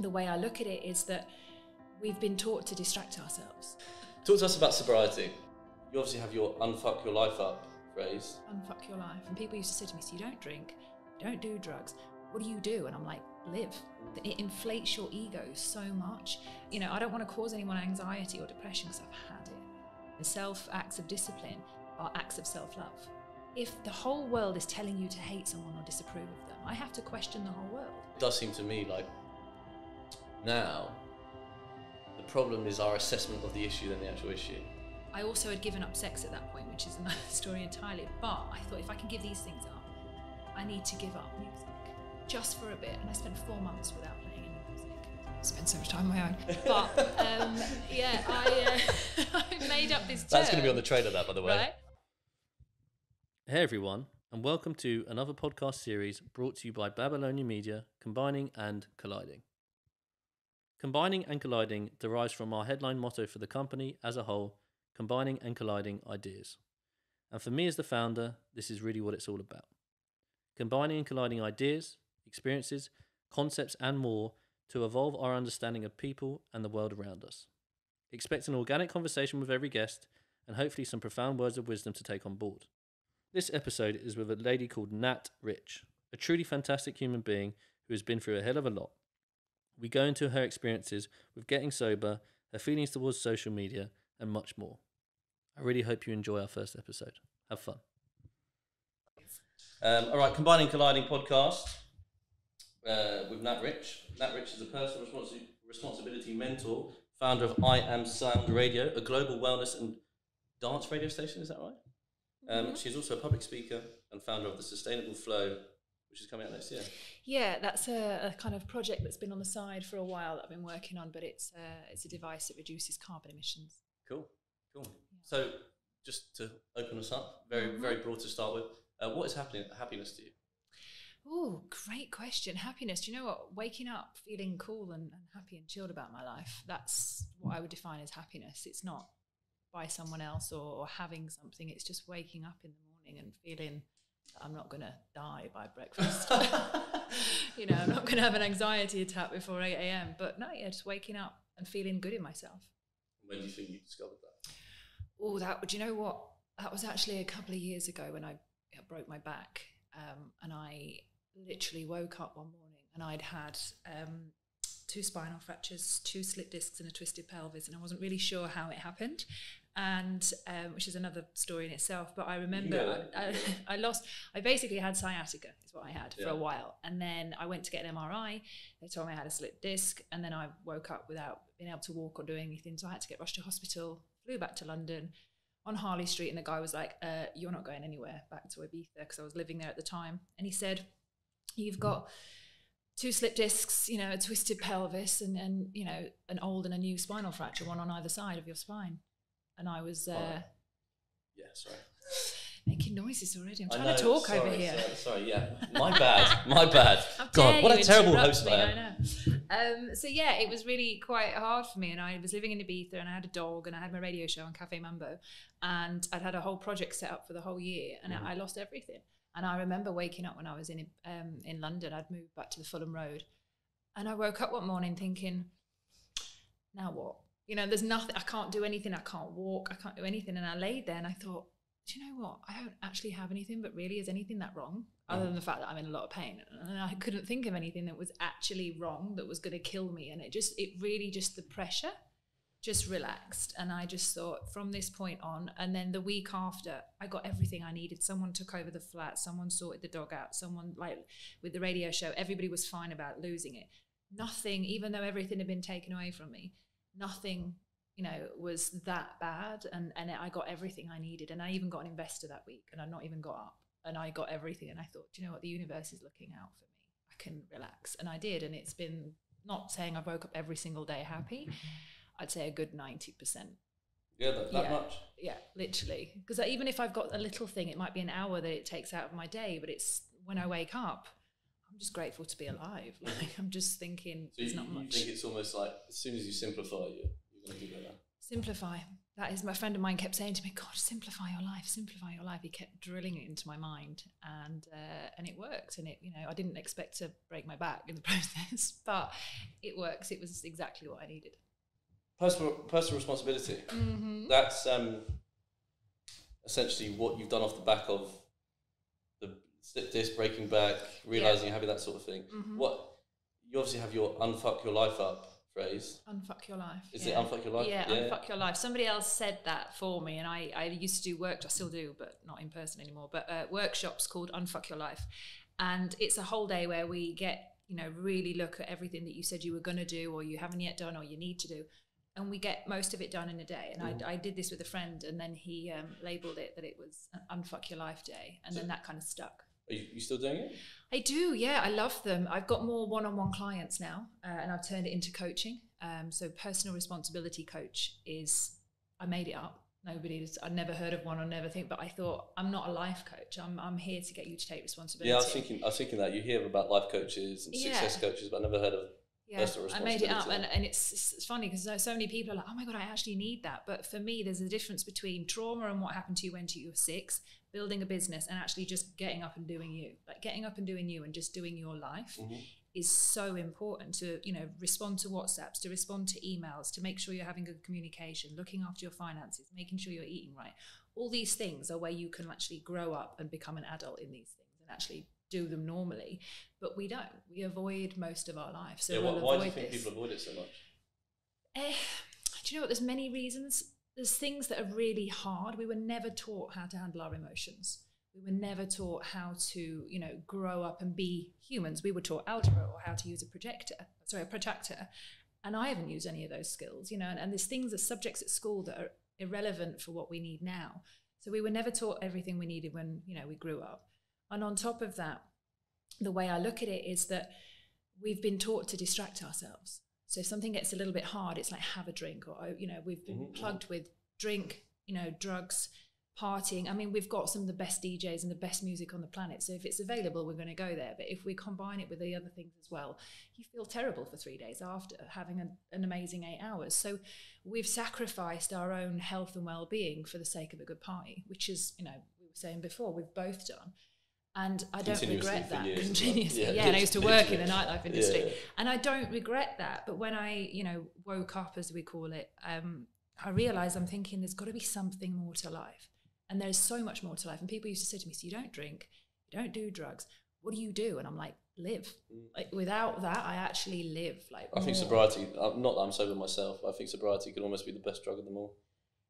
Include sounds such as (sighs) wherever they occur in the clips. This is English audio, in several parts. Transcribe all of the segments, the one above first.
the way I look at it is that we've been taught to distract ourselves. Talk to us about sobriety. You obviously have your unfuck your life up phrase. Unfuck your life. And people used to say to me, So you don't drink, you don't do drugs. What do you do? And I'm like, live. It inflates your ego so much. You know, I don't want to cause anyone anxiety or depression because I've had it. The self acts of discipline are acts of self love. If the whole world is telling you to hate someone or disapprove of them, I have to question the whole world. It does seem to me like now the problem is our assessment of the issue than the actual issue. I also had given up sex at that point, which is (laughs) another story entirely. But I thought if I can give these things up, I need to give up music just for a bit. And I spent four months without playing any music. I spent so much time on my own. But um, yeah, I, uh, (laughs) I made up this. That's going to be on the trailer, that by the way. Right? Hey everyone, and welcome to another podcast series brought to you by Babylonia Media, Combining and Colliding. Combining and colliding derives from our headline motto for the company as a whole combining and colliding ideas. And for me as the founder, this is really what it's all about. Combining and colliding ideas, experiences, concepts, and more to evolve our understanding of people and the world around us. Expect an organic conversation with every guest and hopefully some profound words of wisdom to take on board. This episode is with a lady called Nat Rich, a truly fantastic human being who has been through a hell of a lot. We go into her experiences with getting sober, her feelings towards social media, and much more. I really hope you enjoy our first episode. Have fun. Um, all right, Combining Colliding podcast uh, with Nat Rich. Nat Rich is a personal responsi- responsibility mentor, founder of I Am Sound Radio, a global wellness and dance radio station. Is that right? Um, she's also a public speaker and founder of the Sustainable Flow, which is coming out next year. Yeah, that's a, a kind of project that's been on the side for a while that I've been working on, but it's uh, it's a device that reduces carbon emissions. Cool, cool. So, just to open us up, very very broad to start with. Uh, what is happening? Happiness to you? Oh, great question. Happiness. Do you know what? Waking up feeling cool and, and happy and chilled about my life. That's what I would define as happiness. It's not by someone else or, or having something. It's just waking up in the morning and feeling I'm not going to die by breakfast. (laughs) you know, I'm not going to have an anxiety attack before 8 a.m. But no, yeah, just waking up and feeling good in myself. When do you think you discovered that? Oh, that. Do you know what? That was actually a couple of years ago when I broke my back, um, and I literally woke up one morning and I'd had um, two spinal fractures, two slip discs, and a twisted pelvis, and I wasn't really sure how it happened. And um, which is another story in itself. But I remember go I, I, (laughs) I lost. I basically had sciatica, is what I had for a while, and then I went to get an MRI. They told me I had a slip disc, and then I woke up without being able to walk or do anything. So I had to get rushed to hospital. Flew back to London on Harley Street, and the guy was like, uh, "You're not going anywhere back to Ibiza," because I was living there at the time. And he said, "You've got two slip discs, you know, a twisted pelvis, and and you know, an old and a new spinal fracture, one on either side of your spine." And I was uh, Right. Yeah, sorry. making noises already. I'm I trying to know, talk over here. Sorry, sorry, yeah. My bad. My bad. (laughs) God, what a terrible host me, I am. know. Um, so yeah, it was really quite hard for me, and I was living in Ibiza, and I had a dog, and I had my radio show on Cafe Mambo, and I'd had a whole project set up for the whole year, and Mm-hmm. I lost everything. And I remember waking up when I was in um, in London. I'd moved back to the Fulham Road, and I woke up one morning thinking, now what? You know, there's nothing. I can't do anything. I can't walk. I can't do anything. And I laid there, and I thought, do you know what? I don't actually have anything, but really, is anything that wrong? Other than mm. the fact that I'm in a lot of pain, and I couldn't think of anything that was actually wrong that was going to kill me. And it just, it really, just the pressure, just relaxed, and I just thought from this point on. And then the week after, I got everything I needed. Someone took over the flat. Someone sorted the dog out. Someone like with the radio show, everybody was fine about losing it. Nothing, even though everything had been taken away from me, nothing you know was that bad and and i got everything i needed and i even got an investor that week and i'd not even got up and i got everything and i thought do you know what? The universe is looking out for me. I can relax. And i did and it's been not saying i woke up every single day happy (laughs) i'd say a good 90% Yeah, that, that Yeah. much. yeah literally. Because even if i've got a little thing it might be an hour that it takes out of my day but it's when i wake up i'm just grateful to be alive. Like i'm just thinking So you, there's not you much. think it's almost like as soon as you simplify, you you're going to do better. simplify. That is my friend of mine kept saying to me god simplify your life simplify your life. He kept drilling it into my mind and uh, and it worked and it you know i didn't expect to break my back in the (laughs) process but it works. It was exactly what i needed. Personal, personal responsibility. mm-hmm. That's um, essentially what you've done off the back of slip disc, breaking back, realizing you're having that sort of thing. Mhm. What you obviously have your "unfuck your life up" phrase. unfuck your life Is yeah. it "unfuck your life"? yeah, unfuck your life. Somebody else said that for me, and I, I used to do work. I still do, but not in person anymore. But uh, workshops called Unfuck Your Life, and it's a whole day where we get you know really look at everything that you said you were going to do, or you haven't yet done, or you need to do, and we get most of it done in a day. And Mhm. I, I did this with a friend, and then he um, labelled it that it was Unfuck Your Life Day, and So- then that kind of stuck. Are you, you still doing it? I do, yeah. I love them. I've got more one-on-one clients now, uh, and I've turned it into coaching. Um, so, personal responsibility coach is I made it up. Nobody's I'd never heard of one or never think, but I thought I'm not a life coach. I'm I'm here to get you to take responsibility. Yeah, I was thinking. I was thinking that you hear about life coaches and Yeah. success coaches, but I never heard of. yeah, personal responsibility. Yeah, I made it up, and, and it's, it's funny because so many people are like, oh my god, I actually need that. But for me, there's a difference between trauma and what happened to you when you were six, building a business, and actually just getting up and doing you. Like getting up and doing you and just doing your life Mhm. is so important to you know respond to WhatsApps, to respond to emails, to make sure you're having good communication, looking after your finances, making sure you're eating right. All these things are where you can actually grow up and become an adult in these things and actually do them normally. But we don't. We avoid most of our life. So yeah, we'll why, why do you think this. people avoid it so much? Eh, do you know what? There's many reasons. There's things that are really hard. We were never taught how to handle our emotions. We were never taught how to, you know, grow up and be humans. We were taught algebra or how to use a projector, sorry, a protractor. And I haven't used any of those skills, you know, and, and there's things, there's subjects at school that are irrelevant for what we need now. So we were never taught everything we needed when, you know, we grew up. And on top of that, the way I look at it is that we've been taught to distract ourselves. So if something gets a little bit hard, it's like have a drink, or oh, you know, we've been Mhm, mhm. plugged with drink, you know, drugs, partying. I mean, we've got some of the best DJs and the best music on the planet. So if it's available, we're going to go there. But if we combine it with the other things as well, you feel terrible for three days after having an, an amazing eight hours. So we've sacrificed our own health and well-being for the sake of a good party, which is, you know, we were saying before, we've both done. And I don't regret that. (laughs) Continuously, Yeah, yeah. and I used to work in the nightlife industry, Yeah. and I don't regret that. But when I, you know, woke up, as we call it, um, I realized I'm thinking there's got to be something more to life, and there's so much more to life. And people used to say to me, "So you don't drink, you don't do drugs. What do you do?" And I'm like, "Live." Like without that, I actually live. Like Mm. I think sobriety. uh, Not that I'm sober myself. I think sobriety could almost be the best drug of them all.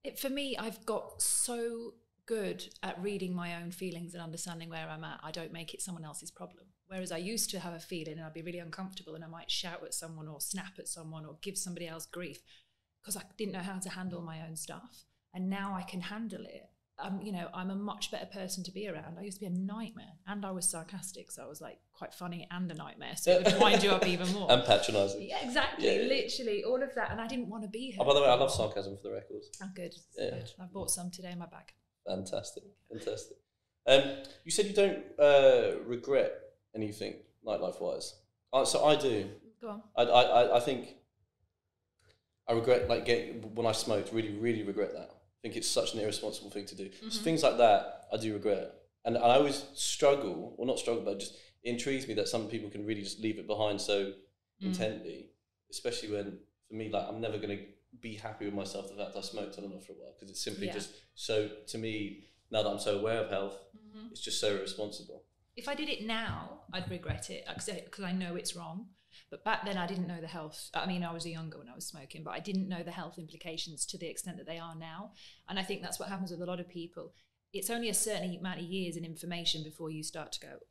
it, for me, I've got so good at reading my own feelings and understanding where I'm at. I don't make it someone else's problem. Whereas I used to have a feeling and I'd be really uncomfortable and I might shout at someone or snap at someone or give somebody else grief because I didn't know how to handle my own stuff. And now I can handle it. Um, you know, I'm a much better person to be around. I used to be a nightmare and I was sarcastic. So I was like quite funny and a nightmare. So it would (laughs) wind you up even more. And patronising. yeah, exactly. Yeah, yeah. Literally all of that. And I didn't want to be here. Oh, by the way, I love sarcasm for the records. I'm good. Yeah. good. I bought some today in my bag. Fantastic, fantastic. Um, you said you don't uh, regret anything nightlife wise. Uh, so I do. Go on. I, I, I- think I regret like getting when I smoked. Really, really regret that. I think it's such an irresponsible thing to do. So things like that, I do regret, and I always struggle, or not struggle, but just intrigues me that some people can really just leave it behind so intently, especially when for me, like I'm never going to be happy with myself the fact I smoked on and off for a while because it's simply Yeah. just so to me now that I'm so aware of health, Mm-hmm. it's just so irresponsible. If I did it now, I'd regret it because I know it's wrong. But back then, I didn't know the health. I mean, I was younger when I was smoking, but I didn't know the health implications to the extent that they are now. And I think that's what happens with a lot of people. It's only a certain amount of years and information before you start to go, "What?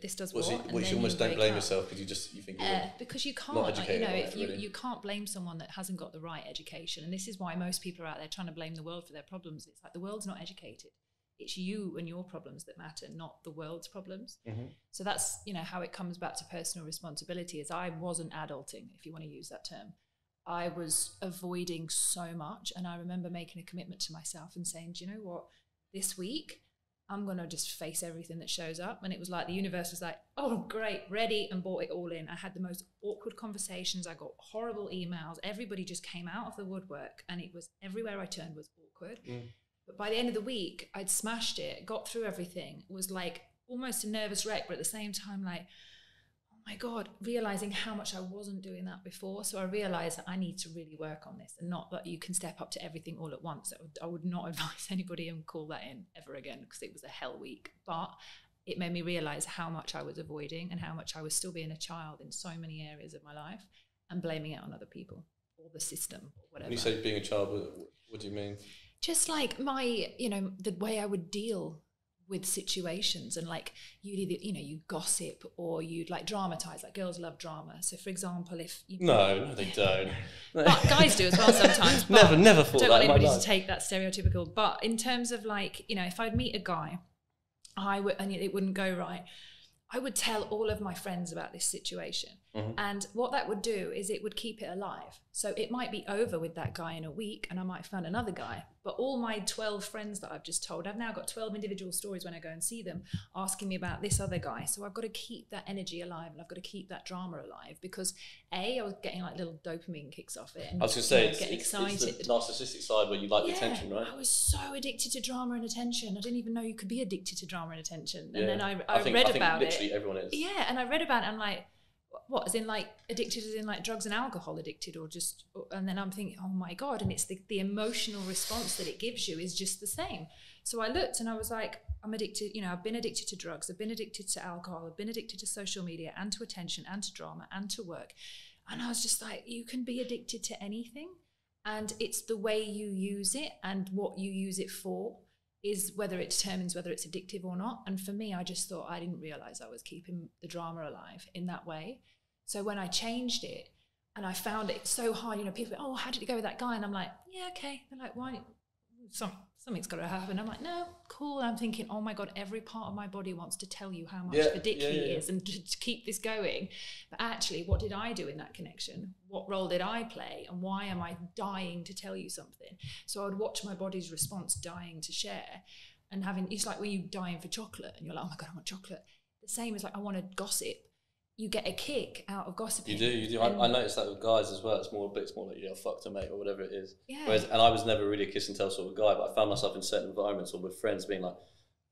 This does Well, what?" so, which then you almost don't blame up. yourself because you just you think Uh, because you can't, like, you know, if you, really. you can't blame someone that hasn't got the right education, and this is why most people are out there trying to blame the world for their problems. It's like the world's not educated; it's you and your problems that matter, not the world's problems. Mhm. So that's you know how it comes back to personal responsibility. Is I wasn't adulting, if you want to use that term. I was avoiding so much, and I remember making a commitment to myself and saying, "Do you know what? This week." I'm gonna just face everything that shows up. And it was like the universe was like, oh great, ready, and bought it all in. I had the most awkward conversations. I got horrible emails. Everybody just came out of the woodwork, and it was everywhere I turned was awkward. Mm. But by the end of the week, I'd smashed it, got through everything, was like almost a nervous wreck, but at the same time, like, my God, realizing how much I wasn't doing that before. So I realized that I need to really work on this and not that you can step up to everything all at once. I would, I would not (laughs) advise anybody and call that in ever again because it was a hell week. But it made me realize how much I was avoiding and how much I was still being a child in so many areas of my life and blaming it on other people or the system or whatever When you say being a child, what, what do you mean? just like my you know the way i would deal with situations and like you either you know you gossip or you'd like dramatize like girls love drama. So for example if you No, no, they don't. but guys do as well sometimes (laughs) but never, never thought don't that want anybody to take that stereotypical but in terms of like you know if i'd meet a guy i would and it wouldn't go right i would tell all of my friends about this situation Mhm. and what that would do is it would keep it alive. So it might be over with that guy in a week and I might find another guy. But all my 12 friends that I've just told, I've now got 12 individual stories when I go and see them asking me about this other guy. So I've got to keep that energy alive and I've got to keep that drama alive because A, I was getting like little dopamine kicks off it. And, I was going to say, you know, it's, getting it's, excited. it's the narcissistic side where you like the attention, right? I was so addicted to drama and attention. I didn't even know you could be addicted to drama and attention. And Yeah. then I, I, think, read I think about literally it. everyone is. Yeah, and I read about it. I'm like, what? As in like addicted, as in like drugs and alcohol addicted, or just? And then I'm thinking, oh my god! And it's the the emotional response that it gives you is just the same. So I looked and I was like, I'm addicted. You know, I've been addicted to drugs. I've been addicted to alcohol. I've been addicted to social media and to attention and to drama and to work. And I was just like, you can be addicted to anything, and it's the way you use it and what you use it for is whether it determines whether it's addictive or not. And for me, I just thought I didn't realize I was keeping the drama alive in that way. So when I changed it and I found it so hard, you know, people, oh, how did it go with that guy? And I'm like, yeah, okay. They're like, why? Some, something's got to happen. I'm like, no, cool. I'm thinking, oh my God, every part of my body wants to tell you how much Yeah, of a dick yeah, he yeah. is and to, to keep this going. But actually, what did I do in that connection? What role did I play? And why am I dying to tell you something? So I would watch my body's response dying to share and having, it's like when you're dying for chocolate and you're like, oh my God, I want chocolate. The same as like, I want to gossip. You get a kick out of gossiping. You do, you do. I, I noticed that with guys as well. It's more a bit, it's more like yeah, fucked a mate or whatever it is. Yeah. Whereas, and I was never really a kiss and tell sort of guy, but I found myself in certain environments or with friends being like,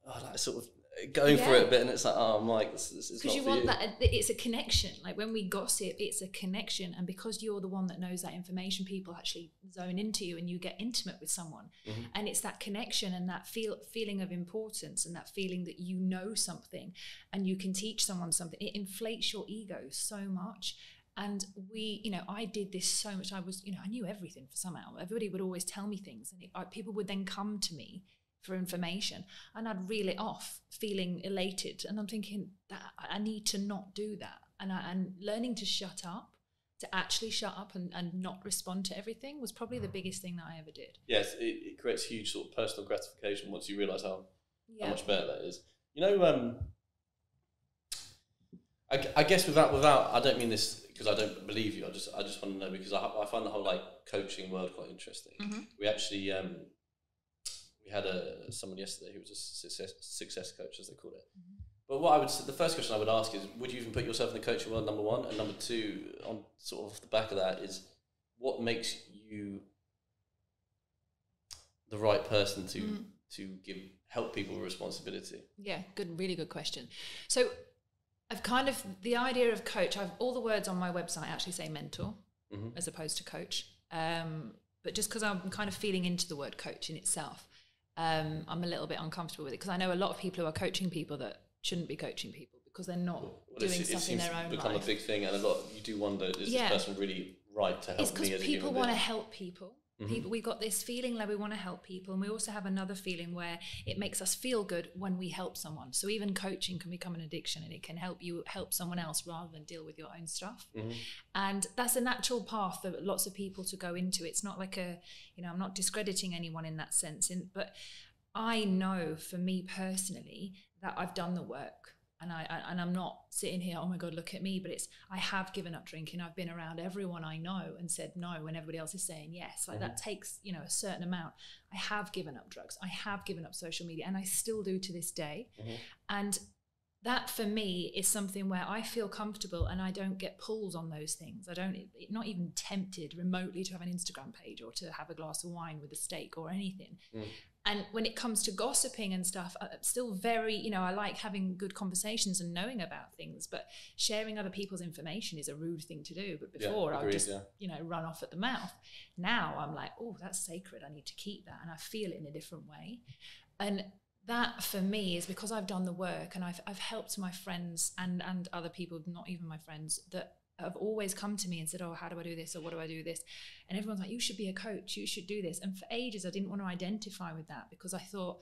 oh, like sort of going for Yeah. it a bit, and it's like, oh, Mike, this, this is because you for want you. that it's a connection. Like when we gossip it's a connection. And because you're the one that knows that information people actually zone into you and you get intimate with someone. Mhm. and it's that connection and that feel feeling of importance and that feeling that you know something and you can teach someone something. It inflates your ego so much. And we you know i did this so much. I was you know i knew everything for some somehow everybody would always tell me things and it, I, people would then come to me for information and I'd reel it off feeling elated and I'm thinking that I need to not do that and I, and learning to shut up to actually shut up and, and not respond to everything was probably the biggest thing that I ever did Yes, it, it creates huge sort of personal gratification once you realise how, yeah how much better that is. You know, um, I, I guess without without I don't mean this because I don't believe you. I just I just want to know because I, I find the whole like coaching world quite interesting. Mhm. We actually um, we had a someone yesterday who was a success success coach as they call it. But what I would s- the first question I would ask is would you even put yourself in the coaching world number one and number two on sort of off the back of that is what makes you the right person to Mm. to give help people with responsibility. Yeah, good, really good question. So I've kind of the idea of coach. I've all the words on my website actually say mentor Mhm. as opposed to coach. Um, but just because I'm kind of feeling into the word coach in itself, um, I'm a little bit uncomfortable with it because I know a lot of people who are coaching people that shouldn't be coaching people because they're not Well, doing it's- stuff in their own become life. a big thing, and a lot you do wonder: is Yeah. this person really right to help it's because me as a people want to help people. People, we got this feeling like we want to help people, and we also have another feeling where it makes us feel good when we help someone. So even coaching can become an addiction, and it can help you help someone else rather than deal with your own stuff. Mhm. And that's a natural path for lots of people to go into. It's not like a, you know, I'm not discrediting anyone in that sense. In, but I know for me personally that I've done the work and I, I and I'm not sitting here, oh my god, look at me. But it's I have given up drinking. I've been around everyone I know and said no when everybody else is saying yes. Like that takes you know a certain amount. I have given up drugs. I have given up social media, and I still do to this day. Mhm. And that for me is something where I feel comfortable and I don't get pulls on those things. I don't, not even tempted remotely to have an Instagram page or to have a glass of wine with a steak or anything. Mm. And when it comes to gossiping and stuff, I'm still very, you know, I like having good conversations and knowing about things, but sharing other people's information is a rude thing to do. But Yeah, before I would just, yeah. you know, run off at the mouth. Now I'm like, oh, that's sacred. I need to keep that. And I feel it in a different way. And that for me is because I've done the work and I've, I've helped my friends and, and other people, not even my friends, that have always come to me and said, Oh, how do I do this? Or what do I do this? And everyone's like, You should be a coach. You should do this. And for ages, I didn't want to identify with that because I thought,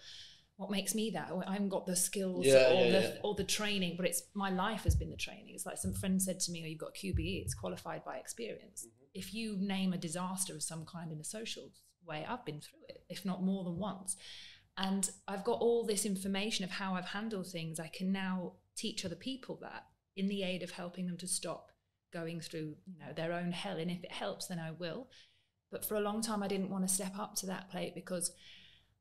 what makes me that? I haven't got the skills Yeah, or yeah, the yeah. or the training, but it's my life has been the training. It's like some friend said to me, "Oh, you've got QBE. It's qualified by experience." Mm-hmm. If you name a disaster of some kind in a social way, I've been through it, if not more than once, and I've got all this information of how I've handled things. I can now teach other people that in the aid of helping them to stop going through, you know, their own hell. And if it helps, then I will. But for a long time, I didn't want to step up to that plate because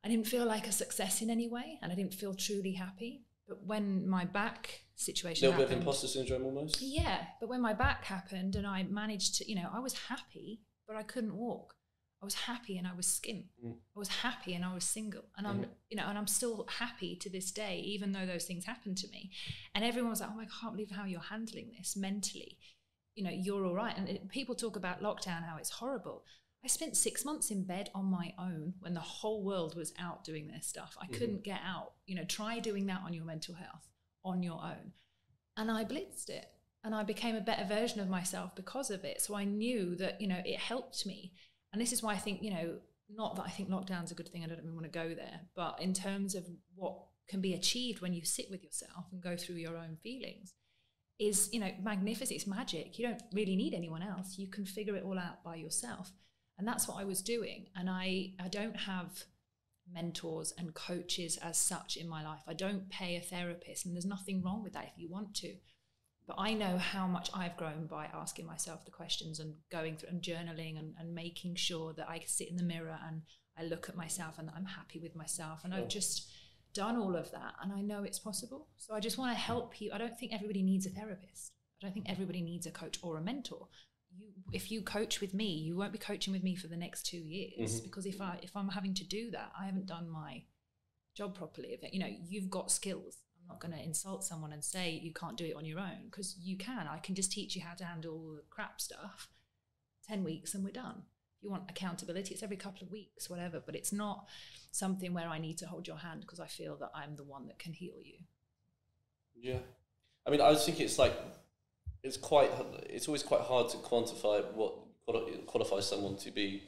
I didn't feel like a success in any way, and I didn't feel truly happy. But when my back A situation little bit of imposter syndrome almost. yeah, but when my back happened and I managed to, you know, I was happy, but I couldn't walk. I was happy and I was skin. Mm. I was happy and I was single. And I'm, Mhm. you know, and I'm still happy to this day, even though those things happened to me. And everyone was like, oh, my, I can't believe how you're handling this mentally. You know, you're all right. And it, people talk about lockdown, how it's horrible. I spent six months in bed on my own when the whole world was out doing their stuff. I Mhm. couldn't get out. You know, try doing that on your mental health on your own. And I blitzed it. And I became a better version of myself because of it. So I knew that, you know, it helped me. And this is why I think, you know, not that I think lockdown's a good thing, I don't even want to go there, but in terms of what can be achieved when you sit with yourself and go through your own feelings is, you know, magnificent. It's magic. You don't really need anyone else. You can figure it all out by yourself. And that's what I was doing. And I, I don't have mentors and coaches as such in my life. I don't pay a therapist, and there's nothing wrong with that if you want to. But I know how much I've grown by asking myself the questions and going through and journaling and, and making sure that I sit in the mirror and I look at myself and that I'm happy with myself. And. I've just done all of that and I know it's possible. So I just want to help you. I don't think everybody needs a therapist. I don't think everybody needs a coach or a mentor. You, if you coach with me, you won't be coaching with me for the next two years Mhm. because if I if I'm having to do that, I haven't done my job properly. If you know you've got skills, I'm not going to insult someone and say you can't do it on your own because you can. I can just teach you how to handle all the crap stuff. Ten weeks and we're done. If you want accountability, it's every couple of weeks, whatever. But it's not something where I need to hold your hand because I feel that I'm the one that can heal you. Yeah, I mean, I think it's like it's quite it's always quite hard to quantify what quali- qualifies someone to be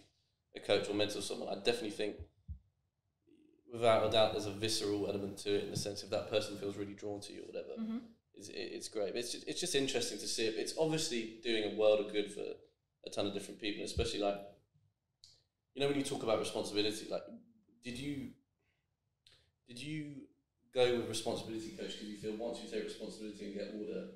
a coach or mentor someone. I definitely think, without a doubt, there's a visceral element to it in the sense if that person feels really drawn to you or whatever, mm-hmm. it's, it's great. But it's just, it's just interesting to see it. It's obviously doing a world of good for a ton of different people, especially like you know when you talk about responsibility. Like, did you did you go with responsibility coach because you feel once you take responsibility and get order,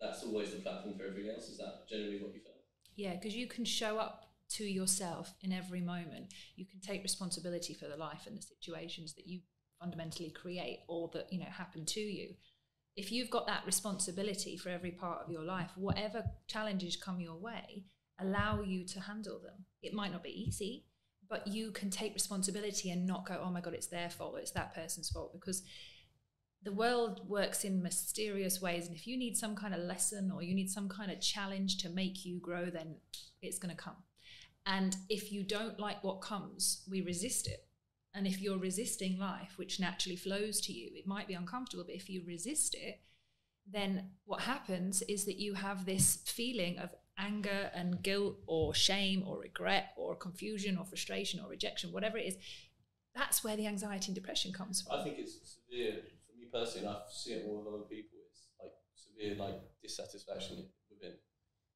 that's always the platform for everything else? Is that generally what you felt? Yeah, because you can show up to yourself in every moment. You can take responsibility for the life and the situations that you fundamentally create or that you know happen to you. If you've got that responsibility for every part of your life, whatever challenges come your way, allow you to handle them. It might not be easy, but you can take responsibility and not go, "Oh my god, it's their fault. It's that person's fault," because the world works in mysterious ways and if you need some kind of lesson or you need some kind of challenge to make you grow then it's going to come and if you don't like what comes we resist it and if you're resisting life which naturally flows to you it might be uncomfortable but if you resist it then what happens is that you have this feeling of anger and guilt or shame or regret or confusion or frustration or rejection whatever it is that's where the anxiety and depression comes from I think it's severe for me personally. and I see it all with other people. It's like severe like dissatisfaction within,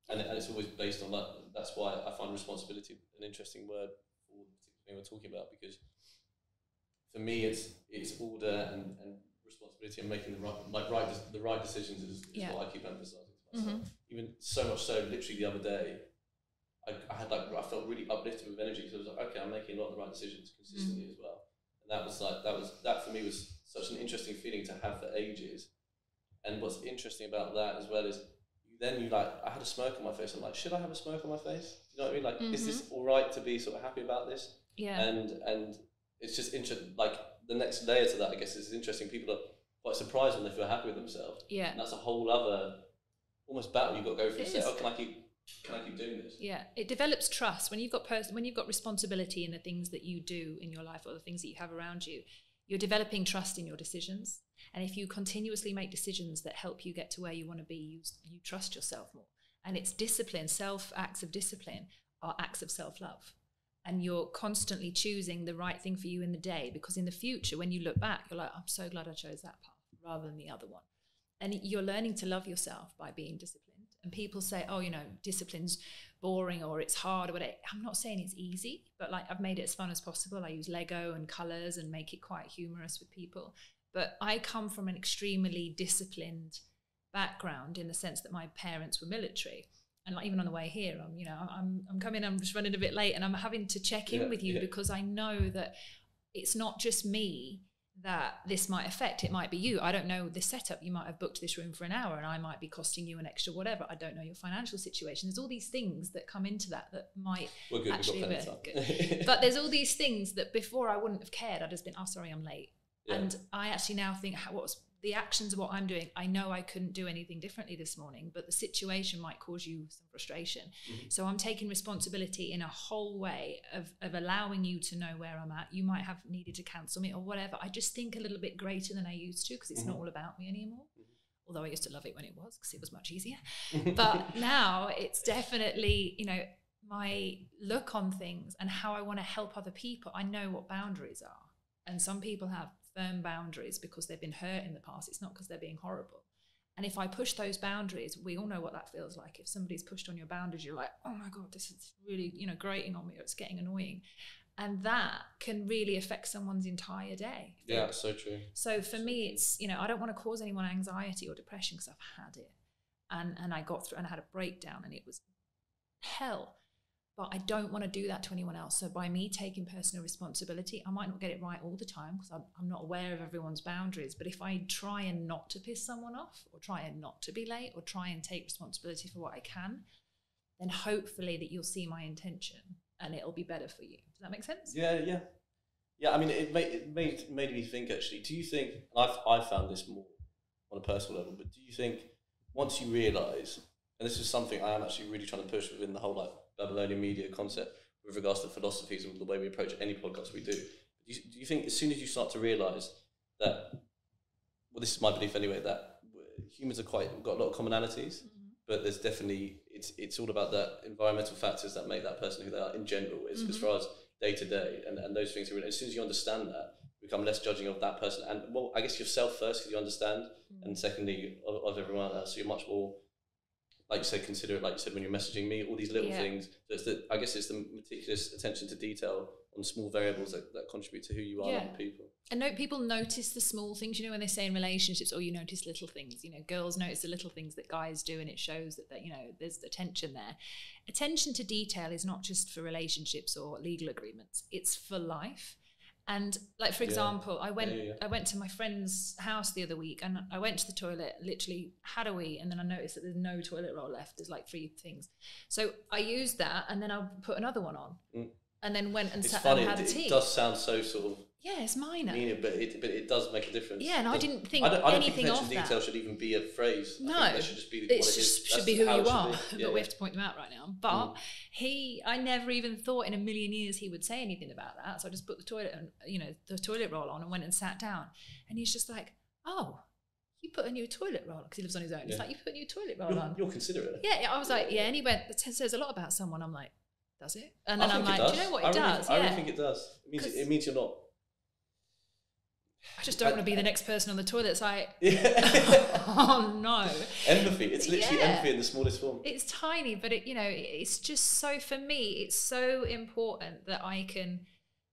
and, and it's always based on that. That's why I find responsibility an interesting word for the particular thing we're talking about because for me it's it's order and, and responsibility and making the right like right the right decisions is, is Yeah. what I keep emphasizing to myself. Mhm. Even so much so, literally the other day, I, I had like I felt really uplifted with energy. So I was like, okay, I'm making a lot of the right decisions consistently Mm. as well. And that was like that was that for me was such an interesting feeling to have for ages. And what's interesting about that as well is then you like I had a smirk on my face. I'm like, should I have a smirk on my face? You know what I mean? Like, is this all right to be sort of happy about this? Yeah. and and it's just interesting. Like the next layer to that, I guess, is interesting. People are quite surprised when they feel happy with themselves, yeah. and that's a whole other almost battle you've got to go through. It say, is. oh, can I keep can I keep doing this? Yeah, it develops trust when you've got pers- when you've got responsibility in the things that you do in your life or the things that you have around you. You're developing trust in your decisions, and if you continuously make decisions that help you get to where you want to be, you you trust yourself more. And it's discipline, self acts of discipline are acts of self love, and you're constantly choosing the right thing for you in the day because in the future, when you look back, you're like, I'm so glad I chose that path rather than the other one and you're learning to love yourself by being disciplined. And people say oh you know discipline's boring or it's hard or whatever. I'm not saying it's easy but like i've made it as fun as possible. I use lego and colors and make it quite humorous with people. But i come from an extremely disciplined background in the sense that my parents were military. And like even on the way here i'm you know i'm i'm coming i'm just running a bit late and i'm having to check in Yeah, with you yeah. because i know that it's not just me that this might affect. It might be you. I don't know the setup. You might have booked this room for an hour and I might be costing you an extra whatever. I don't know your financial situation. There's all these things that come into that that might We're good. Actually, We've got we're plenty of time. (laughs) but there's all these things that before I wouldn't have cared. I'd just been, oh, sorry, I'm late. Yeah. And I actually now think, what was the actions of what I'm doing? I know I couldn't do anything differently this morning, but the situation might cause you some frustration. Mhm. So I'm taking responsibility in a whole way of, of allowing you to know where I'm at. You might have needed to cancel me or whatever. I just think a little bit greater than I used to because it's not Mhm. all about me anymore. Mhm. Although I used to love it when it was because it was much easier (laughs) but now it's definitely you know my look on things and how i want to help other people i know what boundaries are and some people have firm boundaries because they've been hurt in the past. It's not because they're being horrible. And if i push those boundaries we all know what that feels like. If somebody's pushed on your boundaries you're like oh my god this is really you know grating on me. Or it's getting annoying. And that can really affect someone's entire day. Yeah, so true. so for me, it's you know I don't want to cause anyone anxiety or depression because I've had it, and and I got through and I had a breakdown and it was hell. But I don't want to do that to anyone else. So by me taking personal responsibility, I might not get it right all the time because I'm, I'm not aware of everyone's boundaries. But if I try and not to piss someone off, or try and not to be late, or try and take responsibility for what I can, then hopefully that you'll see my intention and it'll be better for you. Does that make sense? Yeah, yeah, yeah. I mean, it made it made made me think. Actually, do you think? I've I've found this more on a personal level, but do you think once you realise, and this is something I am actually really trying to push within the whole like Babylonia Media concept with regards to philosophies and the way we approach any podcast we do. Do you, do you think as soon as you start to realise that, well, this is my belief anyway, that humans are quite got a lot of commonalities, but there's definitely it's it's all about the environmental factors that make that person who they are in general. As, as Mhm. far as day to day and and those things are as soon as you understand that, become less judging of that person and well, I guess yourself first because you understand, and secondly of, of everyone else. So you're much more. Like you said, consider it like you said when you're messaging me, all these little Yeah. things. So it's the, I guess it's the meticulous attention to detail on small variables that, that contribute to who you are Yeah. and people. And no, people notice the small things. You know, when they say in relationships, "Oh, you notice little things." You know, girls notice the little things that guys do, and it shows that that you know there's attention there. Attention to detail is not just for relationships or legal agreements; it's for life. And like for Yeah. example, I went Yeah, yeah. I went to my friend's house the other week, and I went to the toilet, literally had a wee, and then I noticed that there's no toilet roll left. There's like three things, so I used that, and then I put another one on, Mm. and then went and It's sat funny. and had a tea. it does sound so sort of yeah, it's minor. I mean, but it but it does make a difference. Yeah, and I didn't think I don't, I don't anything think of that. detail should even be a phrase. I think No, that should just be what it it is. just should That's be who how you should are, be. but Yeah, we yeah. have to point them out right now. But Mm. he, I never even thought in a million years he would say anything about that. So I just put the toilet, and you know, the toilet roll on, and went and sat down. And he's just like, "Oh, you put a new toilet roll because he lives on his own." He's Yeah. like, "You put a new toilet roll You're, on." you're considerate. Yeah, yeah, I was like, "Yeah," and he went, "That says a lot about someone." I'm like, "Does it?" And I then I'm think like, it "Do you know what I it really, does?" I yeah. really think it does. It means 'Cause- it means you're not. I just don't want to be the next person on the toilet. It's like, (laughs) Yeah. (laughs) oh no. empathy. It's literally Yeah. empathy in the smallest form. it's tiny but it you know it's just so for me it's so important that i can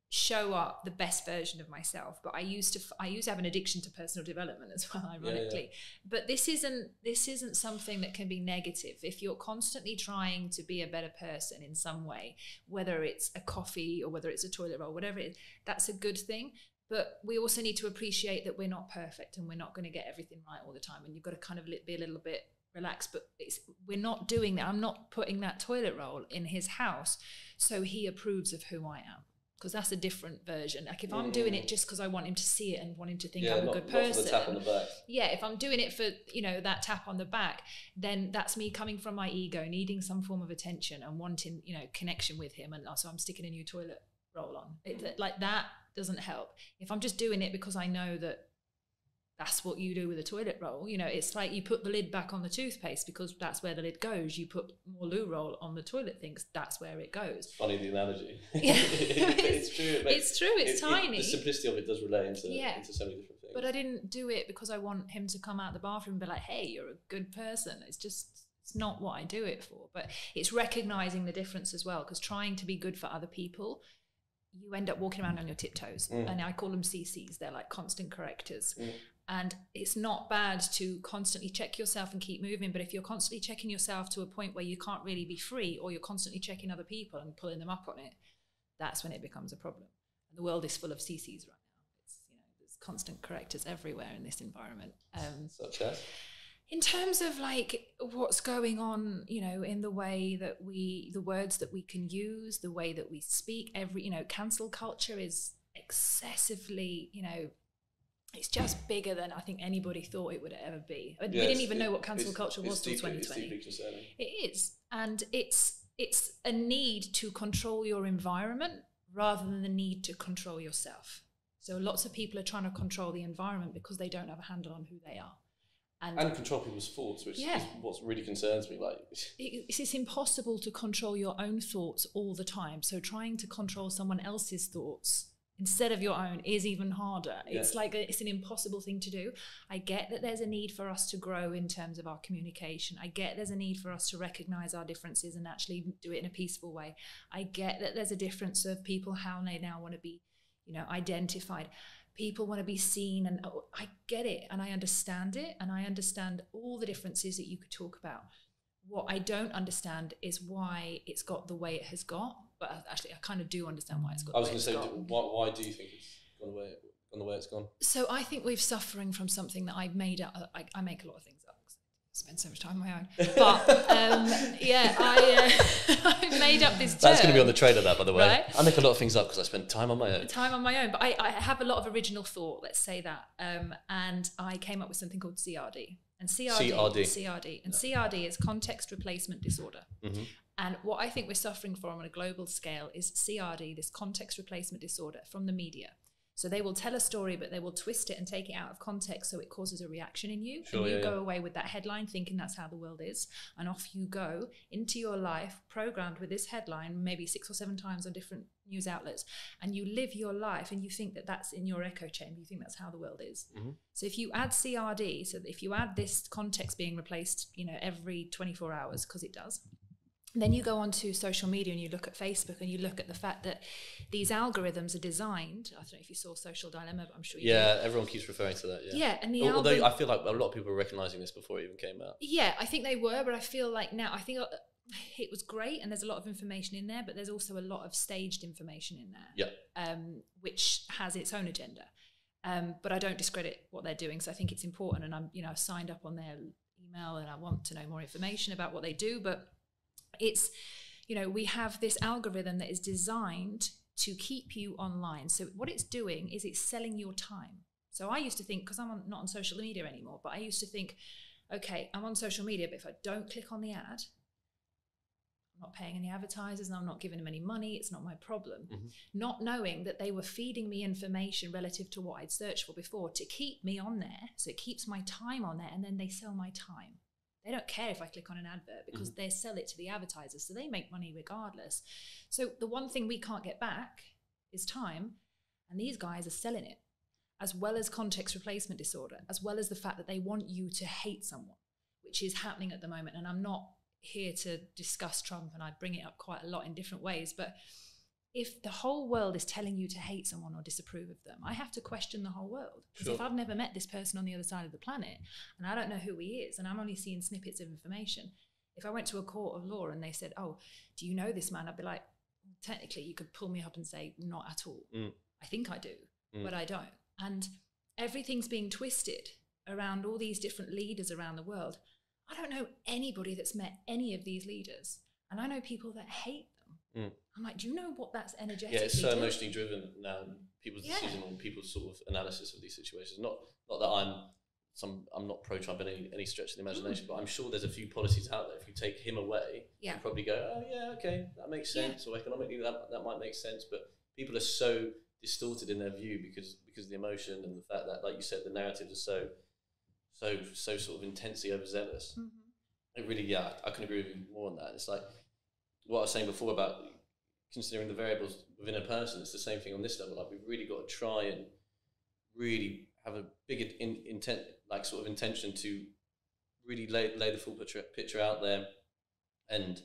show up the best version of myself but i used to, I used to have an addiction to personal development as well (laughs) yeah. ironically but this isn't this isn't something that can be negative if you're constantly trying to be a better person in some way whether it's a coffee or whether it's a toilet roll whatever it is that's a good thing but we also need to appreciate that we're not perfect and we're not going to get everything right all the time and you've got to kind of be a little bit relaxed but it's, we're not doing that. I'm not putting that toilet roll in his house so he approves of who i am because that's a different version. Like if i'm doing it just because i want him to see it and want him to think yeah, i'm a not, good not for person the tap on the back. yeah if i'm doing it for you know that tap on the back then that's me coming from my ego needing some form of attention and wanting you know connection with him and so i'm sticking a new toilet roll on. It, like that doesn't help if i'm just doing it because i know that that's what you do with a toilet roll you know it's like you put the lid back on the toothpaste because that's where the lid goes you put more loo roll on the toilet things that's where it goes Funny the analogy. Yeah. (laughs) (laughs) it's, true. it makes- it's true it's it- it- tiny the simplicity of it does relate into, Yeah. into so many different things. But I didn't do it because I want him to come out the bathroom and be like, hey, you're a good person. It's just, it's not what I do it for. But it's recognizing the difference as well, because trying to be good for other people, you end up walking around on your tiptoes. Mm. And I call them CCs, they're like constant correctors. Mm. And it's not bad to constantly check yourself and keep moving. But if you're constantly checking yourself to a point where you can't really be free, or you're constantly checking other people and pulling them up on it, that's when it becomes a problem. And the world is full of CCs right now. It's you know there's constant correctors everywhere in this environment. Um, Such as? In terms of like what's going on, you know, in the way that we, the words that we can use, the way that we speak, every you know, cancel culture is excessively, you know. It's just bigger than I think anybody thought it would ever be. We didn't even know what cancel culture was till deeply- it's 2020. deeply concerning. It is, and it's it's a need to control your environment rather than the need to control yourself. So lots of people are trying to control the environment because they don't have a handle on who they are, and, And control people's thoughts, which Yeah. is what really concerns me. Like, it- it's, it's impossible to control your own thoughts all the time. So trying to control someone else's thoughts instead of your own is even harder. It's like a, it's an impossible thing to do. I get that there's a need for us to grow in terms of our communication. I get there's a need for us to recognize our differences and actually do it in a peaceful way. I get that there's a difference of people how they now want to be, you know, identified. People want to be seen, and oh, I get it, and I understand it, and I understand all the differences that you could talk about. What I don't understand is why it's got the way it has got. But uh, actually, I kind of do understand why it's got. I was going to say, why, why do you think it's gone the way, it, gone the way it's gone? So I think we're suffering from something that I've made up. I, I make a lot of things I spend so much time on my own. But um, yeah, I uh, (laughs) I made up this. That's going to be on term. the trailer, that by the way. Right. I make a lot of things up because I spend time on my own. time on my own, but I, I have a lot of original thought. Let's say that, um, and I came up with something called CRD. And CRD, CRD. CRD, and CRD is context replacement disorder. Mhm. And what I think we're suffering from on a global scale is CRD, this context replacement disorder from the media. So they will tell a story, but they will twist it and take it out of context so it causes a reaction in you. Sure, and you yeah, go yeah. away with that headline thinking that's how the world is. And off you go into your life, programmed with this headline maybe six or seven times on different news outlets. And you live your life and you think that that's in your echo chamber. You think that's how the world is. Mhm. So if you add CRD, so if you add this context being replaced, you know, every 24 hours, because it does, then you go onto social media and you look at Facebook and you look at the fact that these algorithms are designed. I don't know if you saw Social Dilemma, but I'm sure you Yeah, everyone keeps referring to that. Yeah. Yeah, and the Al- Although I feel like a lot of people were recognizing this before it even came out. yeah, I think they were, but I feel like now I think uh, it was great, and there's a lot of information in there, but there's also a lot of staged information in there, Yeah. um, which has its own agenda. Um, but I don't discredit what they're doing, so I think it's important, and I'm you know I've signed up on their email, and I want to know more information about what they do. But it's you know we have this algorithm that is designed to keep you online. So what it's doing is it's selling your time. So I used to think because I'm on, not on social media anymore, but I used to think, okay, I'm on social media, but if I don't click on the ad, I'm not paying any advertisers and I'm not giving them any money. It's not my problem. Mhm. Not knowing that they were feeding me information relative to what I'd searched for before to keep me on there. So it keeps my time on there and then they sell my time. They don't care if I click on an advert because mm-hmm. they sell it to the advertisers. So they make money regardless. So the one thing we can't get back is time. And these guys are selling it, as well as context replacement disorder, as well as the fact that they want you to hate someone, which is happening at the moment. And I'm not here to discuss Trump, and I bring it up quite a lot in different ways, but if the whole world is telling you to hate someone or disapprove of them, I have to question the whole world. Because if I've never met this person on the other side of the planet and I don't know who he is and I'm only seeing snippets of information, if I went to a court of law and they said, Oh, do you know this man? I'd be like, Technically, you could pull me up and say, Not at all. Mm. I think I do, Mm. but I don't. And everything's being twisted around all these different leaders around the world. I don't know anybody that's met any of these leaders. And I know people that hate. Mm. I'm like, do you know what that's energetically Yeah, it's so doing? emotionally driven now. People's Yeah. decision on people's sort of analysis of these situations. Not not that I'm some I'm not pro Trump in any, any stretch of the imagination, but I'm sure there's a few policies out there. If you take him away, Yeah. you probably go, oh yeah, okay, that makes Yeah. sense, or economically that that might make sense. But people are so distorted in their view because because of the emotion and the fact that, like you said, the narratives are so so so sort of intensely overzealous. Mhm. It really, yeah, I can agree with you more on that. It's like what I was saying before about considering the variables within a person. It's the same thing on this level. Like we've really got to try and really have a bigger in, intent, like sort of intention to really lay, lay the full picture, picture out there and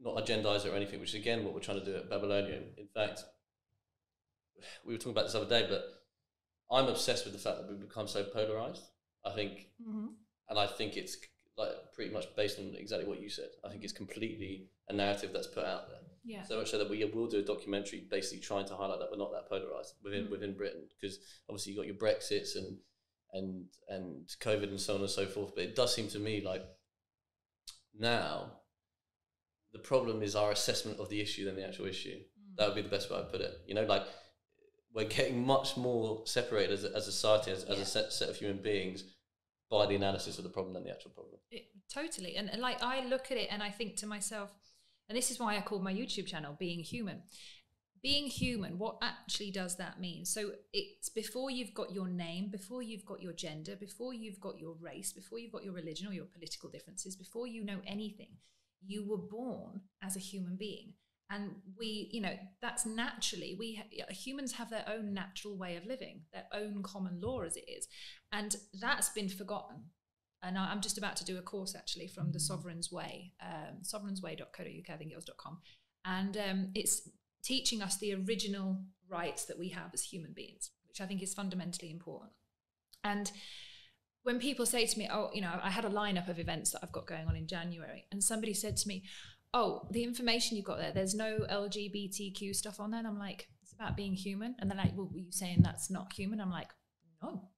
not agendize it or anything, which is again what we're trying to do at Babylonian. In fact, we were talking about this other day, but I'm obsessed with the fact that we've become so polarized. I think Mhm. and I think it's like pretty much based on exactly what you said. I think it's completely a narrative that's put out there. Yeah. So much so that we will do a documentary basically trying to highlight that we're not that polarized within Mm. within Britain because obviously you've got your Brexits and and and COVID and so on and so forth. But it does seem to me like now the problem is our assessment of the issue than the actual issue. Mm. That would be the best way I put it. You know, like we're getting much more separated as a, as a society, as, as a set, set of human beings by the analysis of the problem than the actual problem. It, totally. And, and like I look at it and I think to myself, and this is why I called my YouTube channel Being Human. Being human, what actually does that mean? So it's before you've got your name, before you've got your gender, before you've got your race, before you've got your religion or your political differences, before you know anything, you were born as a human being. And we, you know, that's naturally, we ha- humans have their own natural way of living, their own common law as it is. And that's been forgotten and I- I'm just about to do a course actually from the Sovereign's Way, um, sovereign'sway.co.uk, I think it was .com, and um, it's teaching us the original rights that we have as human beings, which I think is fundamentally important. And when people say to me, "Oh, you know, I had a lineup of events that I've got going on in January," and somebody said to me, "Oh, the information you've got there, there's no LGBTQ stuff on there," and I'm like, "It's about being human," and they're like, "Well, were you saying that's not human?" I'm like, "No."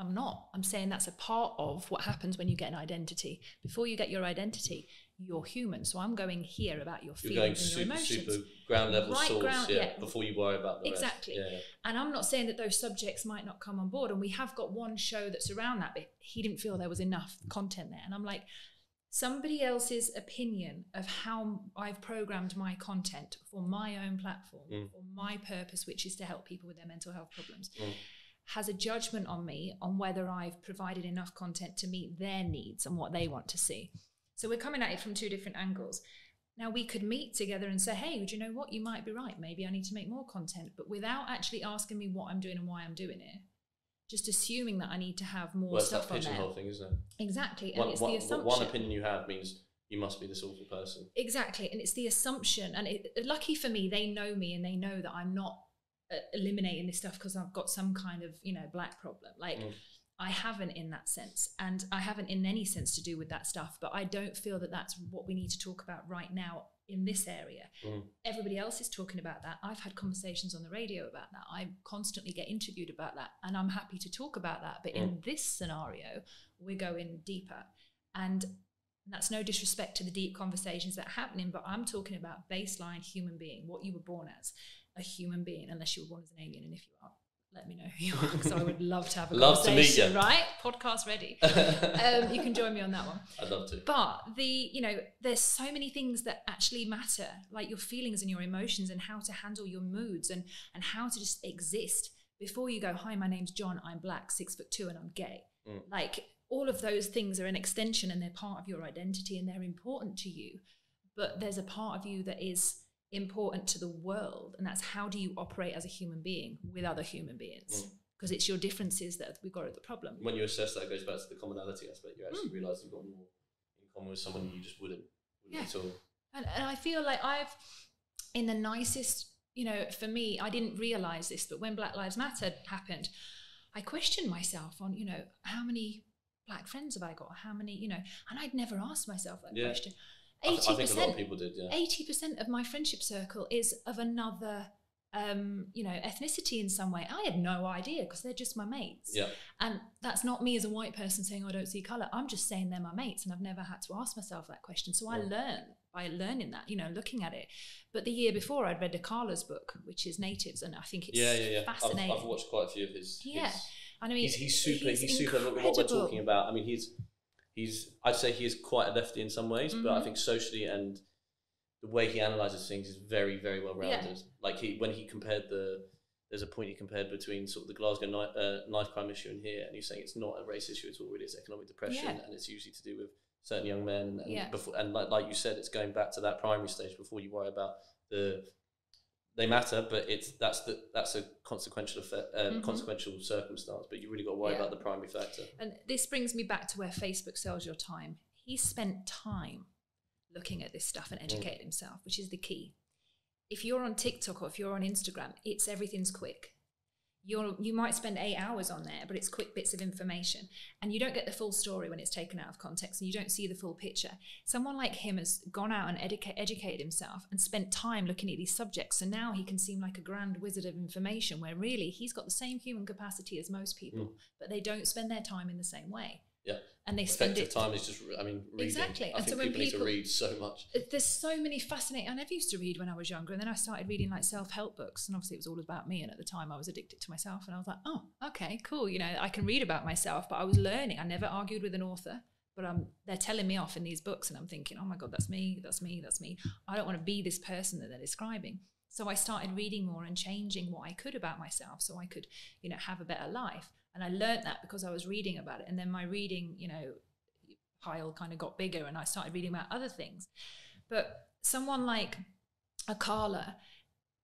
I'm not. I'm saying that's a part of what happens when you get an identity. Before you get your identity, you're human. So I'm going here about your You're going feelings and your super, emotions. super ground level Right source, ground- yeah, yeah. before you worry about the Exactly. Yeah, yeah. And I'm not saying that those subjects might not come on board. And we have got one show that's around that, but he didn't feel there was enough content there. And I'm like, somebody else's opinion of how I've programmed my content for my own platform, Mm. for my purpose, which is to help people with their mental health problems, Mm. Has a judgment on me on whether I've provided enough content to meet their needs and what they want to see. So we're coming at it from two different angles. Now we could meet together and say, hey, do you know what? You might be right. Maybe I need to make more content, but without actually asking me what I'm doing and why I'm doing it. Just assuming that I need to have more Well, it's that stuff on there. thing, isn't it? Exactly. And One, it's one, the assumption. one opinion you have means you must be this awful person. Exactly, and it's the assumption. And it, lucky for me, they know me and they know that I'm not eliminating this stuff because I've got some kind of you know black problem. Like Mm. I haven't in that sense, and I haven't in any sense to do with that stuff. But I don't feel that that's what we need to talk about right now in this area. Mm. Everybody else is talking about that. I've had conversations on the radio about that. I constantly get interviewed about that, and I'm happy to talk about that. But in this scenario, we're going deeper, and that's no disrespect to the deep conversations that are happening, but I'm talking about baseline human being, what you were born as, a human being, unless you were born as an alien. And if you are, let me know who you are, because I would love to have a (laughs) Love to meet conversation. you. Right? Podcast ready. (laughs) um, you can join me on that one. I'd love to. But the, you know, there's so many things that actually matter, like your feelings and your emotions and how to handle your moods and and how to just exist before you go, Hi, my name's John, I'm black, six foot two, and I'm gay. Mm. Like all of those things are an extension and they're part of your identity and they're important to you. But there's a part of you that is important to the world, and that's how do you operate as a human being with other human beings? Mm. Because it's your differences that we've got at the problem. When you assess that, it goes back to the commonality aspect. You actually Mm. realise you've got more in common with someone you just wouldn't, wouldn't Yeah. at all. And, and I feel like I've in the nicest, you know, for me, I didn't realize this, but when Black Lives Matter happened, I questioned myself on, you know, how many black friends have I got? How many, you know, and I'd never asked myself that Yeah. question. I, th- I Eighty think a lot of people did. Yeah. eighty percent of my friendship circle is of another, um, you know, ethnicity in some way. I had no idea because they're just my mates. Yeah. And that's not me as a white person saying I don't see color. I'm just saying they're my mates, and I've never had to ask myself that question. So I Yeah. learn by learning that, you know, looking at it. But the year before, I'd read Akala's book, which is Natives, and I think it's Yeah, yeah, yeah. I've, fascinating. I've watched quite a few of his. Yeah. his- and I mean, he's, he's super. He's, super. What we're incredible. talking about. I mean, he's he's. I'd say he is quite a lefty in some ways, but I Mhm. think socially and the way he analyzes things is very, very well rounded. Like he when he compared the. There's a point he compared between sort of the Glasgow knife, uh, knife crime issue and here, and he's saying it's not a race issue at all. Really, it's economic depression, Yeah. and it's usually to do with certain young men. And Yeah. before, and like, like you said, it's going back to that primary stage before you worry about the they matter, but it's that's the that's a consequential effect, uh, Mhm. consequential circumstance. But you really got to worry Yeah. about the primary factor. And this brings me back to where Facebook sells your time. He spent time looking at this stuff and educated himself, which is the key. If you're on TikTok or if you're on Instagram, it's everything's quick. You're, you might spend eight hours on there, but it's quick bits of information. And you don't get the full story when it's taken out of context and you don't see the full picture. Someone like him has gone out and educa- educated himself and spent time looking at these subjects. So now he can seem like a grand wizard of information where really he's got the same human capacity as most people, hmm. but they don't spend their time in the same way. Yeah. And they spend Effective it time is just, I mean, reading. Exactly. I And think so when people, need to read so much. there's so many fascinating i never used to read when i was younger and then i started reading like self-help books and obviously it was all about me and at the time i was addicted to myself and i was like oh okay cool you know i can read about myself but i was learning i never argued with an author but um, they're telling me off in these books and i'm thinking oh my god that's me that's me that's me i don't want to be this person that they're describing so i started reading more and changing what i could about myself so i could you know have a better life and i learned that because i was reading about it and then my reading you know pile kind of got bigger and I started reading about other things. But someone like Akala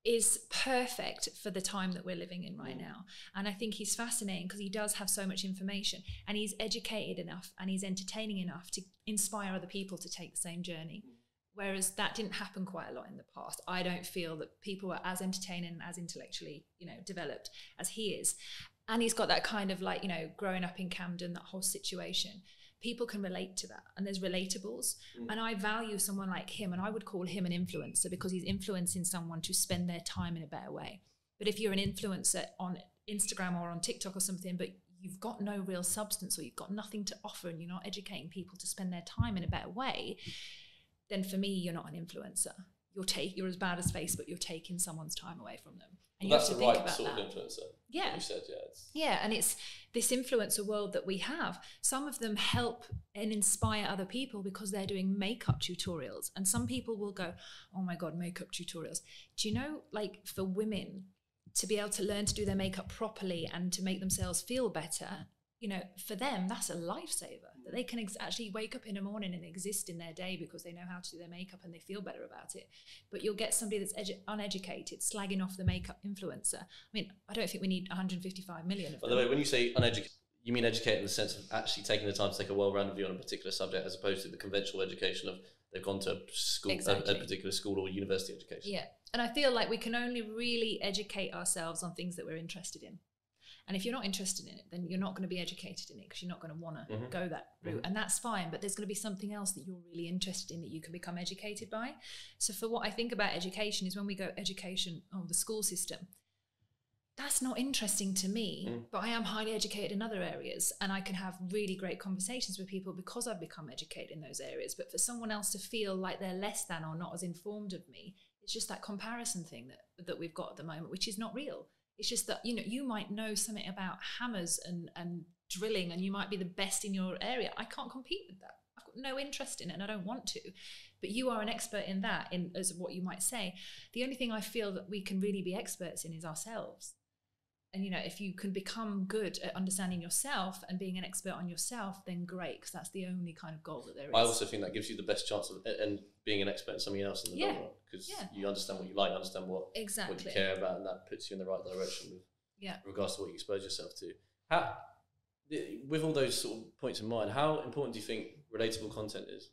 is perfect for the time that we're living in right mm. now. And I think he's fascinating because he does have so much information and he's educated enough and he's entertaining enough to inspire other people to take the same journey. Mm. Whereas that didn't happen quite a lot in the past. I don't feel that people were as entertaining and as intellectually, you know, developed as he is. And he's got that kind of like, you know, growing up in Camden, that whole situation. People can relate to that and there's relatables. Mm. and i value someone like him and i would call him an influencer because he's influencing someone to spend their time in a better way. But if you're an influencer on instagram or on tiktok or something but you've got no real substance or you've got nothing to offer and you're not educating people to spend their time in a better way then for me you're not an influencer. You're take you're as bad as facebook you're taking someone's time away from them and Well, that's the right sort that of influencer. Yeah. You said, yeah. It's, yeah, and it's this influencer world that we have. Some of them help and inspire other people because they're doing makeup tutorials. And some people will go, Oh my God, makeup tutorials. Do you know, like for women to be able to learn to do their makeup properly and to make themselves feel better, you know, for them, that's a lifesaver. That they mm. can ex- actually wake up in the morning and exist in their day because they know how to do their makeup and they feel better about it. But you'll get somebody that's edu- uneducated slagging off the makeup influencer. I mean, I don't think we need 155 million of by them. the way, when you say uneducated, you mean educated in the sense of actually taking the time to take a well-rounded view on a particular subject, as opposed to the conventional education of they've gone to school, a- a, particular school or university education. Yeah. And I feel like we can only really educate ourselves on things that we're interested in. And if you're not interested in it, then you're not going to be educated in it because you're not going to want to Mhm. go that route. And that's fine. But there's going to be something else that you're really interested in that you can become educated by. So, for what I think about education is when we go education, oh, the school system, that's not interesting to me, Mm. but I am highly educated in other areas and I can have really great conversations with people because I've become educated in those areas. But for someone else to feel like they're less than or not as informed of me, it's just that comparison thing that, that we've got at the moment, which is not real. It's just that, you know, you might know something about hammers and, and drilling and you might be the best in your area. I can't compete with that. I've got no interest in it and I don't want to. But you are an expert in that, in as what you might say. The only thing I feel that we can really be experts in is ourselves and you know if you can become good at understanding yourself and being an expert on yourself then great because that's the only kind of goal that there is I also think that gives you the best chance of and being an expert in something else in the Yeah. long run because Yeah. you understand what you like, understand what, exactly what you care about, and that puts you in the right direction with yeah regards to what you expose yourself to. How, with all those sort of points in mind, how important do you think relatable content is?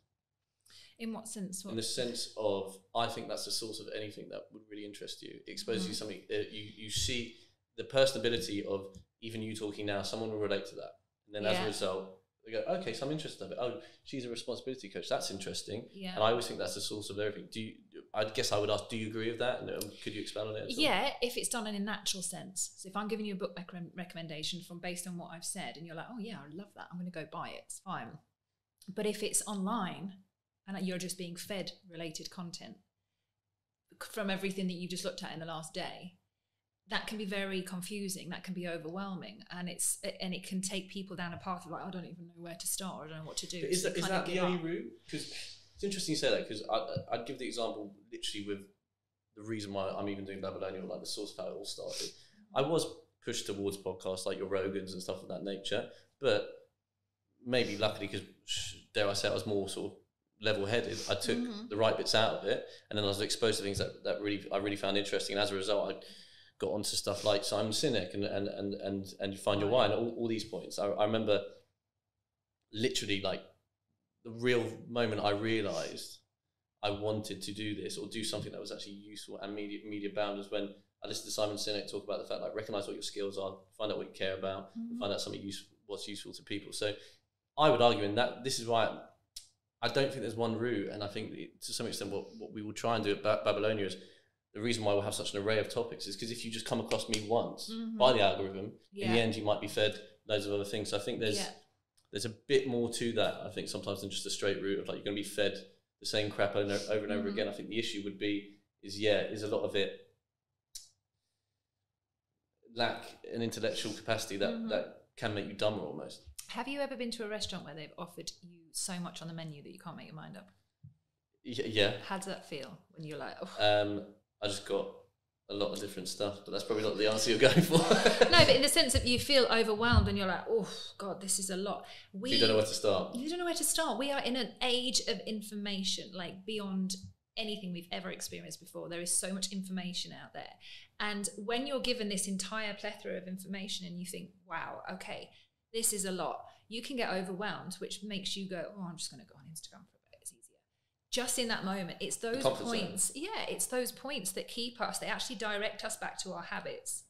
In what sense? What? in the sense of I think that's the source of anything that would really interest you. It exposes you Mhm. to something uh, you you see the personability of even you talking now. Someone will relate to that, and then as a result, they go, okay, so I'm interested in it. Oh, she's a responsibility coach. That's interesting. yeah. And I always think that's the source of everything. Do you? I guess I would ask, do you agree with that? And um, could you expand on it? Yeah, if it's done in a natural sense. So if I'm giving you a book rec- recommendation from based on what I've said, and you're like, oh yeah, I love that, I'm going to go buy it. It's fine. But if it's online and you're just being fed related content from everything that you just looked at in the last day, that can be very confusing. That can be overwhelming, and it's and it can take people down a path of like, I don't even know where to start. I don't know what to do. But is So that, is that the only route? Because it's interesting you say that because I'd give the example literally with the reason why I'm even doing Babylonian, like the source of how it all started. I was pushed towards podcasts like your Rogans and stuff of that nature, but maybe luckily because dare I say I was more sort of level headed, I took Mhm. the right bits out of it, and then I was exposed to things that, that really I really found interesting, and as a result, I got onto stuff like Simon Sinek and and and and, and you find your why and all, all these points. I, I remember literally like the real moment I realised I wanted to do this or do something that was actually useful and media media bound was when I listened to Simon Sinek talk about the fact like recognize what your skills are, find out what you care about, Mhm. find out something useful, what's useful to people. So I would argue in that this is why I don't think there's one route, and I think to some extent what, what we will try and do at ba- Babylonia is the reason why we'll have such an array of topics is because if you just come across me once Mhm. by the algorithm, in the end you might be fed loads of other things. So I think there's Yeah. there's a bit more to that. I think sometimes than just a straight route of like you're going to be fed the same crap over, over and over Mhm. again. I think the issue would be is yeah, is a lot of it lack an intellectual capacity that Mhm. that can make you dumber almost. Have you ever been to a restaurant where they've offered you so much on the menu that you can't make your mind up? Yeah, How does that feel when you're like, oh. um, I just got a lot of different stuff, but that's probably not the answer you're going for. (laughs) no, but in the (laughs) sense that you feel overwhelmed and you're like, oh God, this is a lot. We you don't know where to start. you don't know where to start. We are in an age of information, like beyond anything we've ever experienced before. There is so much information out there. And when you're given this entire plethora of information and you think, wow, okay, this is a lot, you can get overwhelmed, which makes you go, oh, I'm just going to go on Instagram for a bit. It's easier. Just in that moment, it's those comfort zone. points. Yeah, it's those points that keep us, they actually direct us back to our habits.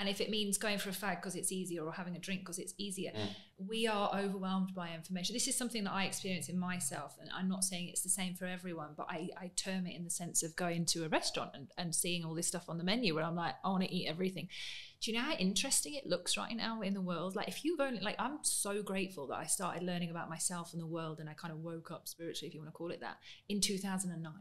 And if it means going for a fag because it's easier or having a drink because it's easier, Mm. we are overwhelmed by information. This is something that I experience in myself, and I'm not saying it's the same for everyone, but I, I term it in the sense of going to a restaurant and, and seeing all this stuff on the menu where I'm like, I want to eat everything. Do you know how interesting it looks right now in the world? Like, if you've only, like, I'm so grateful that I started learning about myself and the world, and I kind of woke up spiritually, if you want to call it that, in 2009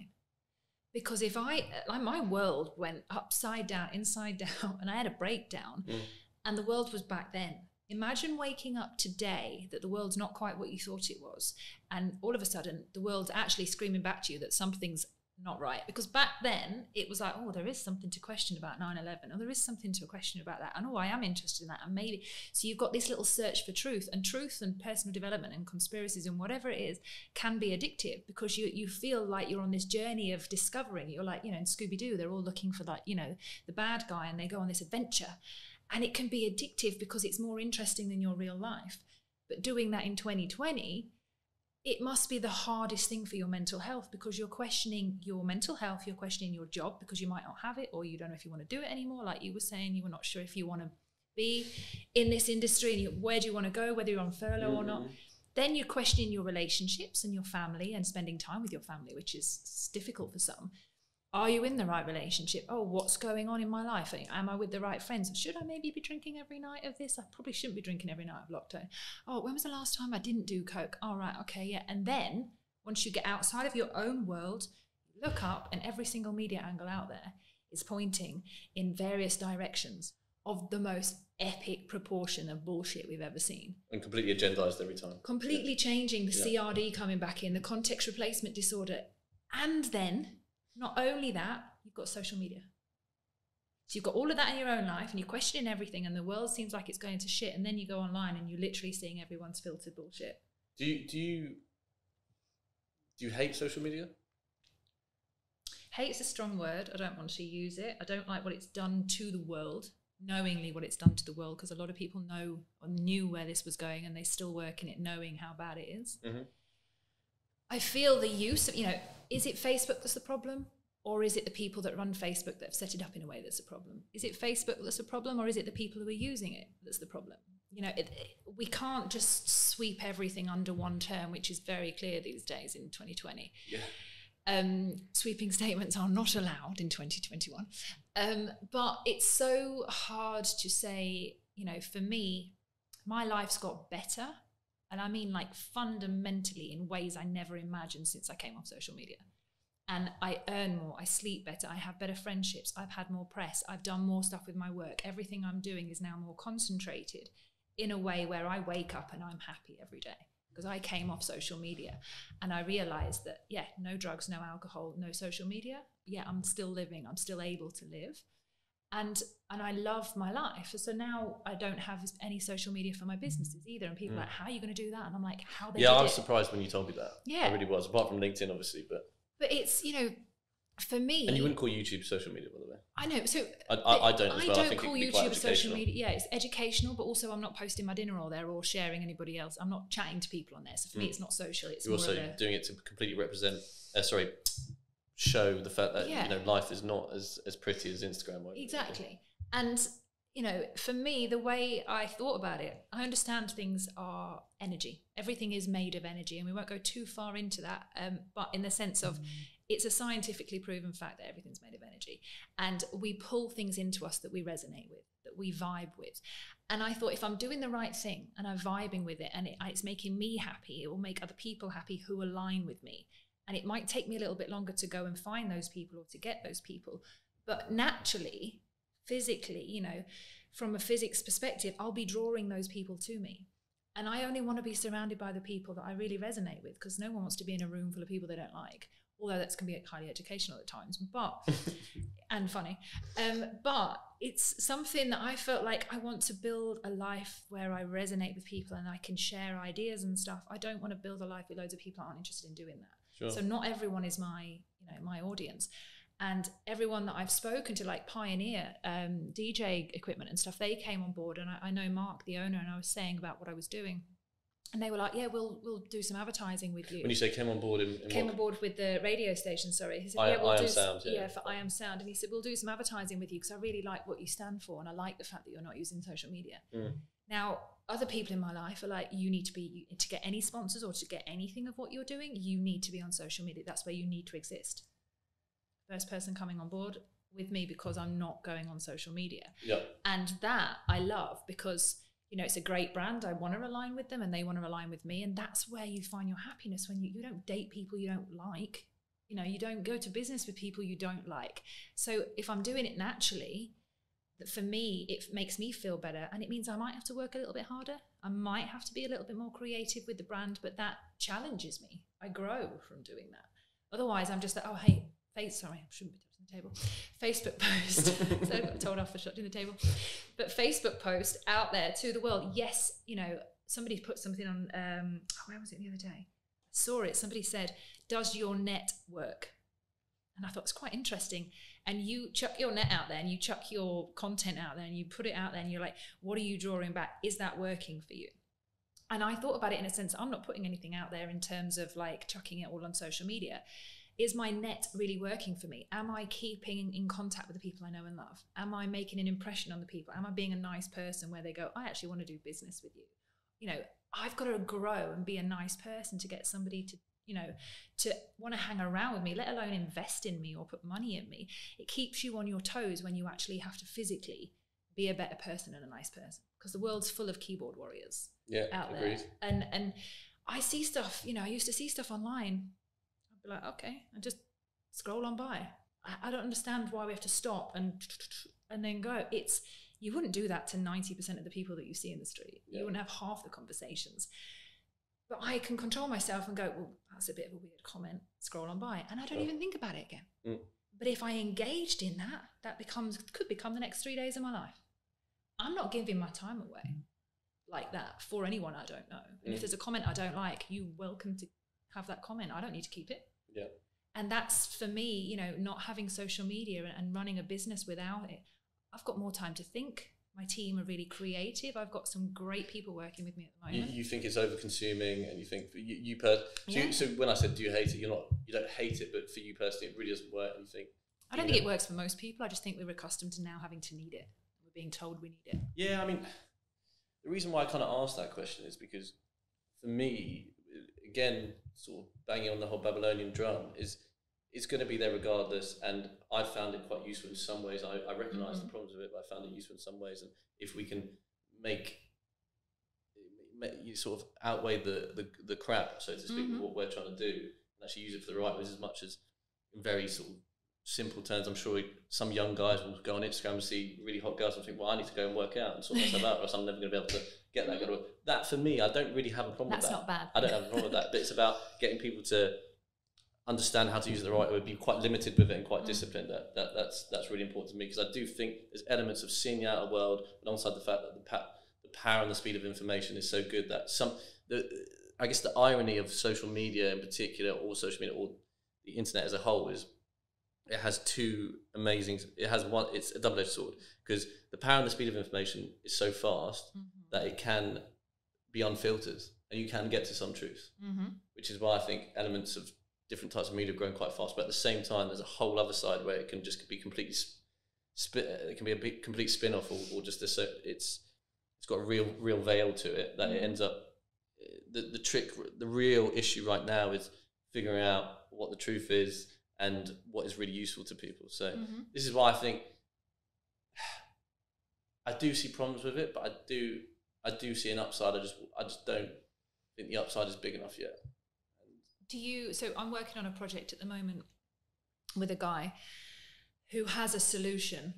because if I like my world went upside down, inside (laughs) down, and I had a breakdown, Mm. and the world was back then. Imagine waking up today that the world's not quite what you thought it was, and all of a sudden the world's actually screaming back to you that something's not right. Because back then it was like, oh, there is something to question about 9 11, or there is something to question about that, and oh, I am interested in that, and maybe. So you've got this little search for truth, and truth and personal development and conspiracies and whatever it is can be addictive because you you feel like you're on this journey of discovering. You're like, you know, in Scooby Doo, they're all looking for like, you know, the bad guy, and they go on this adventure, and it can be addictive because it's more interesting than your real life. But doing that in 2020, it must be the hardest thing for your mental health because you're questioning your mental health, you're questioning your job because you might not have it, or you don't know if you want to do it anymore. Like you were saying, you were not sure if you want to be in this industry and you, where do you want to go, whether you're on furlough or not Mhm. then you're questioning your relationships and your family and spending time with your family, which is difficult for some. Are you in the right relationship? Oh, what's going on in my life? Am I with the right friends? Should I maybe be drinking every night of this? I probably shouldn't be drinking every night of lockdown. Oh, when was the last time I didn't do coke? All right, okay, yeah. And then once you get outside of your own world, look up, and every single media angle out there is pointing in various directions of the most epic proportion of bullshit we've ever seen And completely agendized every time. completely changing the Yeah. CRD coming back in, the context replacement disorder. And then, not only that, you've got social media. So you've got all of that in your own life and you're questioning everything and the world seems like it's going to shit. And then you go online and you're literally seeing everyone's filtered bullshit. Do you do you do you hate social media? Hate's a strong word. I don't want to use it. I don't like what it's done to the world, knowingly what it's done to the world, because a lot of people know or knew where this was going and they still work in it knowing how bad it is. Mhm. I feel the use of, you know, is it Facebook that's the problem? Or is it the people that run Facebook that have set it up in a way that's a problem? Is it Facebook that's a problem, or is it the people who are using it that's the problem? You know, it, it, we can't just sweep everything under one term, which is very clear these days in 2020. Yeah. Um, sweeping (laughs) statements are not allowed in 2021. Um, but it's so hard to say, you know, for me, my life's got better. And I mean, like, fundamentally in ways I never imagined since I came off social media and I earn more, I sleep better, I have better friendships, I've had more press, I've done more stuff with my work. Everything I'm doing is now more concentrated in a way where I wake up and I'm happy every day. Because I came off social media and I realized that, yeah, no drugs, no alcohol, no social media. Yeah, I'm still living, I'm still able to live. And and I love my life. So now I don't have any social media for my businesses either. And people Mm. are like, how are you going to do that? And I'm like, how they yeah, I was it. surprised when you told me that. Yeah. I really was. Apart from LinkedIn, obviously, but But it's, you know, for me, and you wouldn't call YouTube social media, by the way. I know. So I, I, I don't as I well. I don't think it call YouTube social media. Yeah, it's educational, but also I'm not posting my dinner all there or sharing anybody else. I'm not chatting to people on there. So for me, Mm. it's not social. It's You're more also a doing it to completely represent. Uh, sorry, show the fact that Yeah. you know life is not as as pretty as Instagram. might exactly. And you know, for me, the way I thought about it, I understand things are energy. Everything is made of energy, and we won't go too far into that. Um, but in the sense of, it's a scientifically proven fact that everything's made of energy, and we pull things into us that we resonate with, that we vibe with. And I thought, if I'm doing the right thing and I'm vibing with it, and it, it's making me happy, it will make other people happy who align with me. And it might take me a little bit longer to go and find those people or to get those people, but naturally, physically, you know, from a physics perspective, I'll be drawing those people to me. And I only want to be surrounded by the people that I really resonate with because no one wants to be in a room full of people they don't like. Although that's can be highly educational at times, but (laughs) and funny. Um, but it's something that I felt like I want to build a life where I resonate with people and I can share ideas and stuff. I don't want to build a life with loads of people that aren't interested in doing that. Sure. So not everyone is my, you know, my audience. And everyone that I've spoken to, like Pioneer, um, DJ equipment and stuff, they came on board. And I, I know Mark, the owner, and I was saying about what I was doing, and they were like, "Yeah, we'll we'll do some advertising with you." when you say came on board in, in came on board with the radio station. Sorry, he said, I- "Yeah, we'll I Am do Sound, yeah. for I am Sound," and he said, "We'll do some advertising with you because I really like what you stand for, and I like the fact that you're not using social media." Mm. Now, other people in my life are like, "You need to be to get any sponsors or to get anything of what you're doing. You need to be on social media. That's where you need to exist." First person coming on board with me because I'm not going on social media yeah, and that I love because you know it's a great brand. I want to align with them, and they want to align with me, and that's where you find your happiness when you you don't date people you don't like. You know, you don't go to business with people you don't like. So if I'm doing it naturally, that for me it makes me feel better, and it means I might have to work a little bit harder. I might have to be a little bit more creative with the brand, but that challenges me. I grow from doing that. Otherwise, I'm just like, oh hey, face. Sorry, I shouldn't be touching the table. Facebook post. (laughs) so I got told off for touching the table. But Facebook post out there to the world. Yes, you know, somebody put something on. Um, oh, where was it the other day? I saw it. Somebody said, "Does your net work?" And I thought it's quite interesting. And you chuck your net out there, and you chuck your content out there, and you put it out there, and you're like, "What are you drawing back? Is that working for you?" And I thought about it in a sense. I'm not putting anything out there in terms of like chucking it all on social media is my net really working for me? Am I keeping in contact with the people I know and love? Am I making an impression on the people? Am I being a nice person where they go, I actually want to do business with you? You know, I've got to grow and be a nice person to get somebody to, you know, to want to hang around with me, let alone invest in me or put money in me. It keeps you on your toes when you actually have to physically be a better person and a nice person because the world's full of keyboard warriors yeah, out agreed. there. And and I see stuff, you know, I used to see stuff online. I'd be like, okay, and just scroll on by. I, I don't understand why we have to stop and and then go. It's you wouldn't do that to ninety percent of the people that you see in the street. Yeah. You wouldn't have half the conversations. But I can control myself and go, well, that's a bit of a weird comment. Scroll on by, and I don't even think about it again. Mm. But if I engaged in that, that becomes could become the next three days of my life. I'm not giving my time away like that for anyone I don't know. And if Mm. there's a comment I don't like, you welcome to have that comment. I don't need to keep it. Yeah, And that's for me, you know, not having social media and running a business without it. I've got more time to think. My team are really creative. I've got some great people working with me at the moment. you think it's over consuming, and you think you, you per- so, you, so when I said do you hate it, you're not you don't hate it, but for you personally, it really doesn't work. And you think I don't you think know- it works for most people. I just think we're accustomed to now having to need it. We're being told we need it. Yeah, I mean, the reason why I kind of asked that question is because for me, again, sort of banging on the whole Babylonian drum is it's going to be there regardless. And I found it quite useful in some ways. I, I recognize the Mhm. problems of it, but I found it useful in some ways. And if we can make you sort of outweigh the, the, the crap, so to speak, Mhm. what we're trying to do, and actually use it for the right ways as much as in very sort of simple terms. I'm sure some young guys will go on Instagram and see really hot girls and think, well, I need to go and work out and sort myself out, or else I'm never going to be able to get that. That for me, I don't really have a problem That's with that. not bad. I don't have a problem with that, but it's about getting people to understand how to use it the right way, be quite limited with it and quite disciplined. That, that that's that's really important to me because I do think there's elements of seeing the outer world alongside the fact that the pa- the power and the speed of information is so good that some the I guess the irony of social media in particular, or social media, or the internet as a whole, is it has two amazing. It has one. It's a double edged sword because the power and the speed of information is so fast Mhm. that it can be unfiltered and you can get to some truth Mhm. which is why I think elements of different types of media have grown quite fast. But at the same time, there's a whole other side where it can just be completely spit. It can be a big, complete spin off, or, or just a so it's it's got a real real veil to it that it Mhm. ends up. The the trick, the real issue right now is figuring out what the truth is and what is really useful to people. So Mhm. this is why I think (sighs) I do see problems with it, but I do I do see an upside. I just I just don't think the upside is big enough yet. Do you? So I'm working on a project at the moment with a guy who has a solution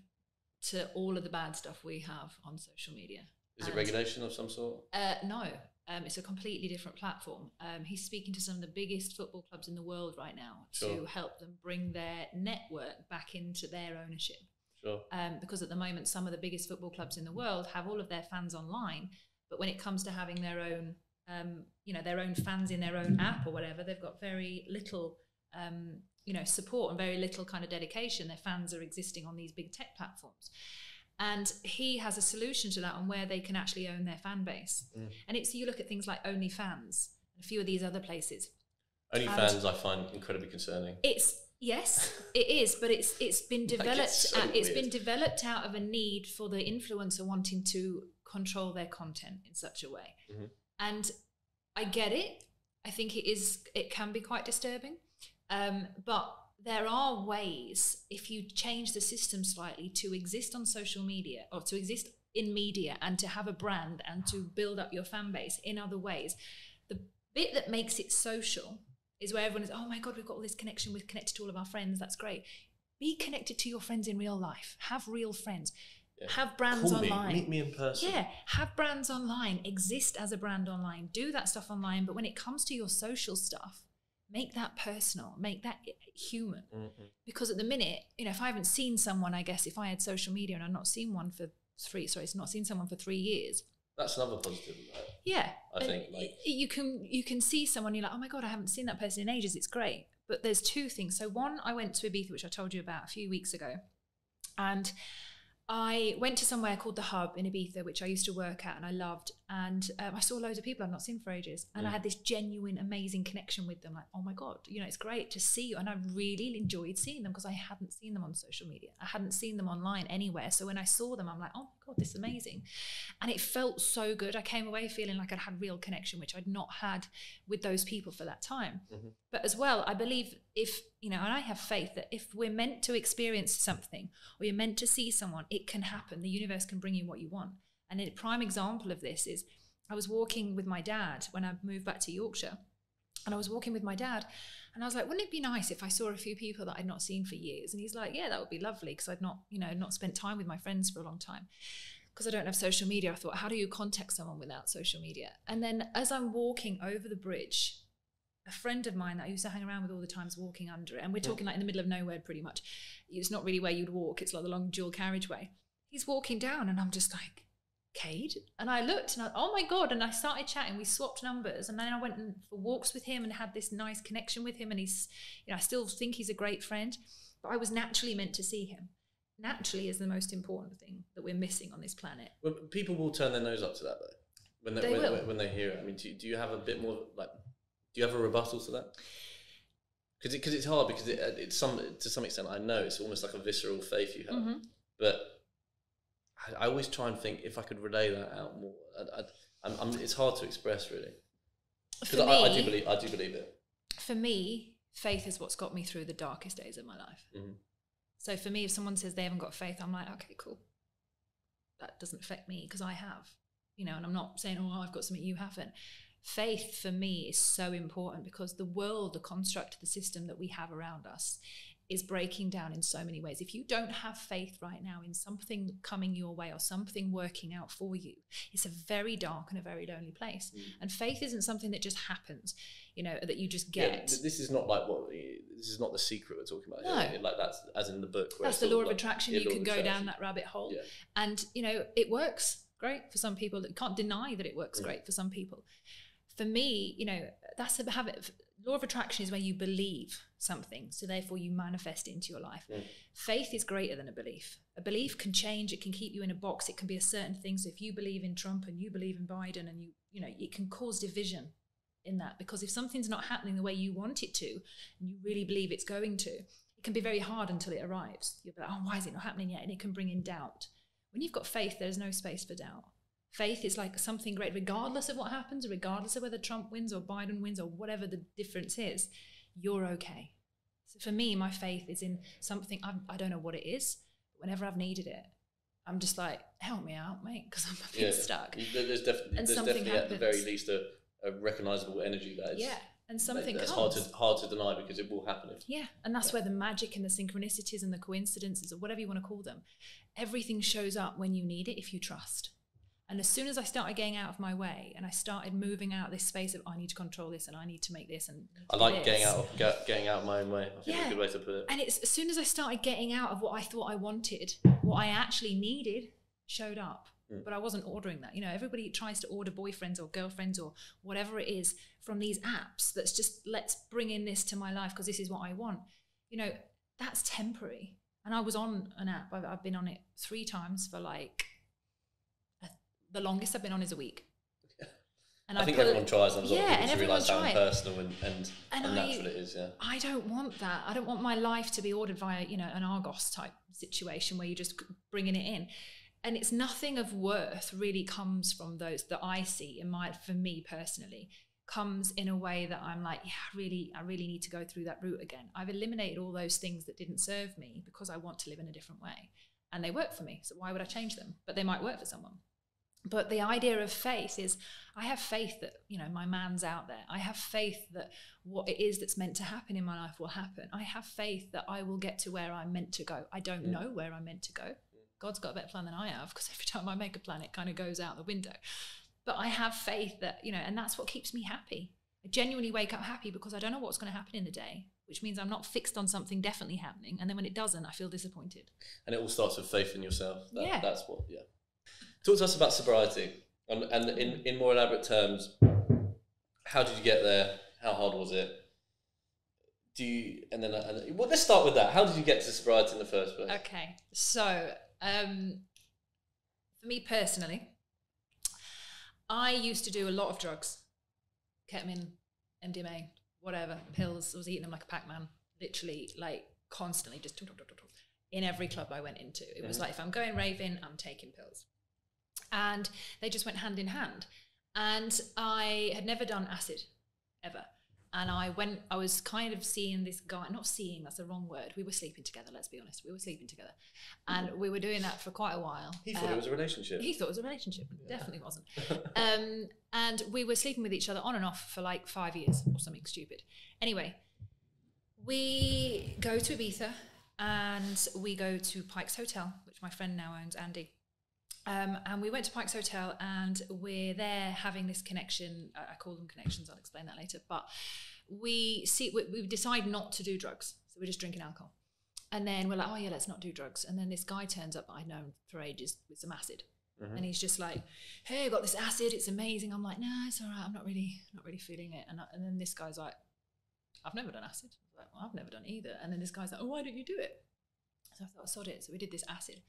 to all of the bad stuff we have on social media. Is it regulation of some sort? Uh, no, um, it's a completely different platform. Um, he's speaking to some of the biggest football clubs in the world right now Sure. to help them bring their network back into their ownership. Sure. Um, because at the moment, some of the biggest football clubs in the world have all of their fans online, but when it comes to having their own, um, you know, their own fans in their own app or whatever, they've got very little, um, you know, support and very little kind of dedication. Their fans are existing on these big tech platforms. And he has a solution to that on where they can actually own their fan base. Mm. And it's you look at things like OnlyFans, and a few of these other places. OnlyFans I find incredibly concerning. It's yes, it is, but it's it's been (laughs) developed. so it's been developed out of a need for the influencer wanting to control their content in such a way, Mhm. and I get it. I think it is. It can be quite disturbing, um, but there are ways if you change the system slightly to exist on social media or to exist in media and to have a brand and to build up your fan base in other ways. The bit that makes it social is where everyone is, oh my God, we've got all this connection, we're connected to all of our friends, that's great. Be connected to your friends in real life. Have real friends. Yeah. Have brands Call me, online. meet me in person. Yeah, have brands online, exist as a brand online, do that stuff online. But when it comes to your social stuff, make that personal, make that human. Mhm. Because at the minute, you know, if I haven't seen someone, I guess if I had social media and I've not seen one for three, sorry, it's not seen someone for three years. That's another positive. that. Yeah, I think, like- you can you can see someone you're like, oh my god, I haven't seen that person in ages. It's great. But there's two things. So one, I went to Ibiza, which I told you about a few weeks ago, and I went to somewhere called the Hub in Ibiza, which I used to work at and I loved. And um, I saw loads of people I've not seen for ages. And I Mm. had this genuine, amazing connection with them. Like, oh my God, you know, it's great to see you. And I really enjoyed seeing them because I hadn't seen them on social media. I hadn't seen them online anywhere. So when I saw them, I'm like, oh God, this is amazing. And it felt so good. I came away feeling like I'd had real connection, which I'd not had with those people for that time. Mhm. But as well, I believe if, you know, and I have faith that if we're meant to experience something or you're meant to see someone, it can happen. The universe can bring you what you want. And a prime example of this is I was walking with my dad when I moved back to Yorkshire. And I was walking with my dad, and I was like, "Wouldn't it be nice if I saw a few people that I'd not seen for years?" And he's like, "Yeah, that would be lovely because I'd not, you know, not spent time with my friends for a long time." Because I don't have social media, I thought, how do you contact someone without social media? And then as I'm walking over the bridge, a friend of mine that I used to hang around with all the times walking under it, and we're talking like in the middle of nowhere pretty much. It's not really where you'd walk, it's like the long dual carriageway. He's walking down, and I'm just like, Cade? And I looked and I, oh my God. And I started chatting. We swapped numbers. And then I went for walks with him and had this nice connection with him. And he's, you know, I still think he's a great friend, but I was naturally meant to see him. naturally is the most important thing that we're missing on this planet. Well, people will turn their nose up to that though when they, They when, will. when- they hear it. I mean, do, you- do you have a bit more like? Do you have a rebuttal to that? Because because it's hard because it, it's some to some extent I know it's almost like a visceral faith you have, Mhm. but I, I always try and think if I could relay that out more. I, I, I'm, I'm, it's hard to express really because I, I do believe I do believe it. for me, faith is what's got me through the darkest days of my life. Mhm. So for me, if someone says they haven't got faith, I'm like, okay, cool. That doesn't affect me because I have, you know, and I'm not saying, oh, I've got something you haven't. Faith for me is so important because the world, the construct, the system that we have around us is breaking down in so many ways. If you don't have faith right now in something coming your way or something working out for you, it's a very dark and a very lonely place. Mm. And faith isn't something that just happens, you know, that you just get. th- this is not like what this is not the secret we're talking about. No. here. like that's as in the book. where That's the law of like- attraction. yeah, you can go down that rabbit hole. Yeah. And, you know, it works great for some people. You can't deny that it works Mm. great for some people. For me, you know, that's a habit. Law of attraction is where you believe something. So therefore you manifest it into your life. Mm. Faith is greater than a belief. A belief can change. It can keep you in a box. It can be a certain thing. So if you believe in Trump and you believe in Biden and you, you know, it can cause division in that because if something's not happening the way you want it to and you really believe it's going to, it can be very hard until it arrives. You'll be like, oh, why is it not happening yet? And it can bring in doubt. When you've got faith, there's no space for doubt. Faith is like something great, regardless of what happens, regardless of whether Trump wins or Biden wins or whatever the difference is, you're okay. So for me, my faith is in something, I, I don't know what it is, but whenever I've needed it, I'm just like, help me out, mate, because I'm a bit Yeah, stuck. There's definitely And there's something definitely at the very least a, a recognizable energy that is Yeah, and something that's comes. hard to hard to deny because it will happen. If, Yeah, and that's Yeah. where the magic and the synchronicities and the coincidences or whatever you want to call them, everything shows up when you need it if you trust. And as soon as I started getting out of my way and I started moving out this space of I need to control this and I need to make this and I like getting out of, get, getting out of my own way. I think that's Yeah. a good way to put it. And it's as soon as I started getting out of what I thought I wanted, what I actually needed showed up. Mm. But I wasn't ordering that. You know, everybody tries to order boyfriends or girlfriends or whatever it is from these apps that's just let's bring in this to my life because this is what I want. You know, that's temporary. And I was on an app. I've, I've been on it three times for like the longest I've been on is a week. And I think put- everyone tries. and Yeah, and to everyone realise how tries. impersonal and, and, And I- natural it is. Yeah. I don't want that. I don't want my life to be ordered via, you know, an Argos type situation where you're just bringing it in. And it's nothing of worth really comes from those that I see in my, for me personally, comes in a way that I'm like, yeah, I really, I really need to go through that route again. I've eliminated all those things that didn't serve me because I want to live in a different way. And they work for me. So why would I change them? But they might work for someone. But the idea of faith is I have faith that, you know, my man's out there. I have faith that what it is that's meant to happen in my life will happen. I have faith that I will get to where I'm meant to go. I don't Mm. know where I'm meant to go. God's got a better plan than I have because every (laughs) time I make a plan, it kind of goes out the window. But I have faith that, you know, and that's what keeps me happy. I genuinely wake up happy because I don't know what's going to happen in the day, which means I'm not fixed on something definitely happening. And then when it doesn't, I feel disappointed. And it all starts with faith in yourself. That, Yeah. That's what. Yeah. Talk to us about sobriety, and, and in, in more elaborate terms, how did you get there? How hard was it? Do you and then and, well, let's start with that. How did you get to sobriety in the first place? Okay, so um, for me personally, I used to do a lot of drugs, ketamine, MDMA, whatever, pills. I was eating them like a Pac-Man, literally, like constantly, just in every club I went into. It was Mhm. like if I'm going raving, I'm taking pills, and they just went hand in hand. And I had never done acid ever. And I went, I was kind of seeing this guy, not seeing, that's the wrong word. We were sleeping together, let's be honest. We were sleeping together. And we were doing that for quite a while. He thought Uh, it was a relationship. he thought it was a relationship. Yeah. definitely wasn't. (laughs) Um, and we were sleeping with each other on and off for like five years or something stupid. Anyway, we go to Ibiza and we go to Pike's Hotel, which my friend now owns, Andy. Um, and we went to Pike's Hotel and we're there having this connection. I I call them connections, I'll explain that later. But we see, we, we decide not to do drugs. So we're just drinking alcohol. And then we're like, oh yeah, let's not do drugs. And then this guy turns up I'd known for ages with some acid. Mhm. And he's just like, hey, I got this acid. It's amazing. I'm like, nah, it's all right. I'm not really, not really feeling it. And, I, and then this guy's like, I've never done acid. I was like, well, I've never done either. And then this guy's like, oh, why don't you do it? So I thought, sod it. So we did this acid.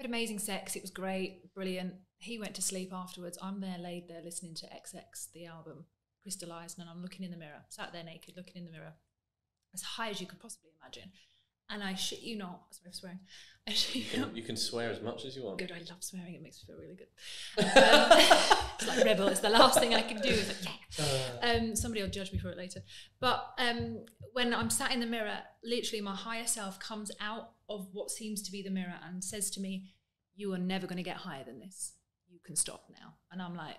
Had amazing sex. It was great, brilliant. He went to sleep afterwards. I'm there, laid there, listening to XX, the album, crystallized, and I'm looking in the mirror, sat there naked, looking in the mirror, as high as you could possibly imagine. And I shit you not, sorry for swearing. (laughs) I shit You you can, you can swear as much as you want. Good, I love swearing. It makes me feel really good. Um, (laughs) it's like rebel. It's the last thing I can do. It's like, yeah. Um, somebody will judge me for it later. But um, when I'm sat in the mirror, literally my higher self comes out of what seems to be the mirror and says to me, "You are never going to get higher than this. You can stop now." And I'm like,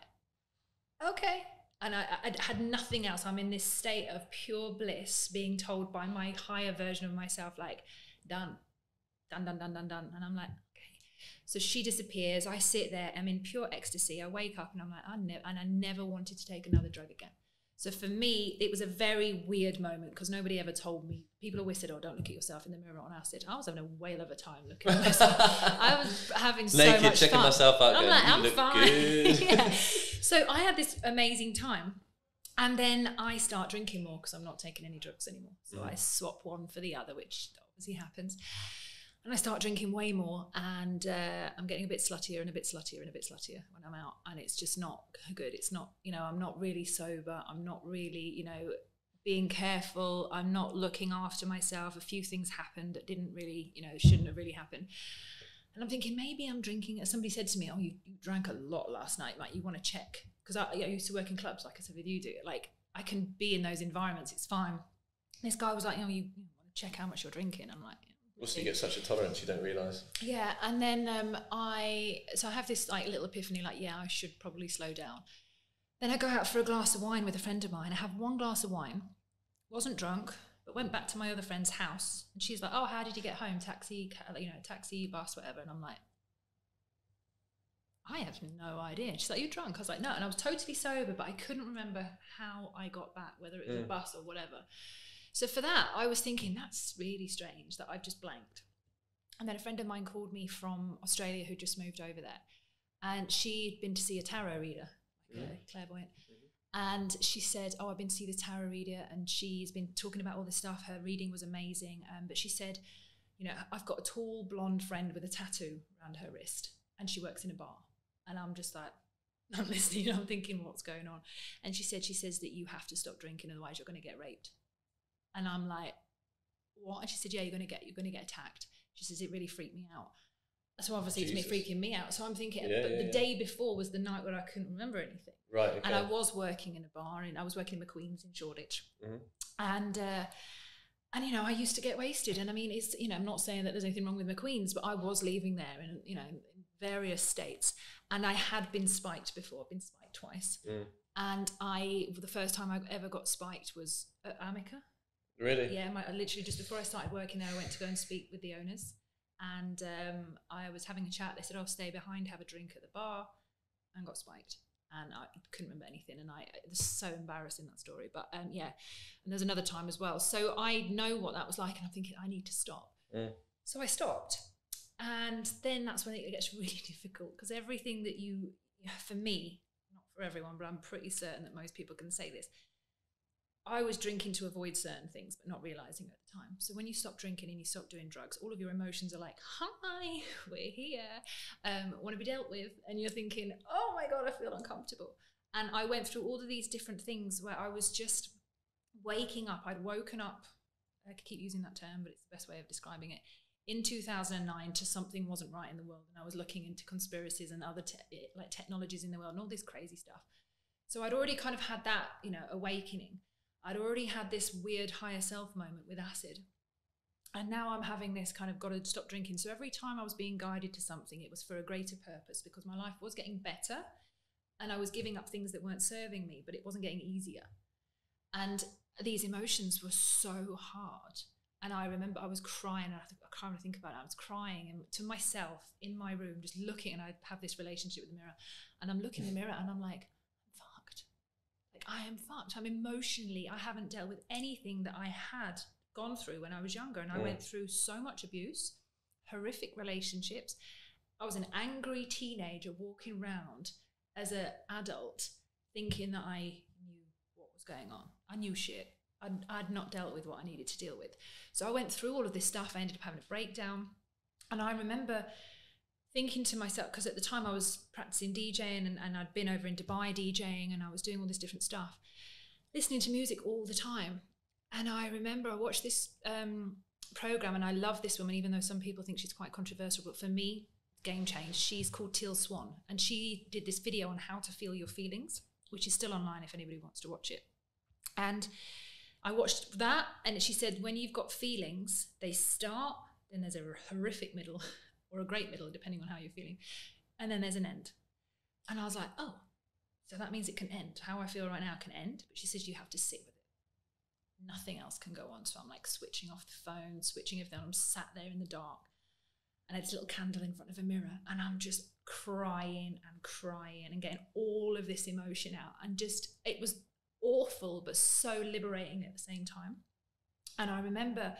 "Okay." And I, I had nothing else. I'm in this state of pure bliss, being told by my higher version of myself, like, "Done, done, done, done, done, done." And I'm like, "Okay." So she disappears. I sit there. I'm in pure ecstasy. I wake up and I'm like, I never, and I never wanted to take another drug again. So for me, it was a very weird moment because nobody ever told me. People always said, "Oh, don't look at yourself in the mirror on acid." I was having a whale of a time looking at myself. (laughs) I was having so Naked, much checking fun. myself out, I'm going, like, I'm fine. (laughs) yeah. (laughs) So I had this amazing time, and then I start drinking more because I'm not taking any drugs anymore. So Mm. I swap one for the other, which obviously happens. And I start drinking way more, and uh, I'm getting a bit sluttier and a bit sluttier and a bit sluttier when I'm out, and it's just not good. It's not, you know, I'm not really sober. I'm not really, you know, being careful. I'm not looking after myself. A few things happened that didn't really, you know, shouldn't have really happened. And I'm thinking maybe I'm drinking. Somebody said to me, "Oh, you, you drank a lot last night. Like you want to check?" Because I, I used to work in clubs, like I said with you do. Like I can be in those environments. It's fine. This guy was like, "You know, you, you want to check how much you're drinking?" I'm like, Also, you get such a tolerance you don't realise. yeah, and then um, I so I have this like little epiphany, like yeah, I should probably slow down. Then I go out for a glass of wine with a friend of mine. I have one glass of wine, wasn't drunk, but went back to my other friend's house, and she's like, "Oh, how did you get home? Taxi, you know, taxi, bus, whatever." And I'm like, I have no idea. And she's like, "You're drunk." I was like, "No," and I was totally sober, but I couldn't remember how I got back, whether it was a Mm. bus or whatever. So for that, I was thinking that's really strange that I've just blanked. And then a friend of mine called me from Australia who just moved over there, and she'd been to see a tarot reader, like a clairvoyant. And she said, "Oh, I've been to see the tarot reader, and she's been talking about all this stuff. Her reading was amazing." Um, but she said, "You know, I've got a tall blonde friend with a tattoo around her wrist, and she works in a bar." And I'm just like, (laughs) I'm listening. I'm thinking, what's going on? And she said, she says that you have to stop drinking, otherwise you're going to get raped. And I'm like, what? And she said, yeah, you're going to get, you're going to get attacked. She says, it really freaked me out. So obviously it's me freaking me out. So I'm thinking, Yeah, but yeah, the yeah. day before was the night where I couldn't remember anything. Right. Okay. And I was working in a bar, and I was working in McQueen's in Shoreditch, Mhm. and uh, and you know I used to get wasted, and I mean it's you know I'm not saying that there's anything wrong with McQueen's, but I was leaving there in you know in various states, and I had been spiked before, I've been spiked twice, Mm. and I the first time I ever got spiked was at Amica. Really? Yeah, my, literally just before I started working there, I went to go and speak with the owners, and um, I was having a chat. They said, "Oh, stay behind, have a drink at the bar," and got spiked. And I couldn't remember anything, and I it was so embarrassing that story. But um, yeah, and there's another time as well. So I know what that was like, and I'm thinking I need to stop. Mm. So I stopped, and then that's when it gets (laughs) really difficult because everything that you, for me, not for everyone, but I'm pretty certain that most people can say this. I was drinking to avoid certain things, but not realizing at the time. So when you stop drinking and you stop doing drugs, all of your emotions are like, "Hi, (laughs) we're here, um, want to be dealt with," and you're thinking, "Oh my god, I feel uncomfortable." And I went through all of these different things where I was just waking up. I'd woken up. I could keep using that term, but it's the best way of describing it. In 2009, to something wasn't right in the world, and I was looking into conspiracies and other te- like technologies in the world and all this crazy stuff. So I'd already kind of had that, you know, awakening. I'd already had this weird higher self moment with acid. And now I'm having this kind of got to stop drinking. So every time I was being guided to something, it was for a greater purpose because my life was getting better and I was giving up things that weren't serving me, but it wasn't getting easier. And these emotions were so hard. And I remember I was crying, and I, th- I can't even think about it. I was crying and to myself in my room, just looking, and I have this relationship with the mirror. And I'm looking in the mirror and I'm like, Like, I am fucked. I'm emotionally, I haven't dealt with anything that I had gone through when I was younger. And I Mm. went through so much abuse, horrific relationships. I was an angry teenager walking around as an adult thinking that I knew what was going on. I knew shit. I'd, I'd not dealt with what I needed to deal with. So I went through all of this stuff. I ended up having a breakdown. And I remember thinking to myself, because at the time I was practicing DJing and, and I'd been over in Dubai DJing and I was doing all this different stuff, listening to music all the time. And I remember I watched this um, program and I love this woman, even though some people think she's quite controversial. But for me, game change. She's called Teal Swan and she did this video on how to feel your feelings, which is still online if anybody wants to watch it. And I watched that and she said, when you've got feelings, they start, then there's a horrific middle (laughs) or a great middle, depending on how you're feeling, and then there's an end. And I was like, oh, so that means it can end. How I feel right now can end. But she says you have to sit with it. Nothing else can go on. So I'm like switching off the phone, switching everything. I'm sat there in the dark and it's a little candle in front of a mirror and I'm just crying and crying and getting all of this emotion out. And just, it was awful, but so liberating at the same time. And I remember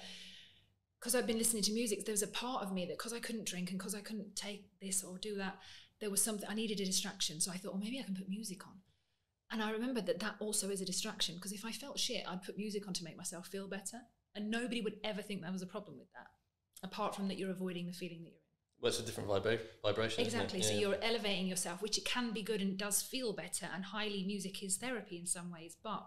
because I'd been listening to music, there was a part of me that because I couldn't drink and because I couldn't take this or do that, there was something I needed a distraction. So I thought, well, maybe I can put music on. And I remembered that that also is a distraction because if I felt shit, I'd put music on to make myself feel better. And nobody would ever think there was a problem with that, apart from that you're avoiding the feeling that you're in. Well, it's a different vibra- vibration. Exactly. So you're elevating yourself, which it can be good and does feel better. And highly music is therapy in some ways, but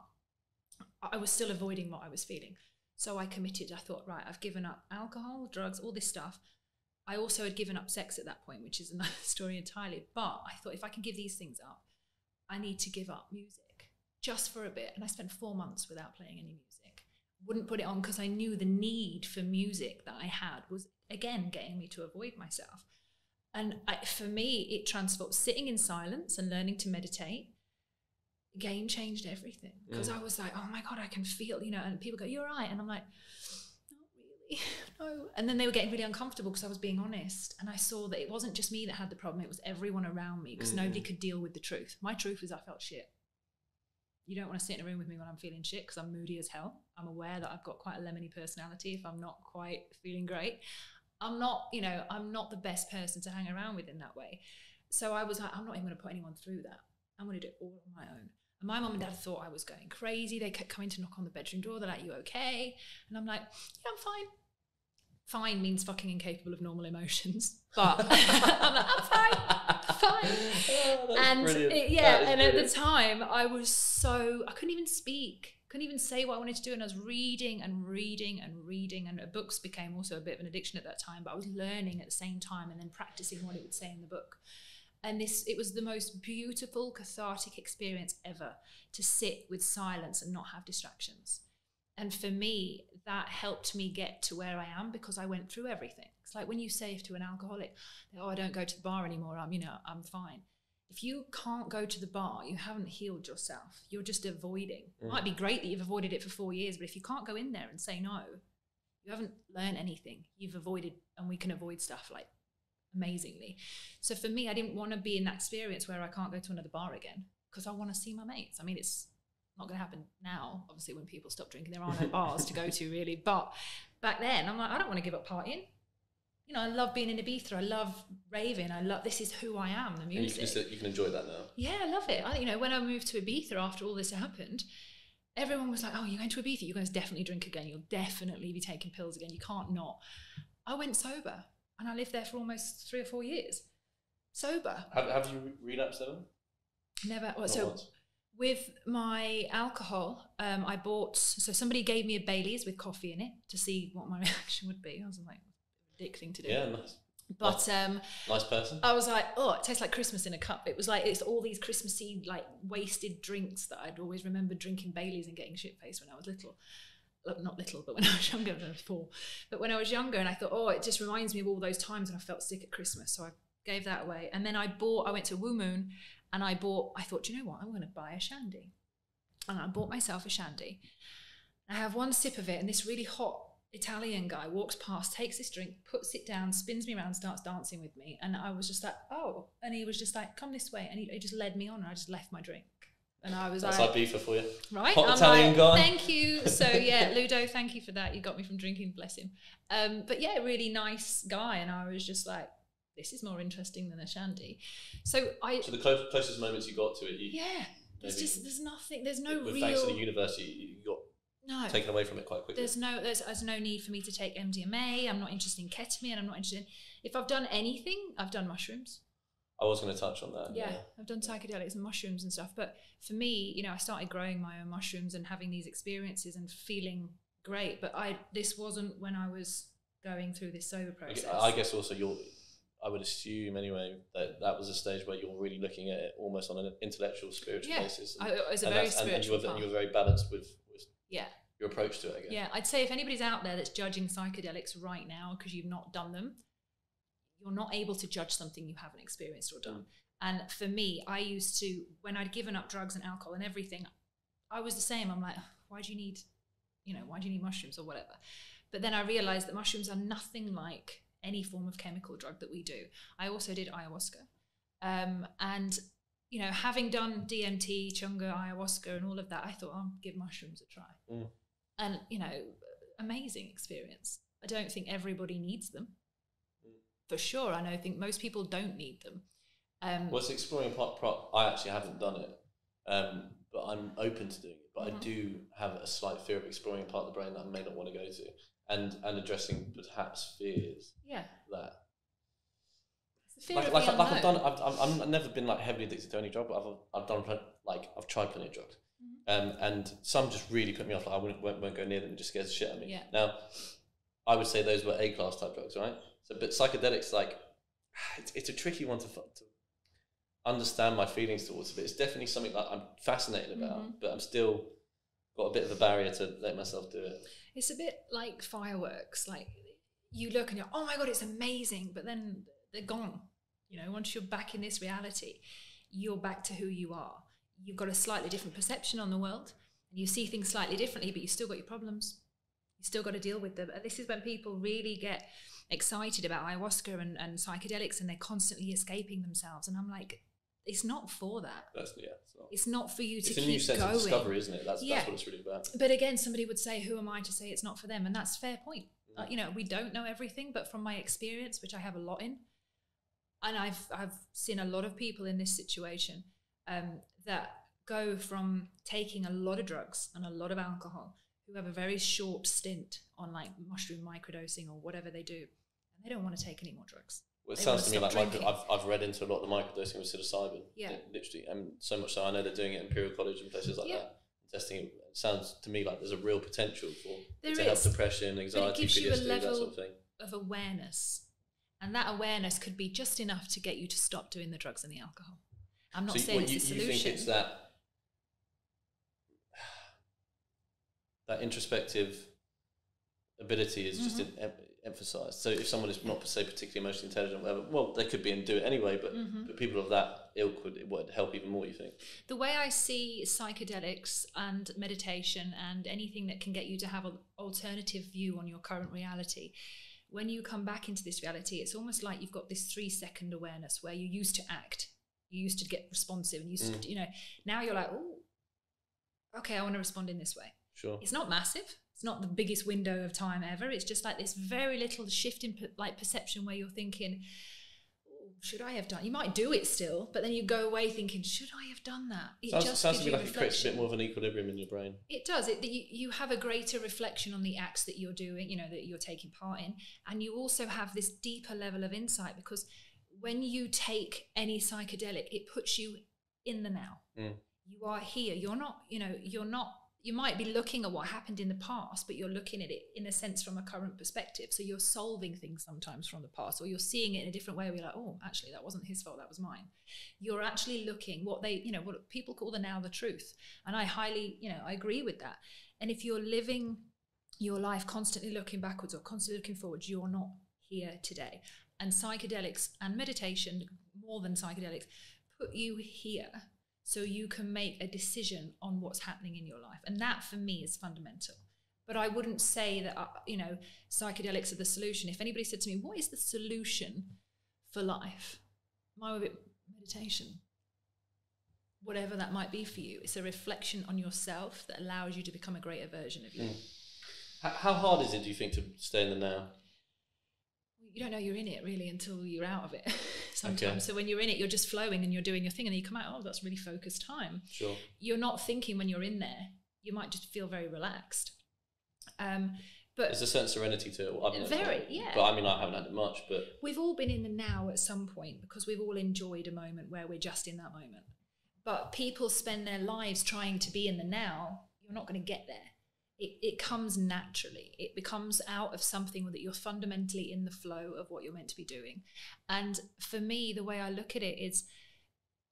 I was still avoiding what I was feeling. So I committed. I thought, right, I've given up alcohol, drugs, all this stuff. I also had given up sex at that point, which is (laughs) another story entirely. But I thought if I can give these things up, I need to give up music just for a bit. And I spent four months without playing any music. Wouldn't put it on because I knew the need for music that I had was again getting me to avoid myself. And I, for me, it transformed sitting in silence and learning to meditate. Game changed everything mm. because I was like, oh my god, I can feel, you know. And people go, "You're right," and I'm like, not really, (laughs) no. And then they were getting really uncomfortable because I was being honest, and I saw that it wasn't just me that had the problem; it was everyone around me because nobody mm. could deal with the truth. My truth was I felt shit. You don't want to sit in a room with me when I'm feeling shit because I'm moody as hell. I'm aware that I've got quite a lemony personality if I'm not quite feeling great. I'm not, you know, I'm not the best person to hang around with in that way. So I was like, I'm not even going to put anyone through that. I'm going to do it all on my own. And my mum and dad thought I was going crazy. They kept coming to knock on the bedroom door. They're like, "You okay?" And I'm like, "Yeah, I'm fine." Fine means fucking incapable of normal emotions, but (laughs) I'm like, "I'm fine, fine." (laughs) Oh, and it- uh, yeah, That is and at the time I was so I couldn't even speak, couldn't even say what I wanted to do, and I was reading and reading and reading, and uh, books became also a bit of an addiction at that time. But I was learning at the same time and then practicing what it would say in the book. And this, it was the most beautiful, cathartic experience ever to sit with silence and not have distractions. And for me, that helped me get to where I am because I went through everything. It's like when you say to an alcoholic, "Oh, I don't go to the bar anymore. I'm, you know, I'm fine." If you can't go to the bar, you haven't healed yourself. You're just avoiding. It might be great that you've avoided it for four years, but if you can't go in there and say no, you haven't learned anything. You've avoided, and we can avoid stuff like amazingly. So for me, I didn't want to be in that experience where I can't go to another bar again because I want to see my mates. I mean, it's not going to happen now. Obviously, when people stop drinking, there are no bars to go to (laughs) really. But back then, I'm like, I don't want to give up partying. You know, I love being in Ibiza. I love raving. I love this is who I am. The And you music. can, you can enjoy that now. Yeah, I love it. I, you know, when I moved to Ibiza after all this happened, everyone was like, "Oh, you're going to Ibiza? You're going to definitely drink again. You'll definitely be taking pills again. You can't not." I went sober, and I lived there for almost three or four years, sober. Have, have you re- relapsed ever? Never. Well, Not so once. with my alcohol, um, I bought. So somebody gave me a Bailey's with coffee in it to see what my (laughs) reaction would be. I was like, dick thing to do. Yeah, nice. But um, Nice person. I was like, oh, it tastes like Christmas in a cup. It was like it's all these Christmassy like wasted drinks that I'd always remember drinking Baileys and getting shit faced when I was little. Not little, but when I was (laughs) younger, I was four. But when I was younger, and I thought, oh, it just reminds me of all those times when I felt sick at Christmas. So I gave that away, and then I bought. I went to Woo Moon, and I bought. I thought, you know what? I'm going to buy a shandy, and I bought myself a shandy. I have one sip of it, and this really hot Italian guy walks past, takes this drink, puts it down, spins me around, starts dancing with me. And I was just like, oh. And he was just like, come this way. And he, he just led me on, and I just left my drink. And I was That's like, like beef for you. right? hot I'm Italian like, guy. Thank you. So (laughs) yeah, Ludo, thank you for that. You got me from drinking, bless him. Um, but yeah, really nice guy. And I was just like, this is more interesting than a shandy. So I, So the close, closest moments you got to it, you, yeah, there's just, there's nothing, there's no with real. thanks to the university, you got no. taken away from it quite quickly. There's no there's, there's no need for me to take MDMA. I'm not interested in ketamine. And I'm not interested in if I've done anything, I've done mushrooms. I was going to touch on that. Yeah, I've done psychedelics and mushrooms and stuff. But for me, you know, I started growing my own mushrooms and having these experiences and feeling great. But I this wasn't when I was going through this sober process. gue- I guess also you're. I would assume anyway that that was a stage where you're really looking at it almost on an intellectual, spiritual Yeah, basis. I, it was a and very that's- and- and you spiritual were, path. you were very balanced with, with yeah. your approach to it. I guess. Yeah, I'd say if anybody's out there that's judging psychedelics right now because you've not done them, you're not able to judge something you haven't experienced or done. And for me, I used to, when I'd given up drugs and alcohol and everything, I was the same. I'm like, why do you need, you know, why do you need mushrooms or whatever? But then I realized that mushrooms are nothing like any form of chemical drug that we do. I also did ayahuasca. Um, and, you know, having done DMT, changa, ayahuasca, and all of that, I thought, I'll give mushrooms a try Mm. and you know amazing experience i don't think everybody needs them Mm. For sure i know I think most people don't need them um Well, it's exploring part. Pro- I actually haven't done it, um, but I'm open to doing it. But I Mhm. do have a slight fear of exploring a part of the brain that I may not want to go to, and and addressing perhaps fears yeah that it's the fear like, like, like I've done. I've, I've, I've never been like heavily addicted to any drug, but I've I've done like I've tried plenty of drugs, Mm-hmm. um, and some just really put me off. Like I wouldn't won't, won't go near them. It just scares the shit out of me. Yeah. Now, I would say those were A class type drugs, right? So, but psychedelics, like, (sighs) it's, it's a tricky one to, to understand my feelings towards it. But it's definitely something that I'm fascinated about, Mhm. but I'm still got a bit of a barrier to let myself do it. it's a bit like fireworks like you look and you're oh my god it's amazing but then they're gone you know once you're back in this reality you're back to who you are you've got a slightly different perception on the world and you see things slightly differently but you still got your problems still got to deal with them and this is when people really get excited about ayahuasca and, and psychedelics and they're constantly escaping themselves and i'm like it's not for that That's yeah. It's, not, it's not for you to it's a keep new sense going of discovery, isn't it? That's Yeah. that's what it's really about. but again, somebody would say, "Who am I to say it's not for them?" And that's a fair point. Mm. Uh, you know, we don't know everything, but from my experience, which I have a lot in, and I've I've seen a lot of people in this situation um, that go from taking a lot of drugs and a lot of alcohol, who have a very short stint on like mushroom microdosing or whatever they do, and they don't want to take any more drugs. Well, it They sounds wanna me like micro. I've, I've read into a lot of the microdosing with psilocybin. Yeah. li- Literally. And so much so I know they're doing it in Imperial College and places like Yeah. that. Testing it. it sounds to me like there's a real potential for There to help depression, anxiety, you a PTSD, that level- sort of thing. Of awareness, and that awareness could be just enough to get you to stop doing the drugs and the alcohol. I'm not so saying it's you, a you solution. think it's that that introspective ability is just Mhm. em- emphasized. So if someone is not say particularly emotionally intelligent, whatever, well, they could be and do it anyway. But, Mhm. but people of that ilk would it would help even more. You think? the way I see psychedelics and meditation and anything that can get you to have an alternative view on your current reality, when you come back into this reality, it's almost like you've got this three second awareness where you used to act, you used to get responsive, and you used to, you know, now you're like, oh, okay, I want to respond in this way. Sure. It's not massive. It's not the biggest window of time ever. It's just like this very little shift in like perception where you're thinking, "Oh, should I have done? You might do it still, but then you go away thinking, should I have done that? It Sounds, just sounds gives to me like it creates a bit more of an equilibrium in your brain. It does. It, you, you have a greater reflection on the acts that you're doing, you know, that you're taking part in. And you also have this deeper level of insight because when you take any psychedelic, it puts you in the now. Mm. You are here. You're not, you know, you're not, you might be looking at what happened in the past, but you're looking at it in a sense from a current perspective. So you're solving things sometimes from the past, or you're seeing it in a different way you're like, oh, actually, that wasn't his fault, that was mine. You're actually looking what they, you know, what people call the now the truth. And I highly, you know, I agree with that. And if you're living your life constantly looking backwards or constantly looking forwards, you're not here today. And psychedelics and meditation, more than psychedelics, put you here so you can make a decision on what's happening in your life. And that for me is fundamental. But I wouldn't say that, uh, you know, psychedelics are the solution. If anybody said to me, what is the solution for life? Would meditation whatever that might be for you. It's a reflection on yourself that allows you to become a greater version of you. Mm. How hard is it, do you think, to stay in the now? You don't know you're in it really until you're out of it (laughs) sometimes. Okay. So when you're in it, you're just flowing and you're doing your thing, and then you come out, oh, that's really focused time. Sure. You're not thinking when you're in there. you might just feel very relaxed. Um, but There's a certain serenity to it. I've noticed Very, that. yeah. But I mean, I haven't had it much, but we've all been in the now at some point because we've all enjoyed a moment where we're just in that moment. But people spend their lives trying to be in the now. You're not going to get there. It, it comes naturally. It becomes out of something that you're fundamentally in the flow of what you're meant to be doing. And for me, the way I look at it is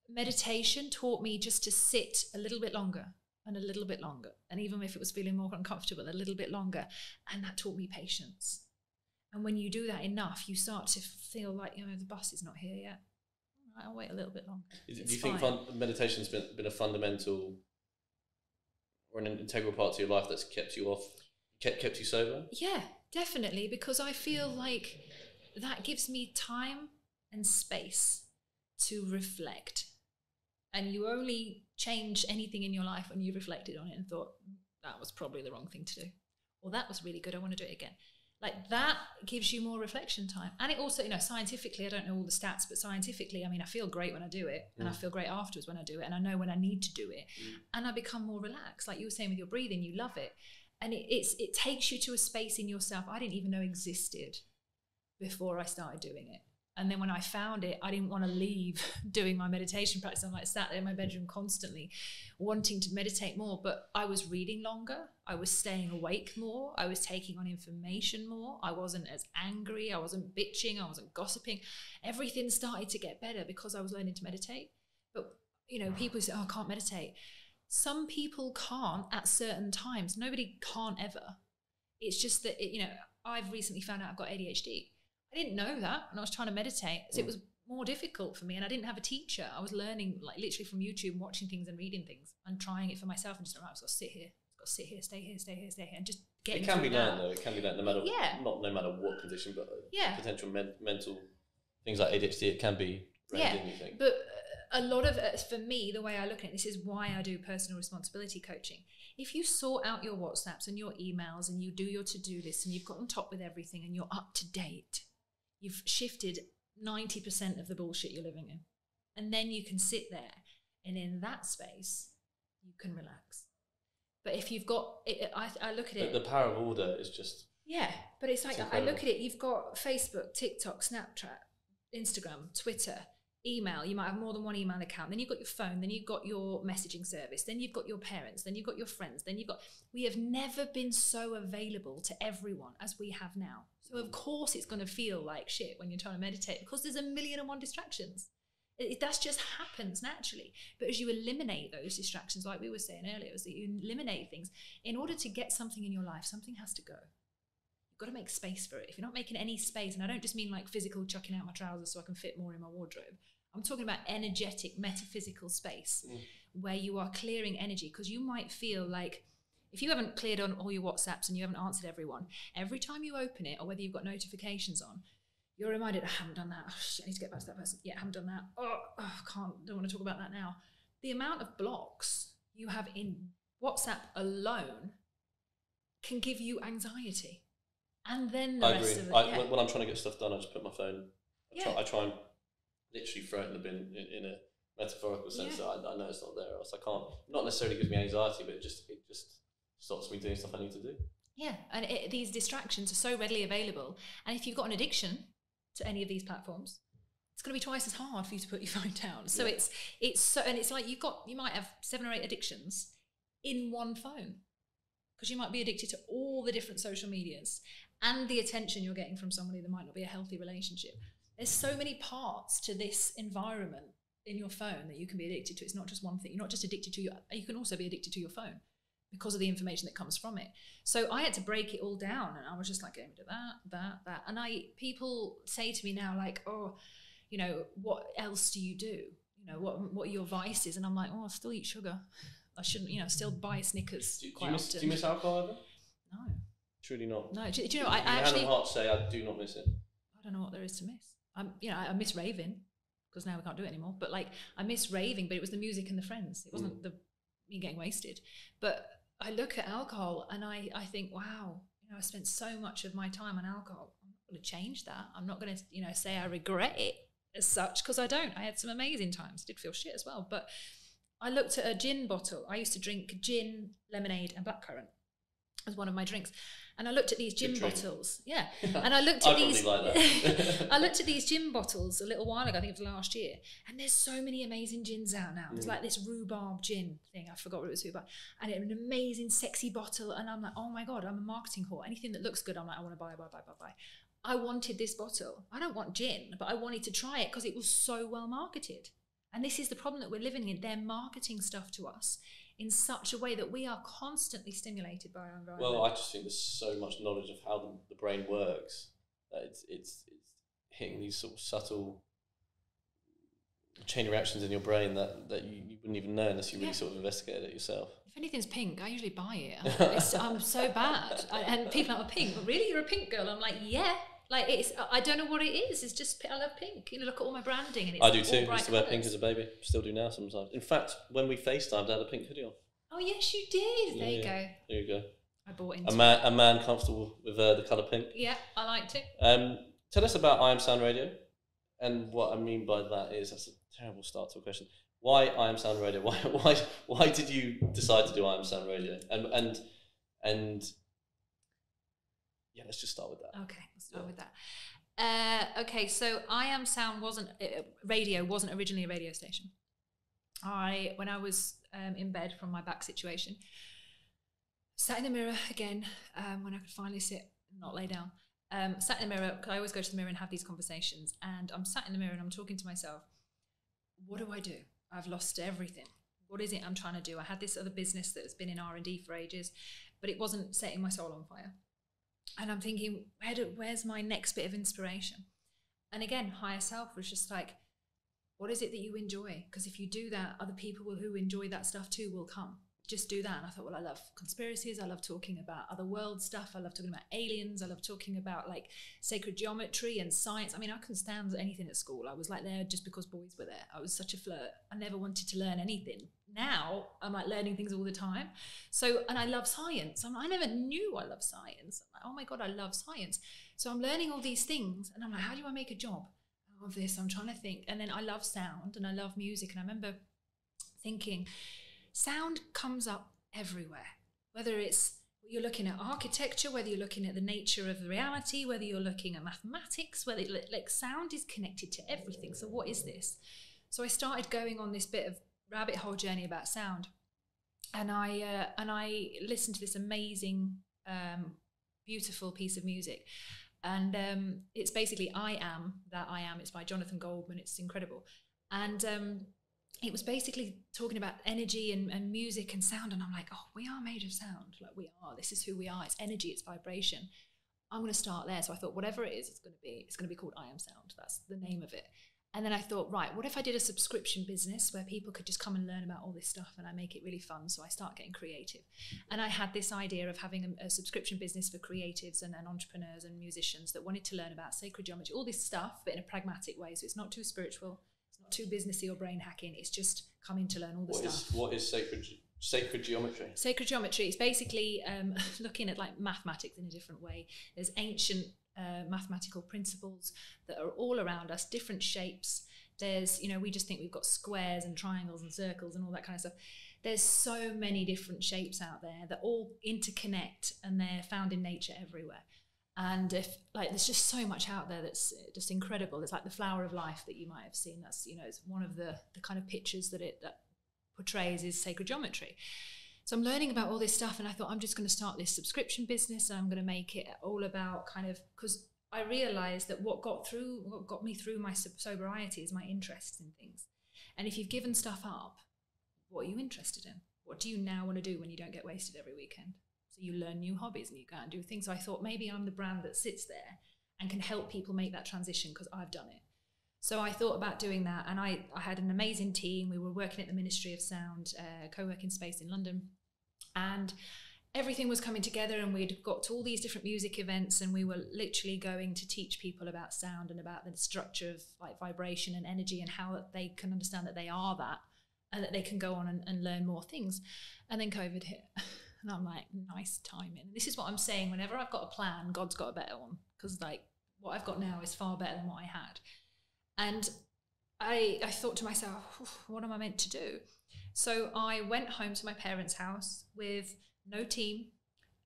meditation taught me just to sit a little bit longer and a little bit longer. And even if it was feeling more uncomfortable, a little bit longer. And that taught me patience. And when you do that enough, you start to feel like, you know, the bus is not here yet. I'll wait a little bit longer. do you think fine. fun, meditation's been, been a fundamental or an integral part to your life that's kept you off, kept, kept you sober? Yeah, definitely. Because I feel like that gives me time and space to reflect. And you only change anything in your life when you reflected on it and thought, "Mm, that was probably the wrong thing to do. Or that was really good. I want to do it again. Like that gives you more reflection time. And it also, you know, scientifically, I don't know all the stats, but scientifically, I mean, I feel great when I do it and I Mm. feel great afterwards when I do it. And I know when I need to do it. Mm. And I become more relaxed. Like you were saying with your breathing, you love it. And it, it's, it takes you to a space in yourself I didn't even know existed before I started doing it. And then when I found it, I didn't want to leave (laughs) doing my meditation practice. I'm like sat there in my bedroom constantly wanting to meditate more. But I was reading longer. I was staying awake more. I was taking on information more. I wasn't as angry. I wasn't bitching. I wasn't gossiping. Everything started to get better because I was learning to meditate. But, you know, people say, oh, I can't meditate. Some people can't at certain times. Nobody can't ever. It's just that, it, you know, I've recently found out I've got ADHD. I didn't know that when I was trying to meditate. So it Mm. was more difficult for me and I didn't have a teacher. I was learning like literally from YouTube, watching things and reading things and trying it for myself and just, right, I've got to sit here, I've got to sit here, stay here, stay here, stay here, and just get It can be that. learned though. It can be learned no matter Yeah. not no matter what condition, but uh, Yeah. potential men- mental things like ADHD. It can be Yeah, in. You think? But uh, a lot of it, for me, the way I look at it, this is why I do personal responsibility coaching. If you sort out your WhatsApps and your emails and you do your to do list and you've got on top with everything and you're up to date, you've shifted 90% of the bullshit you're living in. And then you can sit there and in that space, you can relax. But if you've got, it, I, I look at the, it. the power of order is just Yeah, but it's like It's I look at it. You've got Facebook, TikTok, Snapchat, Instagram, Twitter, email. You might have more than one email account. Then you've got your phone. Then you've got your messaging service. Then you've got your parents. Then you've got your friends. Then you've got. We have never been so available to everyone as we have now. So of course it's going to feel like shit when you're trying to meditate because there's a million and one distractions. It, that's just happens naturally. But as you eliminate those distractions, like we were saying earlier, is that you eliminate things in order to get something in your life. Something has to go you've got to make space for it. If you're not making any space, and I don't just mean like physical chucking out my trousers so I can fit more in my wardrobe, I'm talking about energetic, metaphysical space Mm. where you are clearing energy because you might feel like if you haven't cleared on all your WhatsApps and you haven't answered everyone, every time you open it or whether you've got notifications on, you're reminded, I haven't done that. Oh, shit, I need to get back to that person. Yeah, I haven't done that. Oh, oh, I can't, don't want to talk about that now. The amount of blocks you have in WhatsApp alone can give you anxiety. And then the I rest agree. of it. I, yeah. when, I'm trying to get stuff done, I just put my phone. I, Yeah. try, I try and literally throw it in the bin in, in a metaphorical sense. Yeah. That I, I know it's not there, or else I can't. Not necessarily gives me anxiety, but it just it just stops me doing stuff I need to do. Yeah, and it, these distractions are so readily available. And if you've got an addiction to any of these platforms, it's going to be twice as hard for you to put your (laughs) phone down. So Yeah. it's it's so, and it's like you've got you might have seven or eight addictions in one phone because you might be addicted to all the different social medias and the attention you're getting from somebody that might not be a healthy relationship. There's so many parts to this environment in your phone that you can be addicted to. It's not just one thing. You're not just addicted to your. You can also be addicted to your phone because of the information that comes from it. So I had to break it all down, and I was just like, going to that, that, that. And I people say to me now, like, oh, you know, what else do you do? You know, what what are your vices? And I'm like, oh, I still eat sugar. I shouldn't, you know, still buy Snickers Do, do, you miss, do you miss alcohol ever? no, Truly not. no. Do, do you know? I, I hand actually, on heart say I do not miss it. I don't know what there is to miss. I'm, you know, I, I miss raving because now we can't do it anymore. But like, I miss raving, but it was the music and the friends. It wasn't mm. the me getting wasted. But I look at alcohol and I, I think, wow, you know, I spent so much of my time on alcohol. I'm not going to change that. I'm not going to, you know, say I regret it as such because I don't. I had some amazing times. Did feel shit as well, but I looked at a gin bottle. I used to drink gin, lemonade, and blackcurrant as one of my drinks. And I looked at these gin bottles. Yeah. (laughs) And I looked I at these probably like. (laughs) I looked at these gin (laughs) bottles a little while ago, I think it was last year. And there's so many amazing gins out now. There's Mm. like this rhubarb gin thing. I forgot what it was rhubarb. And it an amazing sexy bottle. And I'm like, oh my God, I'm a marketing whore. Anything that looks good, I'm like, I want to buy, buy, buy, buy, buy. I wanted this bottle. I don't want gin, but I wanted to try it because it was so well marketed. And this is the problem that we're living in. They're marketing stuff to us in such a way that we are constantly stimulated by our environment. Well, I just think there's so much knowledge of how the, the brain works that it's, it's it's hitting these sort of subtle chain reactions in your brain that, that you, you wouldn't even know unless you really Yeah. sort of investigated it yourself. If anything's pink, I usually buy it. I'm, it's, (laughs) I'm so bad. I, and people are like, pink. Really? You're a pink girl? I'm like, yeah. Like, it's, I don't know what it is. It's just, I love pink. You know, look at all my branding. and it's I do too. bright Used to wear pink as a baby. Still do now sometimes. In fact, when we FaceTimed, I had a pink hoodie on. Oh, yes, you did. There Yeah, you yeah. go. There you go. I bought into A man, a man comfortable with uh, the colour pink. Yeah, I liked it. Um, tell us about I Am Sound Radio, and what I mean by that is that's a terrible start to a question. Why I Am Sound Radio? (laughs) Why why why did you decide to do I Am Sound Radio? And and and yeah, let's just start with that. Okay, let's start Yeah. with that. Uh, okay, so I Am Sound wasn't, uh, radio wasn't originally a radio station. I, when I was um, in bed from my back situation, sat in the mirror again um, when I could finally sit, not lay down. Um, sat in the mirror. 'cause I always go to the mirror and have these conversations. And I'm sat in the mirror and I'm talking to myself. What do I do? I've lost everything. What is it I'm trying to do? I had this other business that's been in R and D for ages, but it wasn't setting my soul on fire. And I'm thinking, where do, where's my next bit of inspiration? And again, higher self was just like, what is it that you enjoy? Because if you do that, other people who enjoy that stuff too will come. Just do that. And I thought, well, I love conspiracies. I love talking about other world stuff. I love talking about aliens. I love talking about like sacred geometry and science. I mean, I couldn't stand anything at school. I was like there just because boys were there. I was such a flirt. I never wanted to learn anything. Now I'm like learning things all the time. So, and I love science. I'm, I never knew I love science. I'm like, oh my God, I love science. So I'm learning all these things. And I'm like, how do I make a job of this? I'm trying to think. And then I love sound and I love music. And I remember thinking, sound comes up everywhere, whether it's you're looking at architecture, whether you're looking at the nature of reality, whether you're looking at mathematics, whether like sound is connected to everything. So what is this? So I started going on this bit of rabbit hole journey about sound, and I uh, and I listened to this amazing, um, beautiful piece of music, and um, it's basically "I Am That I Am." It's by Jonathan Goldman. It's incredible, and um, it was basically talking about energy and, and music and sound. And I'm like, oh, we are made of sound. Like we are. This is who we are. It's energy. It's vibration. I'm going to start there. So I thought, whatever it is, it's going to be. It's going to be called I Am Sound. That's the name of it. And then I thought, right, what if I did a subscription business where people could just come and learn about all this stuff and I make it really fun? So I start getting creative. And I had this idea of having a, a subscription business for creatives and, and entrepreneurs and musicians that wanted to learn about sacred geometry, all this stuff, but in a pragmatic way. So it's not too spiritual, too businessy or brain hacking. It's just coming to learn all the What stuff. is what is sacred sacred geometry? Sacred geometry is basically um, (laughs) looking at like mathematics in a different way. There's ancient uh, mathematical principles that are all around us, different shapes. There's, you know, we just think we've got squares and triangles and circles and all that kind of stuff. There's so many different shapes out there that all interconnect and they're found in nature everywhere. And if like there's just so much out there that's just incredible. It's like the flower of life that you might have seen. That's you know it's one of the the kind of pictures that it that portrays is sacred geometry. So I'm learning about all this stuff, and I thought I'm just going to start this subscription business, and I'm going to make it all about kind of because I realised that what got through, what got me through my sobriety is my interest in things. And if you've given stuff up, what are you interested in? What do you now want to do when you don't get wasted every weekend? So you learn new hobbies and you go out and do things. So I thought maybe I'm the brand that sits there and can help people make that transition because I've done it. So I thought about doing that, and I, I had an amazing team. We were working at the Ministry of Sound uh, co-working space in London, and everything was coming together. And we'd got to all these different music events, and we were literally going to teach people about sound and about the structure of like vibration and energy, and how they can understand that they are that, and that they can go on and, and learn more things. And then COVID hit, (laughs) and I'm like, nice timing. This is what I'm saying. Whenever I've got a plan, God's got a better one, because like what I've got now is far better than what I had. And I, I thought to myself, what am I meant to do? So I went home to my parents' house with no team,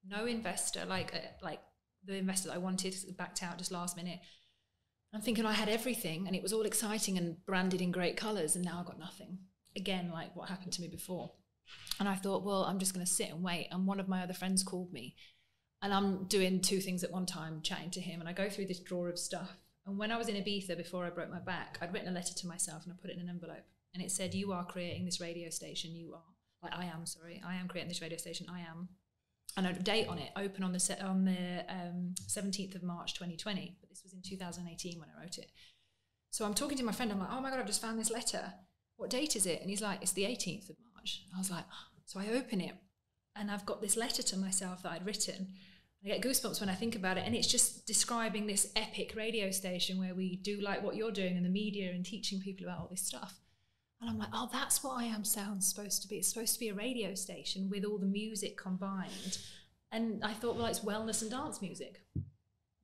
no investor, like uh, like the investor that I wanted backed out just last minute. I'm thinking I had everything and it was all exciting and branded in great colours, and now I've got nothing. Again, like what happened to me before. And I thought, well, I'm just going to sit and wait. And one of my other friends called me, and I'm doing two things at one time, chatting to him. And I go through this drawer of stuff. And when I was in Ibiza before I broke my back, I'd written a letter to myself and I put it in an envelope. And it said, You are creating this radio station. You are, like, I am, sorry, I am creating this radio station. I am. And a date on it, open on the on the um, 17th of March 2020. But this was in 2018 when I wrote it. So I'm talking to my friend. I'm like, Oh my God, I've just found this letter. What date is it? And he's like, It's the 18th of March. I was like, (gasps) So I open it and I've got this letter to myself that I'd written. I get goosebumps when I think about it, and it's just describing this epic radio station where we do like what you're doing in the media and teaching people about all this stuff. And I'm like, oh, that's what I Am Sound's supposed to be. It's supposed to be a radio station with all the music combined. And I thought, well, it's wellness and dance music.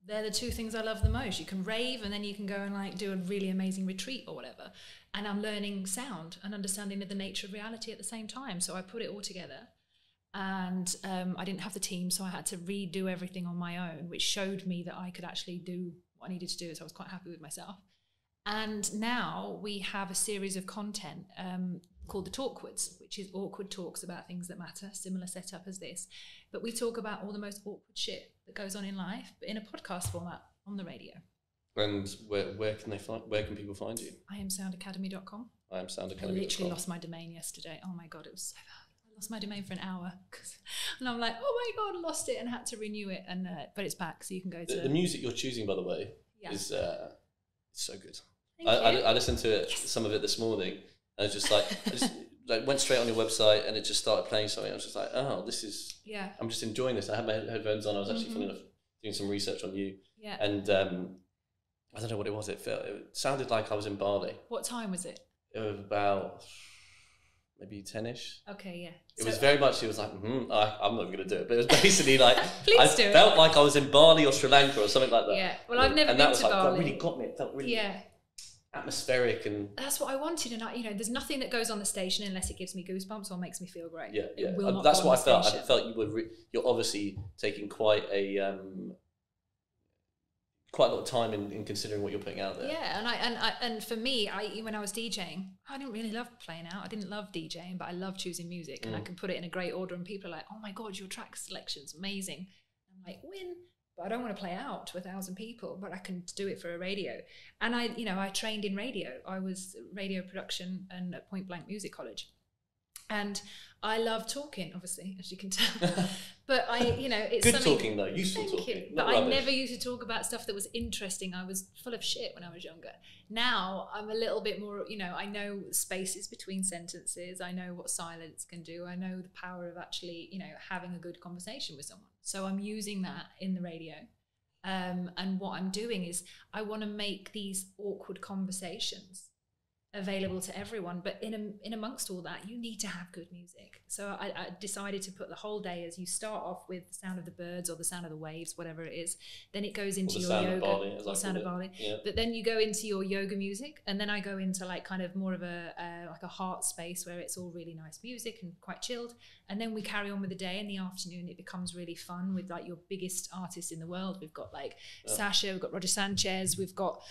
They're the two things I love the most. You can rave and then you can go and like do a really amazing retreat or whatever. And I'm learning sound and understanding of the nature of reality at the same time. So I put it all together and um, I didn't have the team, so I had to redo everything on my own, which showed me that I could actually do what I needed to do. So I was quite happy with myself. And now we have a series of content um, called the Talkwoods, which is awkward talks about things that matter, similar setup as this. But we talk about all the most awkward shit that goes on in life, but in a podcast format on the radio. And where, where can they find? Where can people find you? I am soundacademy.com. I am Sound I literally lost my domain yesterday. Oh my god, it was so bad. I lost my domain for an hour and I'm like, oh my god, lost it and had to renew it. And uh, but it's back, so you can go to. The, the music you're choosing, by the way, yeah. is uh, so good. Thank I, I, you. I listened to it, some of it this morning. And I was just like, I just like went straight on your website and it just started playing something. I was just like, oh, this is. yeah, I'm just enjoying this. I had my headphones on. I was actually Mhm. funny enough doing some research on you, yeah. and um, I don't know what it was. It felt it sounded like I was in Bali. what time was it? It was about maybe ten-ish. Okay, yeah. It So- was very much. It was like, mm, I, I'm not going to do it. But it was (laughs) basically like (laughs) I do it. felt like I was in Bali or Sri Lanka or something like that. Yeah. Well, I've never and been that was to like, that really got me. It felt really Yeah, atmospheric and that's what I wanted, and I, you know, there's nothing that goes on the station unless it gives me goosebumps or makes me feel great. yeah, yeah. Uh, That's what I felt. I felt you were. Re- you're obviously taking quite a um, quite a lot of time in, in considering what you're putting out there. Yeah, and I and I and for me, I when I was DJing, I didn't really love playing out. I didn't love DJing, but I love choosing music, and I Mm. can put it in a great order, and people are like, "Oh my god, your track selection's amazing." I'm like, "Win." But I don't want to play out to a thousand people, but I can do it for a radio. And I, you know, I trained in radio. I was radio production and at Point Blank Music College. And I love talking, obviously, as you can tell. (laughs) but I, you know, it's Good talking though, useful talking. you. But I never used to talk about stuff that was interesting. I was full of shit when I was younger. Now I'm a little bit more, you know, I know spaces between sentences. I know what silence can do. I know the power of actually, you know, having a good conversation with someone. So I'm using that in the radio. Um, and what I'm doing is I want to make these awkward conversations available to everyone. But in a, in amongst all that, you need to have good music. So I, I decided to put the whole day as you start off with the sound of the birds or the sound of the waves, whatever it is. Then it goes into your sound yoga of Bali, or sound of Bali. Yeah. But then you go into your yoga music, and then I go into like kind of more of a uh, like a heart space where it's all really nice music and quite chilled. And then we carry on with the day. In the afternoon, it becomes really fun with like your biggest artists in the world. We've got like. Sasha, we've got Roger Sanchez, we've got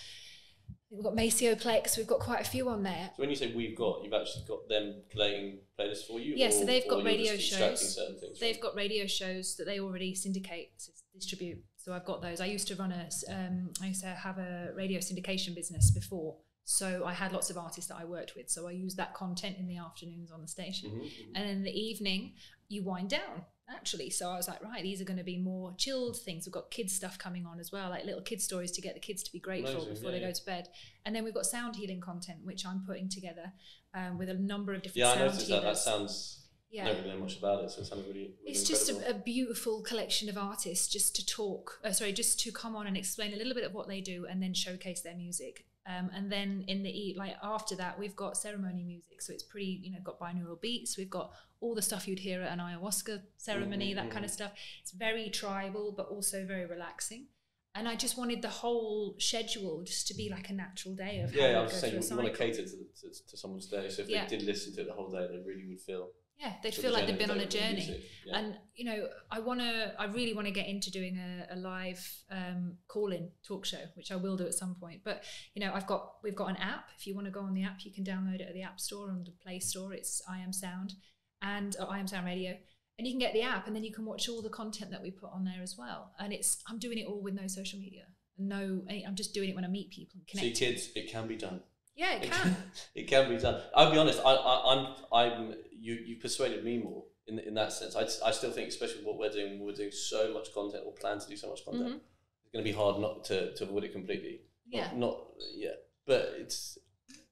we've got Maceo Plex, we've got quite a few on there. So when you say we've got, you've actually got them collating playlists for you. Yeah, so they've got radio shows. They've got radio shows that they already syndicate, distribute. So I've got those. I used to run a, um, I used to have a radio syndication business before. So I had lots of artists that I worked with. So I used that content in the afternoons on the station. Mhm, mhm. And in the evening, you wind down naturally. So I was like, right, these are going to be more chilled things. We've got kids stuff coming on as well, like little kid stories to get the kids to be grateful Amazing, before yeah, they go to bed. And then we've got sound healing content, which I'm putting together um, with a number of different Yeah, I noticed that. That sounds. yeah. I don't really know much about it, so it sounded really. really It's just a, a beautiful collection of artists just to talk, uh, sorry, just to come on and explain a little bit of what they do and then showcase their music. Um, and then in the e like after that, we've got ceremony music, so it's pretty, you know, got binaural beats. We've got all the stuff you'd hear at an ayahuasca ceremony, that kind of stuff. It's very tribal, but also very relaxing. and I just wanted the whole schedule just to be like a natural day of Yeah, I was saying you, want to cater to, to, to someone's day. So if Yeah. they did listen to it the whole day, they really would feel. Yeah, they'd feel like they've been on a they would use journey. Yeah. And you know, I want to. I really want to get into doing a, a live um, call-in talk show, which I will do at some point. But you know, I've got we've got an app. If you want to go on the app, you can download it at the App Store and the Play Store. It's I Am Sound and or I Am Sound Radio, and you can get the app, and then you can watch all the content that we put on there as well. And it's I'm doing it all with no social media. No, I'm just doing it when I meet people and connect. See, kids, it can be done. Yeah, it can. (laughs) it can be done. I'll be honest. I, I, I'm, I'm. You, you persuaded me more in in that sense. I, I still think, especially what we're doing, we're doing so much content or plan to do so much content. Mhm. It's going to be hard not to, to avoid it completely. Yeah. Not, not yeah, but it's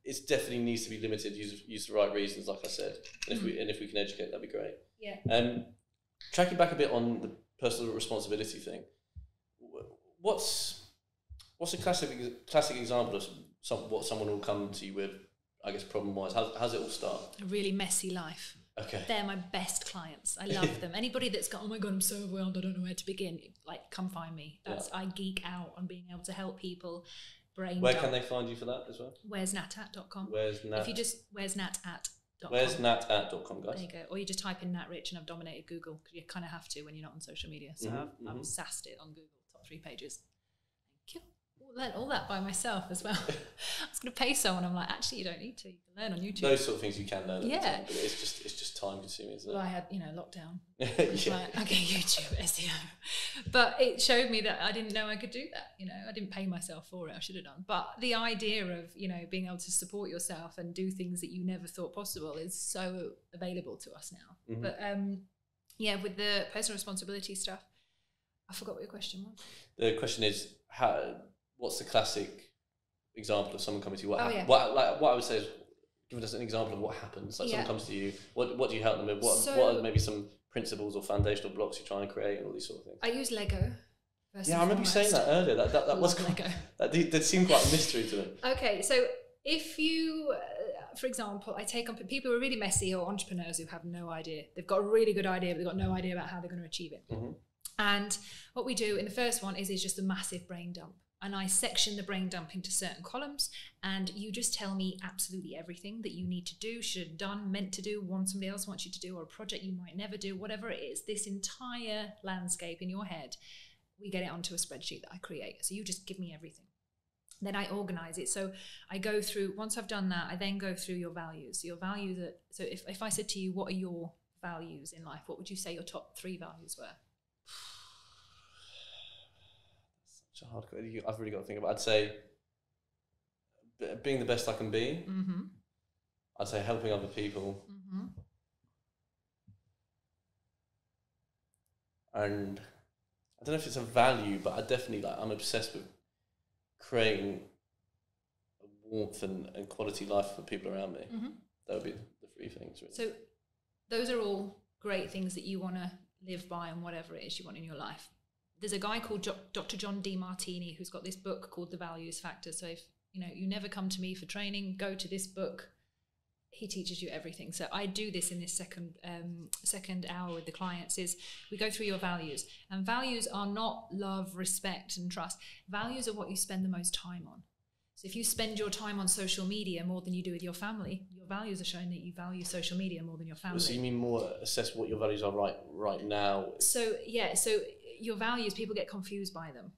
it's definitely needs to be limited. Use use the right reasons, like I said. And if we and if we can educate, that'd be great. Yeah. Um, tracking back a bit on the personal responsibility thing. What's what's a classic classic example of some, what someone will come to you with? I guess problem wise, how how's it all start? A really messy life. Okay. They're my best clients. I (laughs) love them. Anybody that's got, oh my god, I'm so overwhelmed, I don't know where to begin. Like, come find me. That's I geek out on being able to help people. Brain. Where dump. can they find you for that as well? Where's natat.com? Where's Nat? If you just where's nat at dot Where's. Nat at dot com, There you go. Or you just type in Nat Rich and I've dominated Google because you kind of have to when you're not on social media. So Mhm, I've, I've mhm. sassed it on Google top three pages. You. All that, by myself as well. (laughs) I was going to pay someone. I'm like, actually, you don't need to. You can learn on YouTube. Those sort of things you can learn. Yeah. time, but it's just it's just time consuming, isn't well, I had, you know, lockdown. (laughs) Yeah. like, okay, YouTube, SEO. But it showed me that I didn't know I could do that. You know, I didn't pay myself for it. I should have done. But the idea of, you know, being able to support yourself and do things that you never thought possible is so available to us now. Mhm. But um, yeah, with the personal responsibility stuff, I forgot what your question was. The question is, how? What's the classic example of someone coming to you? What, Oh, yeah. what like what I would say is, give us an example of what happens. Like Yeah. someone comes to you, what what do you help them with? What what are maybe some principles or foundational blocks you're trying to create and all these sort of things? I use Lego. yeah, I remember you saying that earlier. That that, that was quite, Lego. (laughs) that did, that seemed quite a mystery to me. Okay, so if you, uh, for example, I take on people who are really messy or entrepreneurs who have no idea. They've got a really good idea, but they've got no idea about how they're going to achieve it. Mhm. And what we do in the first one is is just a massive brain dump. And I section the brain dump into certain columns, and you just tell me absolutely everything that you need to do, should have done, meant to do, want somebody else wants you to do, or a project you might never do, whatever it is. This entire landscape in your head, we get it onto a spreadsheet that I create. So you just give me everything then I organize it. So I go through, once I've done that, I then go through your values. Your values so if, if I said to you, what are your values in life? What would you say your top three values were? Such a hard. you- I've really got to think about. I'd say being the best I can be. Mm-hmm. I'd say helping other people Mm-hmm. and I don't know if it's a value, but I definitely like I'm obsessed with creating a warmth and, and quality life for people around me. Mm-hmm. That would be the three things. Really. So those are all great things that you want to live by and whatever it is you want in your life. There's a guy called jo- Dr. John Demartini who's got this book called The Values Factor. So if you know you never come to me for training, go to this book. He teaches you everything. So I do this in this second um, second hour with the clients. Is we go through your values, and values are not love, respect, and trust. Values are what you spend the most time on. So if you spend your time on social media more than you do with your family, your values are showing that you value social media more than your family. so you mean more assess what your values are right right now? So yeah, so your values, people get confused by them.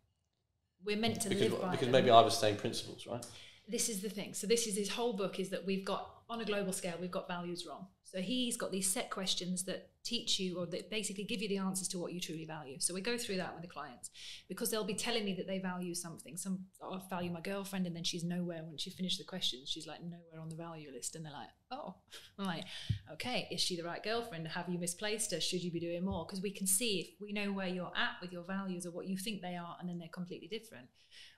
We're meant to Because live by because them. maybe I was saying principles, right? this is the thing. So this is his whole book is that we've got on a global scale we've got values wrong. So he's got these set questions that teach you or that basically give you the answers to what you truly value. So we go through that with the clients because they'll be telling me that they value something. Some oh, I value my girlfriend and then she's nowhere when she finished the questions. She's like nowhere on the value list and they're like, "Oh." (laughs) I'm like, "Okay, is she the right girlfriend? Have you misplaced her? Should you be doing more?" Because we can see if we know where you're at with your values or what you think they are and then they're completely different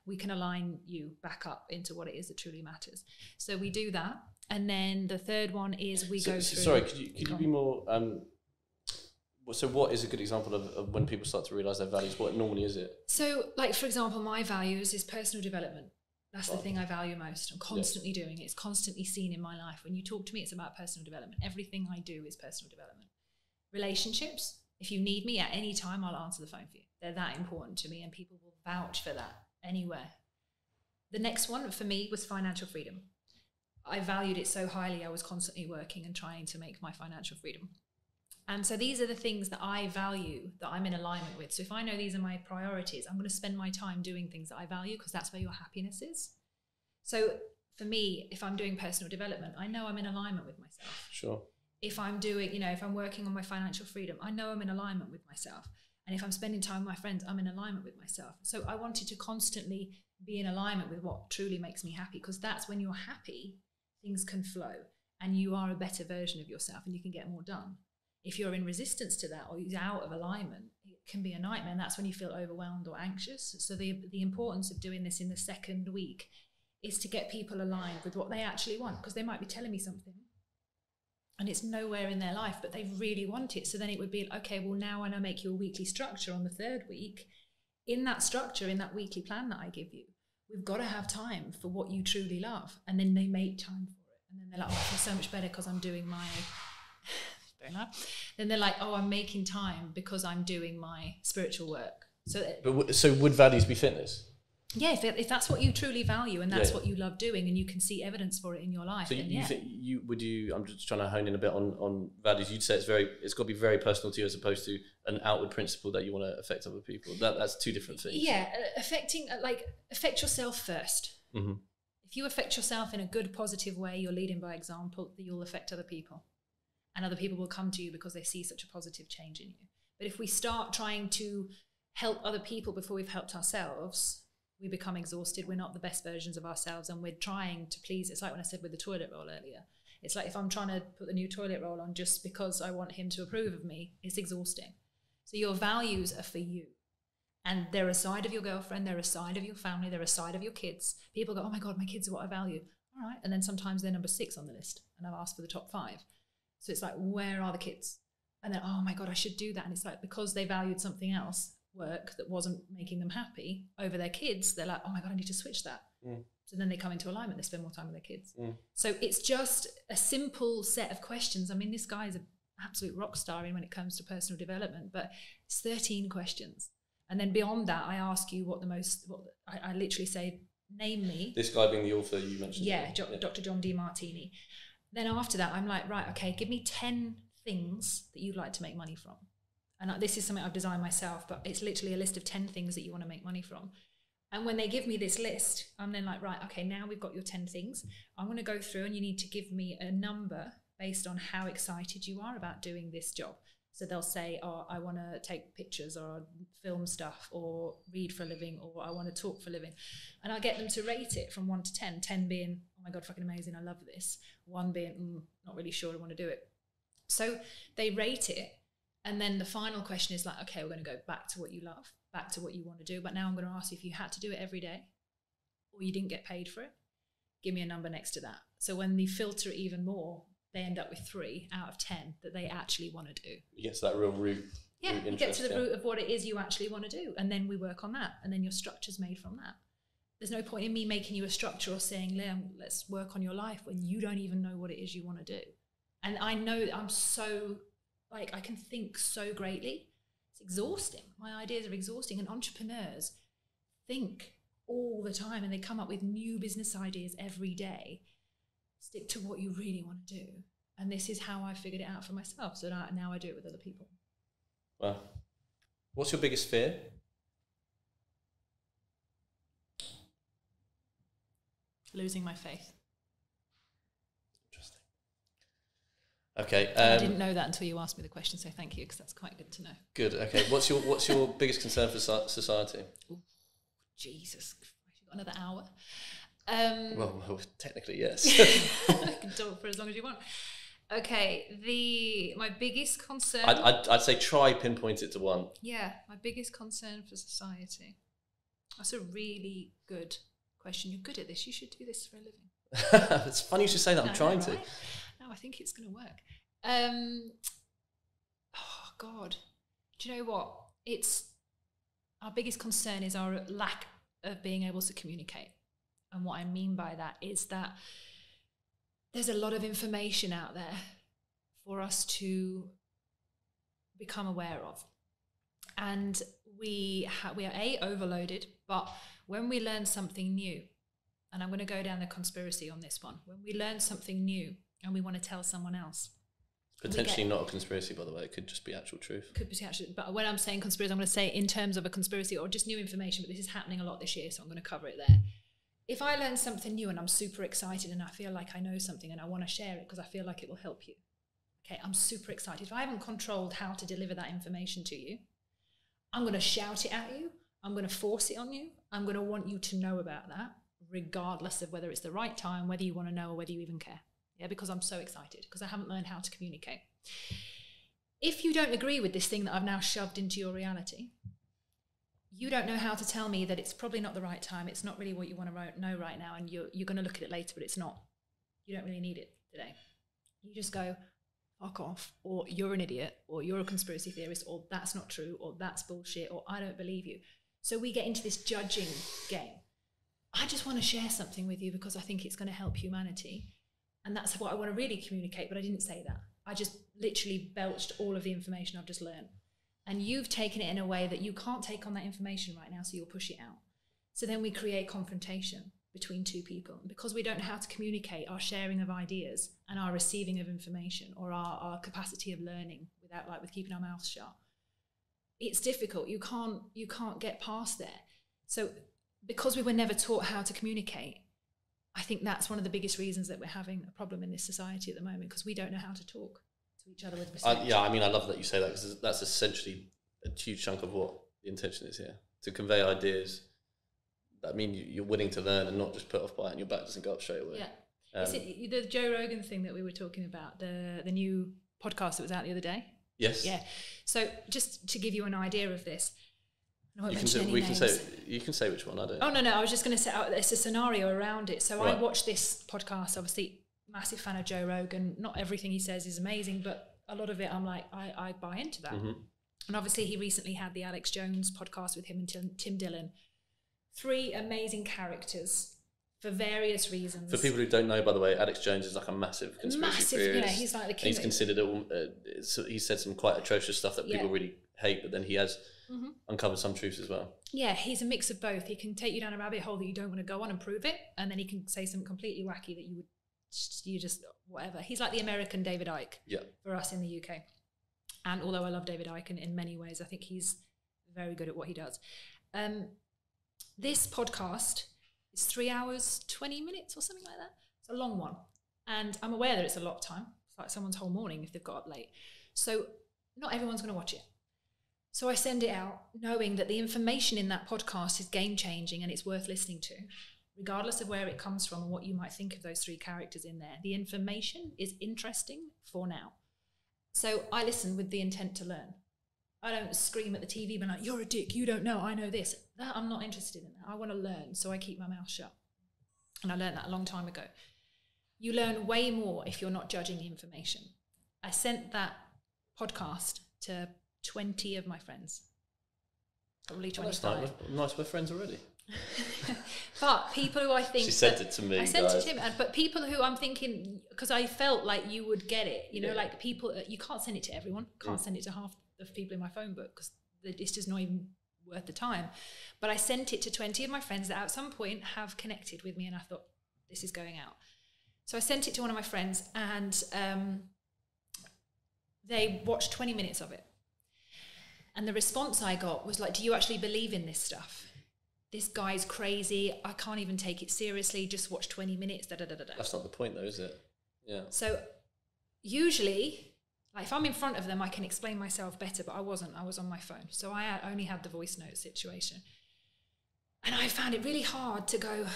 we can align you back up into what it is that truly matters. So we do that. And then the third one is we So- go through. Sorry, could you could you be more? Um, so what is a good example of, of when people start to realize their values? What normally is it? So, like, for example, my values is personal development. That's the thing I value most. I'm constantly doing it. It's constantly seen in my life. When you talk to me, it's about personal development. Everything I do is personal development. Relationships, if you need me at any time, I'll answer the phone for you. They're that important to me, and people will vouch for that anywhere. The next one for me was financial freedom. I valued it so highly, I was constantly working and trying to make my financial freedom. And so these are the things that I value that I'm in alignment with. So if I know these are my priorities, I'm going to spend my time doing things that I value because that's where your happiness is. So for me, if I'm doing personal development, I know I'm in alignment with myself. Sure. If I'm doing, you know, if I'm working on my financial freedom, I know I'm in alignment with myself. And if I'm spending time with my friends, I'm in alignment with myself. So I wanted to constantly be in alignment with what truly makes me happy because that's when you're happy, things can flow and you are a better version of yourself and you can get more done. If you're in resistance to that or you're out of alignment, it can be a nightmare. And that's when you feel overwhelmed or anxious. So the, the importance of doing this in the second week is to get people aligned with what they actually want because they might be telling me something and it's nowhere in their life, but they really want it. So then it would be okay, well, now when I make you a weekly structure on the third week, in that structure, in that weekly plan that I give you, we've got to have time for what you truly love. And then they make time for it. And then they're like, oh, I feel so much better because I'm doing my. (laughs) Then they're like, oh, I'm making time because I'm doing my spiritual work. So, But w- so would values be fitness? Yeah, if, if that's what you truly value and that's Yeah. what you love doing and you can see evidence for it in your life, So you, then you yeah. think you would you? I'm just trying to hone in a bit on on values. You'd say it's very it's got to be very personal to you as opposed to an outward principle that you want to affect other people. That that's two different things. Yeah, uh, affecting uh, like affect yourself first. Mhm. If you affect yourself in a good, positive way, you're leading by example. You'll affect other people, and other people will come to you because they see such a positive change in you. But if we start trying to help other people before we've helped ourselves, we become exhausted. We're not the best versions of ourselves, and we're trying to please. It's like when I said with the toilet roll earlier. It's like if I'm trying to put the new toilet roll on just because I want him to approve of me, it's exhausting. So your values are for you and they're a side of your girlfriend, they're a side of your family, they're a side of your kids. People go, oh my God, my kids are what I value. All right. And then sometimes they're number six on the list, and I've asked for the top five. So it's like, where are the kids? And then, oh my God, I should do that. And it's like, because they valued something else, work that wasn't making them happy over their kids, they're like, oh my God, I need to switch that. Mm. So then they come into alignment, they spend more time with their kids. Mm. So it's just a simple set of questions. I mean, this guy is an absolute rock star in when it comes to personal development, but it's 13 questions. And then beyond that, I ask you what the most, what I, I literally say, name me. This guy being the author you mentioned. Yeah, jo- Dr. John Demartini. Then after that, I'm like, right, okay, give me 10 things that you'd like to make money from. And this is something I've designed myself, but it's literally a list of 10 things that you want to make money from. And when they give me this list, I'm then like, right, okay, now we've got your 10 things. I'm going to go through and you need to give me a number based on how excited you are about doing this job. So they'll say, oh, I want to take pictures or film stuff or read for a living or I want to talk for a living. And I'll get them to rate it from one to 10, 10 being, oh my God, fucking amazing, I love this. One being, mm, not really sure I want to do it. So they rate it. And then the final question is like, okay, we're going to go back to what you love, back to what you want to do. But now I'm going to ask you if you had to do it every day or you didn't get paid for it, give me a number next to that. So when they filter it even more, they end up with three out of 10 that they actually want to do. You get to that real root. Yeah, root you get to the yeah. root of what it is you actually want to do, and then we work on that, and then your structure's made from that. There's no point in me making you a structure or saying, Liam, let's work on your life when you don't even know what it is you want to do. And I know I'm so, like, I can think so greatly. It's exhausting. My ideas are exhausting, and entrepreneurs think all the time and they come up with new business ideas every day. Stick to what you really want to do. And this is how I figured it out for myself. So now, now I do it with other people. Wow. What's your biggest fear? Losing my faith. Okay. I Um, didn't know that until you asked me the question, so thank you because that's quite good to know. good. Okay. What's your What's your (laughs) biggest concern for so- society? Jesus, Christ, you've got another hour. Um, Well, well technically yes. (laughs) I (laughs) can talk for as long as you want. Okay, the my biggest concern. I'd, I'd, I'd say try pinpoint it to one. yeah, my biggest concern for society. That's a really good question. You're good at this. You should do this for a living. it's funny you should say that. I'm No, trying right? to. No, I think it's going to work. Um, oh God, do you know what? It's our biggest concern is our lack of being able to communicate, and what I mean by that is that there's a lot of information out there for us to become aware of. And we ha- we are a overloaded, but when we learn something new, and I'm going to go down the conspiracy on this one. When we learn something new and we want to tell someone else, Potentially not a conspiracy, by the way. It could just be actual truth. could be actually, but when I'm saying conspiracy, I'm going to say in terms of a conspiracy or just new information. But this is happening a lot this year, so I'm going to cover it there. If I learn something new and I'm super excited and I feel like I know something and I want to share it because I feel like it will help you, okay, I'm super excited. If I haven't controlled how to deliver that information to you, I'm going to shout it at you. I'm going to force it on you. I'm going to want you to know about that, regardless of whether it's the right time, whether you want to know, or whether you even care. Yeah, because I'm so excited because I haven't learned how to communicate. If you don't agree with this thing that I've now shoved into your reality, you don't know how to tell me that it's probably not the right time. It's not really what you want to know right now, and you're you're going to look at it later, but it's not. You don't really need it today. You just go, fuck off, or you're an idiot, or you're a conspiracy theorist, or that's not true, or that's bullshit, or I don't believe you. So we get into this judging game. I just want to share something with you because I think it's going to help humanity. And that's what I want to really communicate, but I didn't say that. I just literally belched all of the information I've just learned. And you've taken it in a way that you can't take on that information right now, so you'll push it out. So then we create confrontation between two people. And because we don't know how to communicate our sharing of ideas and our receiving of information or our, our capacity of learning without like with keeping our mouths shut, it's difficult. You can't you can't get past there. So because we were never taught how to communicate, I think that's one of the biggest reasons that we're having a problem in this society at the moment because we don't know how to talk to each other with respect. I, yeah, I mean, I love that you say that because that's essentially a huge chunk of what the intention is here to convey ideas that mean you, you're willing to learn and not just put off by it and your back doesn't go up straight away. Yeah. Um, Is it the Joe Rogan thing that we were talking about, the the new podcast that was out the other day? yes. Yeah. So just to give you an idea of this, You can say, we names. can say you can say which one. I don't. Oh no, no, I was just going to set out it's a scenario around it. So I Right. watched this podcast. Obviously, massive fan of Joe Rogan. Not everything he says is amazing, but a lot of it, I'm like, I, I buy into that. Mhm. And obviously, he recently had the Alex Jones podcast with him and Tim, Tim Dillon. Three amazing characters for various reasons. For people who don't know, by the way, Alex Jones is like a massive conspiracy massive, theorist. yeah, he's like the king. he's considered all. Uh, so he said some quite atrocious stuff that people really hate, but then he has Mhm. uncovered some truths as well. yeah, he's a mix of both. He can take you down a rabbit hole that you don't want to go on and prove it, and then he can say something completely wacky that you would, you just whatever. He's like the American David Icke. Yeah. for us in the UK. And although I love David Icke in, in many ways, I think he's very good at what he does. Um, this podcast is three hours, 20 minutes or something like that. It's a long one. And I'm aware that it's a lot of time. It's like someone's whole morning if they've got up late. So not everyone's going to watch it. So I send it out knowing that the information in that podcast is game changing and it's worth listening to, regardless of where it comes from and what you might think of those three characters in there. The information is interesting for now. So I listen with the intent to learn. I don't scream at the TV, being like, "You're a dick. You don't know. I know this." That I'm not interested in. That I want to learn, so I keep my mouth shut. And I learned that a long time ago. You learn way more if you're not judging the information. I sent that podcast to 20 of my friends, probably Oh, that's 25. nice. We're, nice, we're friends already. (laughs) but people who I think She sent that- it to me. I sent guys. it to him, but people who I'm thinking because I felt like you would get it. You know, Yeah. like people uh, you can't send it to everyone. Can't Mm. send it to half the people in my phone book because it's just not even worth the time. But I sent it to 20 of my friends that at some point have connected with me, and I thought this is going out. So I sent it to one of my friends, and um, they watched 20 minutes of it. And the response I got was like, "Do you actually believe in this stuff?" This guy's crazy. I can't even take it seriously. Just watch 20 minutes. Da, da, da, da, da. That's not the point, though, is it? Yeah. So usually, like if I'm in front of them, I can explain myself better, but I wasn't. I was on my phone. So I had- only had the voice note situation. And I found it really hard to go,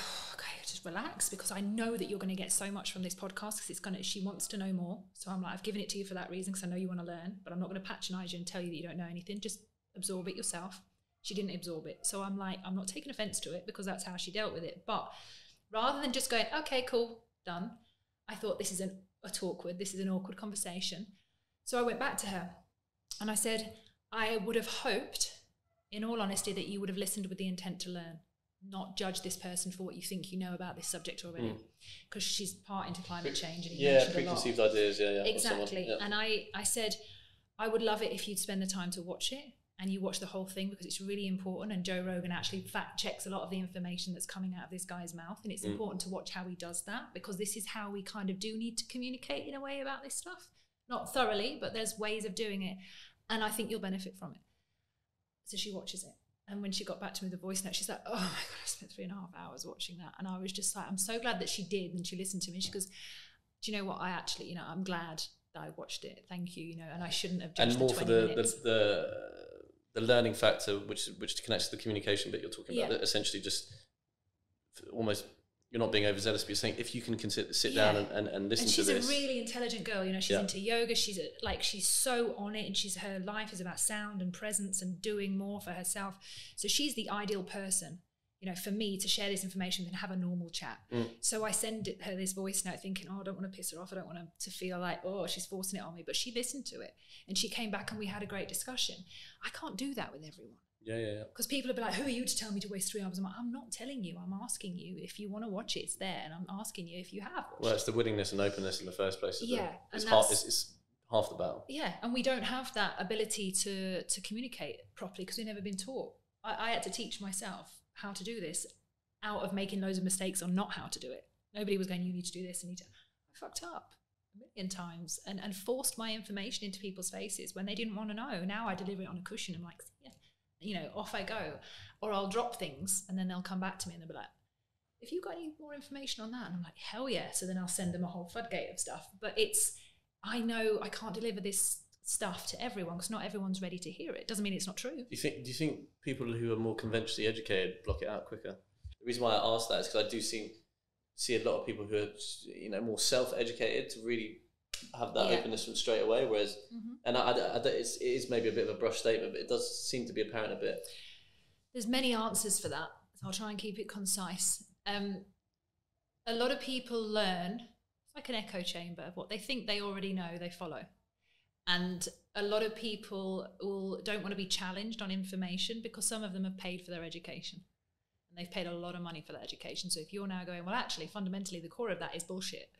just relax because I know that you're going to get so much from this podcast because it's going to, she wants to know more. So I'm like, I've given it to you for that reason because I know you want to learn, but I'm not going to patronize you and tell you that you don't know anything. Just absorb it yourself. She didn't absorb it. So I'm like, I'm not taking offense to it because that's how she dealt with it. But rather than just going, okay, cool, done, I thought this is an, a awkward, this is an awkward conversation. So I went back to her and I said, I would have hoped, in all honesty, that you would have listened with the intent to learn, not judge this person for what you think you know about this subject already. Because she's part into climate change and Yeah, mentioned a lot. preconceived ideas. Yeah, yeah. Exactly. yeah. And I, I said, I would love it if you'd spend the time to watch it and you watch the whole thing because it's really important. And Joe Rogan actually fact checks a lot of the information that's coming out of this guy's mouth. And it's Mm. important to watch how he does that because this is how we kind of do need to communicate in a way about this stuff. Not thoroughly, but there's ways of doing it. And I think you'll benefit from it. So she watches it. And when she got back to me with the voice note, she's like, Oh my God, I spent three and a half hours watching that. And I was just like, I'm so glad that she did. And she listened to me. She goes, Do you know what? I actually, you know, I'm glad that I watched it. Thank you. You know, and I shouldn't have judged and more the for the, the the the learning factor, which which connects to the communication bit you're talking about. Yeah. That essentially, just almost you're not being overzealous, but you're saying if you can consider sit down Yeah. and, and, and listen and to this. she's a really intelligent girl you know she's Yeah. into yoga she's a, like she's so on it and she's her life is about sound and presence and doing more for herself so she's the ideal person you know for me to share this information and have a normal chat Mm. so i send her this voice note thinking oh i don't want to piss her off i don't want her to feel like oh she's forcing it on me but she listened to it and she came back and we had a great discussion i can't do that with everyone yeah, yeah, yeah. because people will be like, "Who are you to tell me to waste three hours?" I'm like, "I'm not telling you. I'm asking you if you want to watch it. It's there, and I'm asking you if you have Well, it's the willingness and openness in the first place. Yeah, it's half. It's, it's half the battle. Yeah, and we don't have that ability to to communicate properly because we've never been taught. I, I had to teach myself how to do this out of making loads of mistakes on not how to do it. Nobody was going, "You need to do this," and you. I fucked up a million times and and forced my information into people's faces when they didn't want to know. Now I deliver it on a cushion. I'm like, yeah, you know, off I go, or I'll drop things and then they'll come back to me and they'll be like. If you got any more information on that, and I'm like, hell yeah. So then I'll send them a whole floodgate of stuff. But it's I know I can't deliver this stuff to everyone because not everyone's ready to hear it. Doesn't mean it's not true. Do you think? Do you think people who are more conventionally educated block it out quicker? The reason why I ask that is because I do see see a lot of people who are you know more self educated to really have that Yeah. openness from straight away. Whereas, Mhm. and I, I, I, it's, it is maybe a bit of a brush statement, but it does seem to be apparent a bit. There's many answers for that. So I'll try and keep it concise. Um, a lot of people learn, it's like an echo chamber of what they think they already know, they follow. And a lot of people will, don't want to be challenged on information because some of them have paid for their education. And they've paid a lot of money for that education. So if you're now going, well, actually, fundamentally, the core of that is bullshit,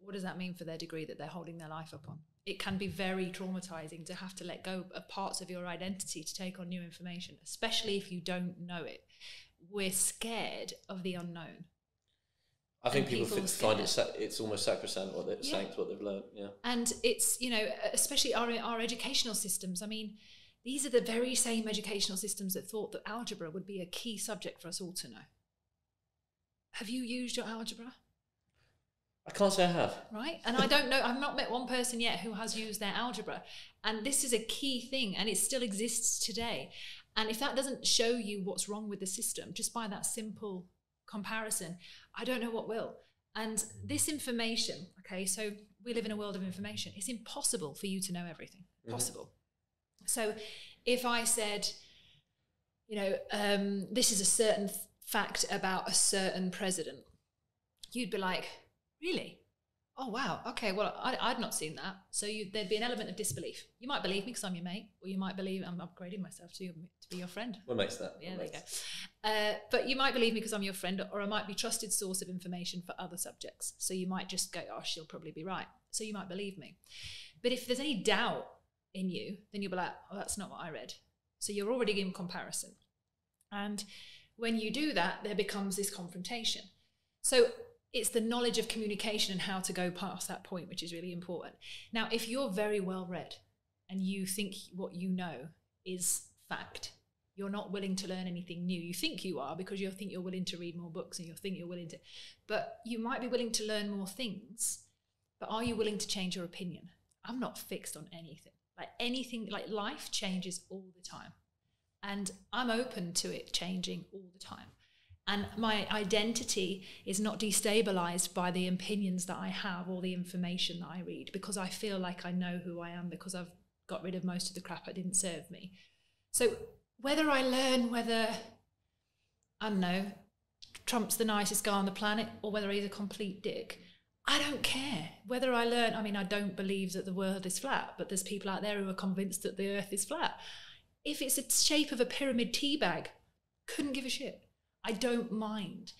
what does that mean for their degree that they're holding their life up on? It can be very traumatizing to have to let go of parts of your identity to take on new information, especially if you don't know it. We're scared of the unknown. I think people, people find it sa- it's almost sacrosanct what they're Yeah. saying to what they've learned. Yeah. And it's, you know, especially our, our educational systems. I mean, these are the very same educational systems that thought that algebra would be a key subject for us all to know. Have you used your algebra? I can't say I have. right? And I don't know, I've not met one person yet who has used their algebra. And this is a key thing, and it still exists today. And if that doesn't show you what's wrong with the system, just by that simple comparison, I don't know what will. And this information, okay, so we live in a world of information. It's impossible for you to know everything. Mhm. Possible. So if I said, you know, um, this is a certain th- fact about a certain president, you'd be like, really? Oh wow. Okay. Well, I, I'd not seen that. So you, there'd be an element of disbelief. You might believe me because I'm your mate, or you might believe I'm upgrading myself to, your, to be your friend. What makes that? Yeah, there you go. Uh, but you might believe me because I'm your friend, or I might be trusted source of information for other subjects. So you might just go, "Oh, she'll probably be right." So you might believe me. But if there's any doubt in you, then you'll be like, "Oh, that's not what I read." So you're already in comparison, and when you do that, there becomes this confrontation. So it's the knowledge of communication and how to go past that point, which is really important. Now, if you're very well read and you think what you know is fact, you're not willing to learn anything new. You think you are because you think you're willing to read more books and you think you're willing to, but you might be willing to learn more things. But are you willing to change your opinion? I'm not fixed on anything. Like anything, like life changes all the time. And I'm open to it changing all the time. And my identity is not destabilized by the opinions that I have or the information that I read because I feel like I know who I am because I've got rid of most of the crap that didn't serve me. So whether I learn whether, I don't know, Trump's the nicest guy on the planet or whether he's a complete dick, I don't care. Whether I learn, I mean, I don't believe that the world is flat, but there's people out there who are convinced that the earth is flat. If it's the shape of a pyramid tea bag, couldn't give a shit. I don't mind.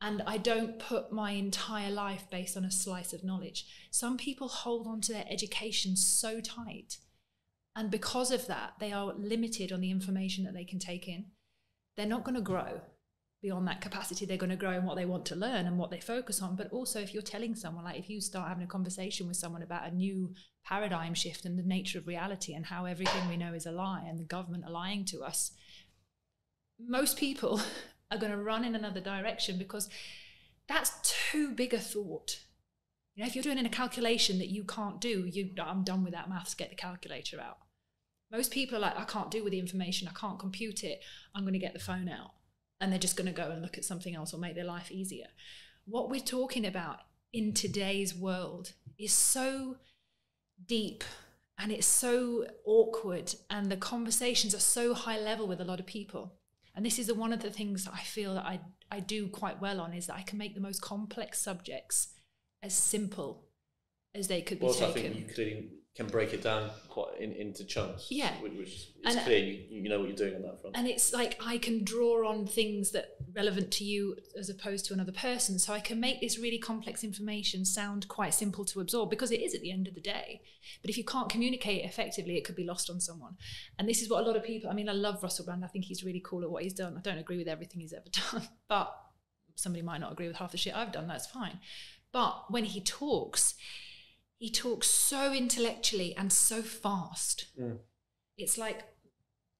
And I don't put my entire life based on a slice of knowledge. Some people hold on to their education so tight And because of that, they are limited on the information that they can take in. They're not going to grow beyond that capacity. They're going to grow in what they want to learn and what they focus on. But also, if you're telling someone, like if you start having a conversation with someone about a new paradigm shift and the nature of reality and how everything we know is a lie and the government are lying to us, most people (laughs) are going to run in another direction because that's too big a thought. You know, if you're doing a calculation that you can't do, you I'm done with that maths, get the calculator out. Most people are like, I can't do with the information, I can't compute it, I'm going to get the phone out. And they're just going to go and look at something else or make their life easier. What we're talking about in today's world is so deep and it's so awkward, and the conversations are so high level with a lot of people. And this is one of the things that I feel that I, I do quite well on is that I can make the most complex subjects as simple as they could be Well, taken. I think you clearly can break it down quite in, into chunks. Yeah. which, which is And- uh, clear you, you know what you're doing on that front. and it's like I can draw on things that relevant to you as opposed to another person. So I can make this really complex information sound quite simple to absorb because it is at the end of the day. But if you can't communicate effectively, it could be lost on someone. And this is what a lot of people. I mean, I love Russell Brand. I think he's really cool at what he's done. I don't agree with everything he's ever (laughs) done, but somebody might not agree with half the shit I've done. That's fine. But when he talks, he talks so intellectually and so fast. Mm. It's like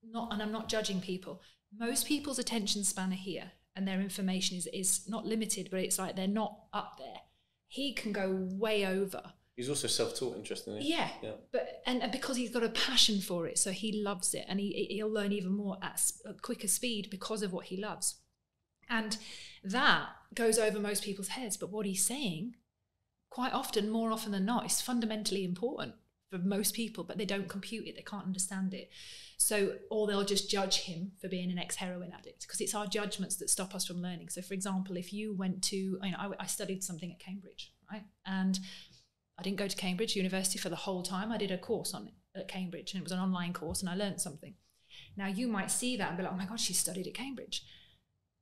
not, and I'm not judging people. Most people's attention span are here, and their information is is not limited, but it's like they're not up there. He can go way over. He's also self-taught, interestingly. Yeah, Yeah. but and, and because he's got a passion for it, so he loves it, and he he'll learn even more at a quicker speed because of what he loves, and that goes over most people's heads. But what he's saying, quite often, more often than not, is fundamentally important for most people, but they don't compute it, they can't understand it. So, or they'll just judge him for being an ex-heroin addict because it's our judgments that stop us from learning. So, for example, if you went to, you know, I, I studied something at Cambridge, right, and I didn't go to Cambridge University for the whole time. I did a course on it at Cambridge, and it was an online course, and I learned something. Now you might see that and be like, "Oh my god, she studied at Cambridge,"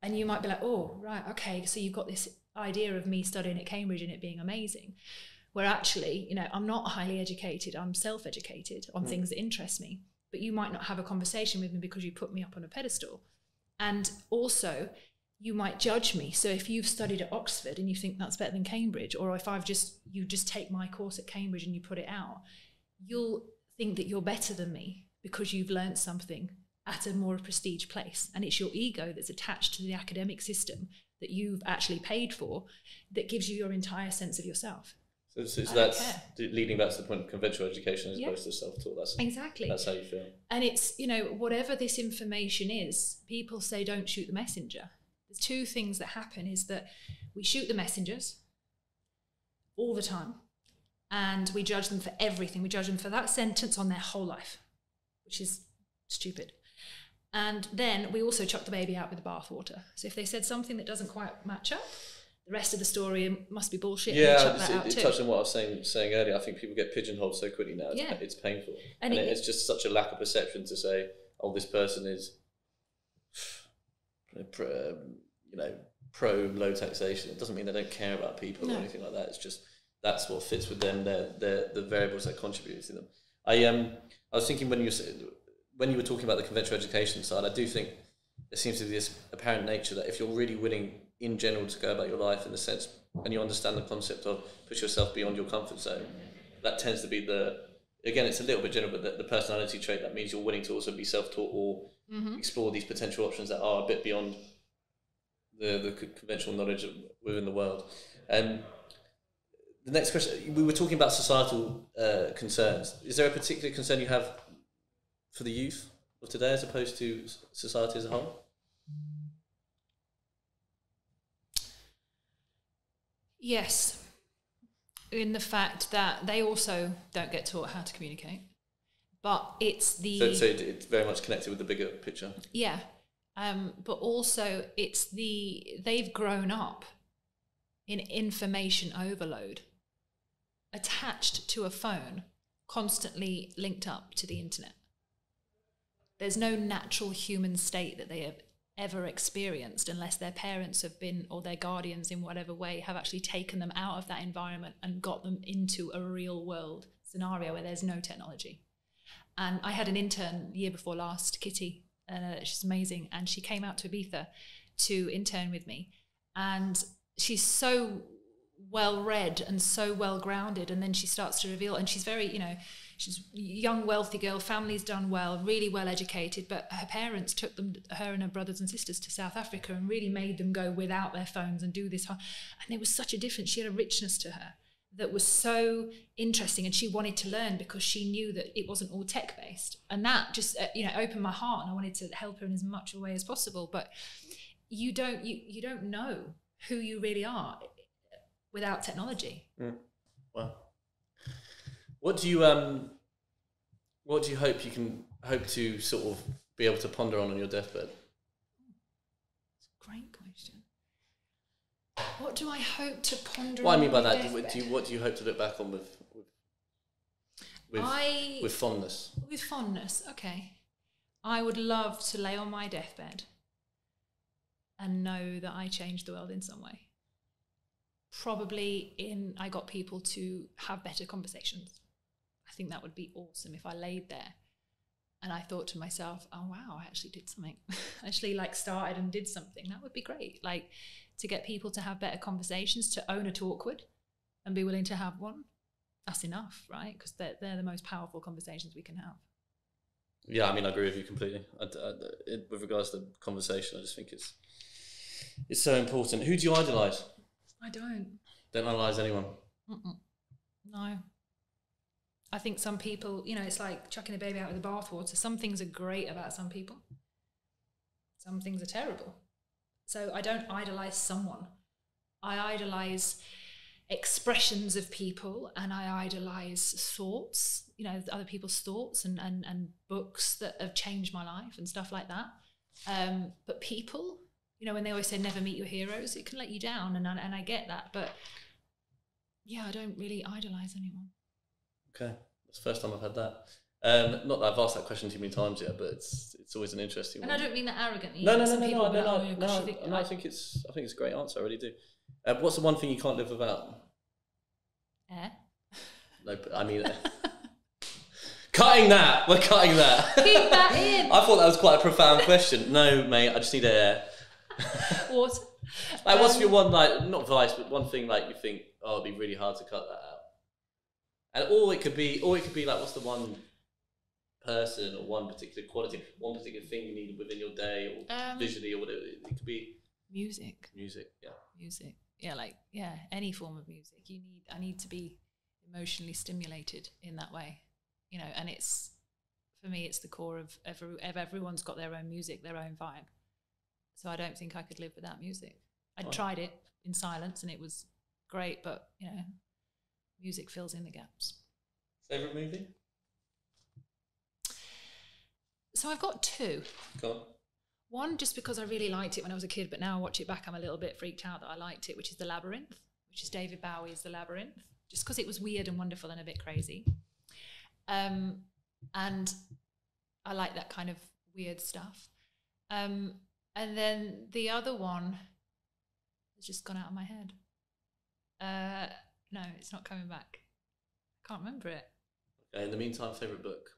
and you might be like, "Oh, right, okay." So you've got this idea of me studying at Cambridge and it being amazing, where actually, you know, I'm not highly educated. I'm self-educated on mm. things that interest me. But you might not have a conversation with me because you put me up on a pedestal, and also you might judge me. So if you've studied at Oxford and you think that's better than Cambridge, or if I've just you just take my course at Cambridge and you put it out, you'll think that you're better than me because you've learnt something at a more prestige place. And it's your ego that's attached to the academic system that you've actually paid for that gives you your entire sense of yourself. So, so, so that's care. leading back to the point of conventional education as Yeah. opposed to self-taught. That's Exactly. that's how you feel. And it's, you know, whatever this information is, people say don't shoot the messenger. There's two things that happen is that we shoot the messengers all the time and we judge them for everything. We judge them for that sentence on their whole life, which is stupid. And then we also chuck the baby out with the bathwater. So if they said something that doesn't quite match up, the rest of the story must be bullshit. Yeah, chuck it's- that out it, it too. touched on what I was saying saying earlier. I think people get pigeonholed so quickly now. It's, Yeah. it's painful, And and, it- it's just such a lack of perception to say, "Oh, this person is, um, you know, pro low taxation." It doesn't mean they don't care about people No. or anything like that. It's just that's what fits with them. They're, they're the variables that contribute to them. I um I was thinking when you said when you were talking about the conventional education side, I do think there seems to be this apparent nature that if you're really willing in general to go about your life in the sense and you understand the concept of push yourself beyond your comfort zone, that tends to be the again it's a little bit general, but the, the personality trait that means you're willing to also be self-taught or Mhm. explore these potential options that are a bit beyond the the conventional knowledge of, within the world. Um, the next question, we were talking about societal uh, concerns. Is there a particular concern you have for the youth of today as opposed to society as a whole? Yes, in the fact that they also don't get taught how to communicate, but it's the So, so it's very much connected with the bigger picture. yeah, um, but also it's the they've grown up in information overload, attached to a phone, constantly linked up to the internet. There's no natural human state that they have ever experienced unless their parents have been or their guardians in whatever way have actually taken them out of that environment and got them into a real world scenario where there's no technology. And I had an intern year before last, Kitty. Uh, she's amazing, and she came out to Ibiza to intern with me, and she's so well read and so well grounded. And then she starts to reveal, and she's very, you know, she's a young, wealthy girl, family's done well, really well educated, but her parents took them, her and her brothers and sisters, to South Africa and really made them go without their phones and do this. And there was such a difference. She had a richness to her that was so interesting and she wanted to learn because she knew that it wasn't all tech based and that just uh, you know opened my heart and I wanted to help her in as much a way as possible but you don't you you don't know who you really are without technology Mm. Well, what do you um, what do you hope you can hope to sort of be able to ponder on on your deathbed? It's a great question what do I hope to ponder What I mean by that, what do you what do you hope to look back on with with with, I with fondness? With fondness, okay. I would love to lay on my deathbed and know that I changed the world in some way. Probably in I got people to have better conversations. I think that would be awesome if I laid there and I thought to myself, oh wow, I actually did something. (laughs) actually like started and did something. That would be great. Like to get people to have better conversations, to own a talk awkward and be willing to have one. That's enough, right? Because they're, they're the most powerful conversations we can have. Yeah, I mean, I agree with you completely. I, I, it, with regards to the conversation, I just think it's it's so important. Who do you idolise? I don't. Don't idolise anyone. Mm-mm. No. Think some people, you know, it's like chucking a baby out with the bathwater. Some things are great about some people, some things are terrible. So I don't idolize someone. I idolize expressions of people and I idolize thoughts, you know, other people's thoughts and, and, and books that have changed my life and stuff like that. Um, but people, you know, when they always say never meet your heroes, it can let you down. And, I- and I get that. But yeah, I don't really idolize anyone. Okay, that's the first time I've had that. Um, not that I've asked that question too many times yet, but it's it's always an interesting one. And one. I don't mean that arrogantly. no, no, no, no, no, no, like, no, "Oh, no, think no, I think it's I think it's a great answer. I really do. Uh, what's the one thing you can't live without? Eh? No, I mean, (laughs) cutting that. We're cutting that. Keep that (laughs) in. I thought that was quite a profound question. No, mate, I just need air. Water. (laughs) Like, what's Um, your one like not vice, but one thing like you think, oh, it'd be really hard to cut that out, and or it could be, or it could be like, what's the one person or one particular quality, one particular thing you need within your day or Um, visually or whatever. It could be Music. music. Yeah. Music. Yeah, like yeah, any form of music. You need. I need to be emotionally stimulated in that way. You know, and it's for me, it's the core of every. Everyone's got their own music, their own vibe. So I don't think I could live without music. I Wow. tried it in silence, and it was great, but you know, music fills in the gaps. Favorite movie? So I've got two. Go on. One, just because I really liked it when I was a kid, but now I watch it back, I'm a little bit freaked out that I liked it, which is The Labyrinth, which is David Bowie's The Labyrinth, just because it was weird and wonderful and a bit crazy. Um, and I like that kind of weird stuff. Um, and then the other one has just gone out of my head. Uh, no, it's not coming back. I can't remember it. Okay, in the meantime, favorite book.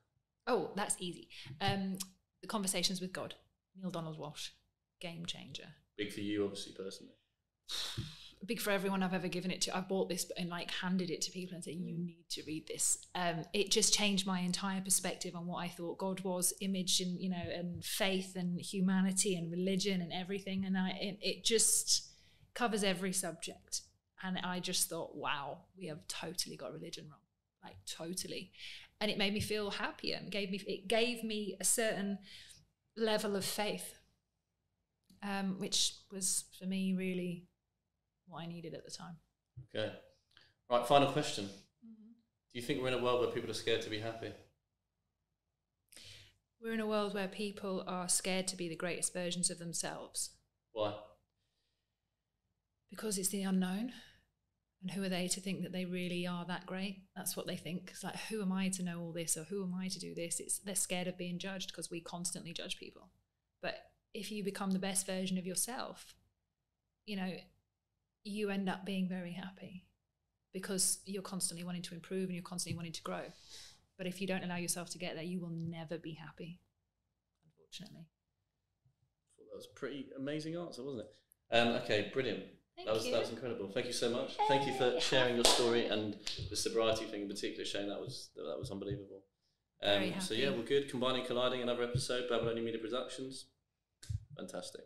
Oh, that's easy. Um, the Conversations with God, Neale Donald Walsch, game changer. Big for you, obviously, personally. (sighs) Big for everyone I've ever given it to. I've bought this and like handed it to people and said, "You need to read this." Um, it just changed my entire perspective on what I thought God was, image and you know, and faith and humanity and religion and everything. And I, it, it just covers every subject. And I just thought, wow, we have totally got religion wrong, like totally. And it made me feel happier. And gave me it gave me a certain level of faith, um, which was for me really what I needed at the time. Okay. Right, final question. Do you think we're in a world where people are scared to be happy? We're in a world where people are scared to be the greatest versions of themselves Why? because it's the unknown. And who are they to think that they really are that great? That's what they think. It's like, who am I to know all this or who am I to do this? It's they're scared of being judged because we constantly judge people. But if you become the best version of yourself, you know, you end up being very happy because you're constantly wanting to improve and you're constantly wanting to grow. But if you don't allow yourself to get there, you will never be happy, unfortunately. That was a pretty amazing answer, wasn't it? Um, okay, brilliant. Thank that was you. that was incredible. Thank you so much. Thank you for sharing your story and the sobriety thing in particular, Shane. That was that, was unbelievable. Um, so yeah, we're good. Combining, colliding, another episode. Babylonia Media Productions. Fantastic.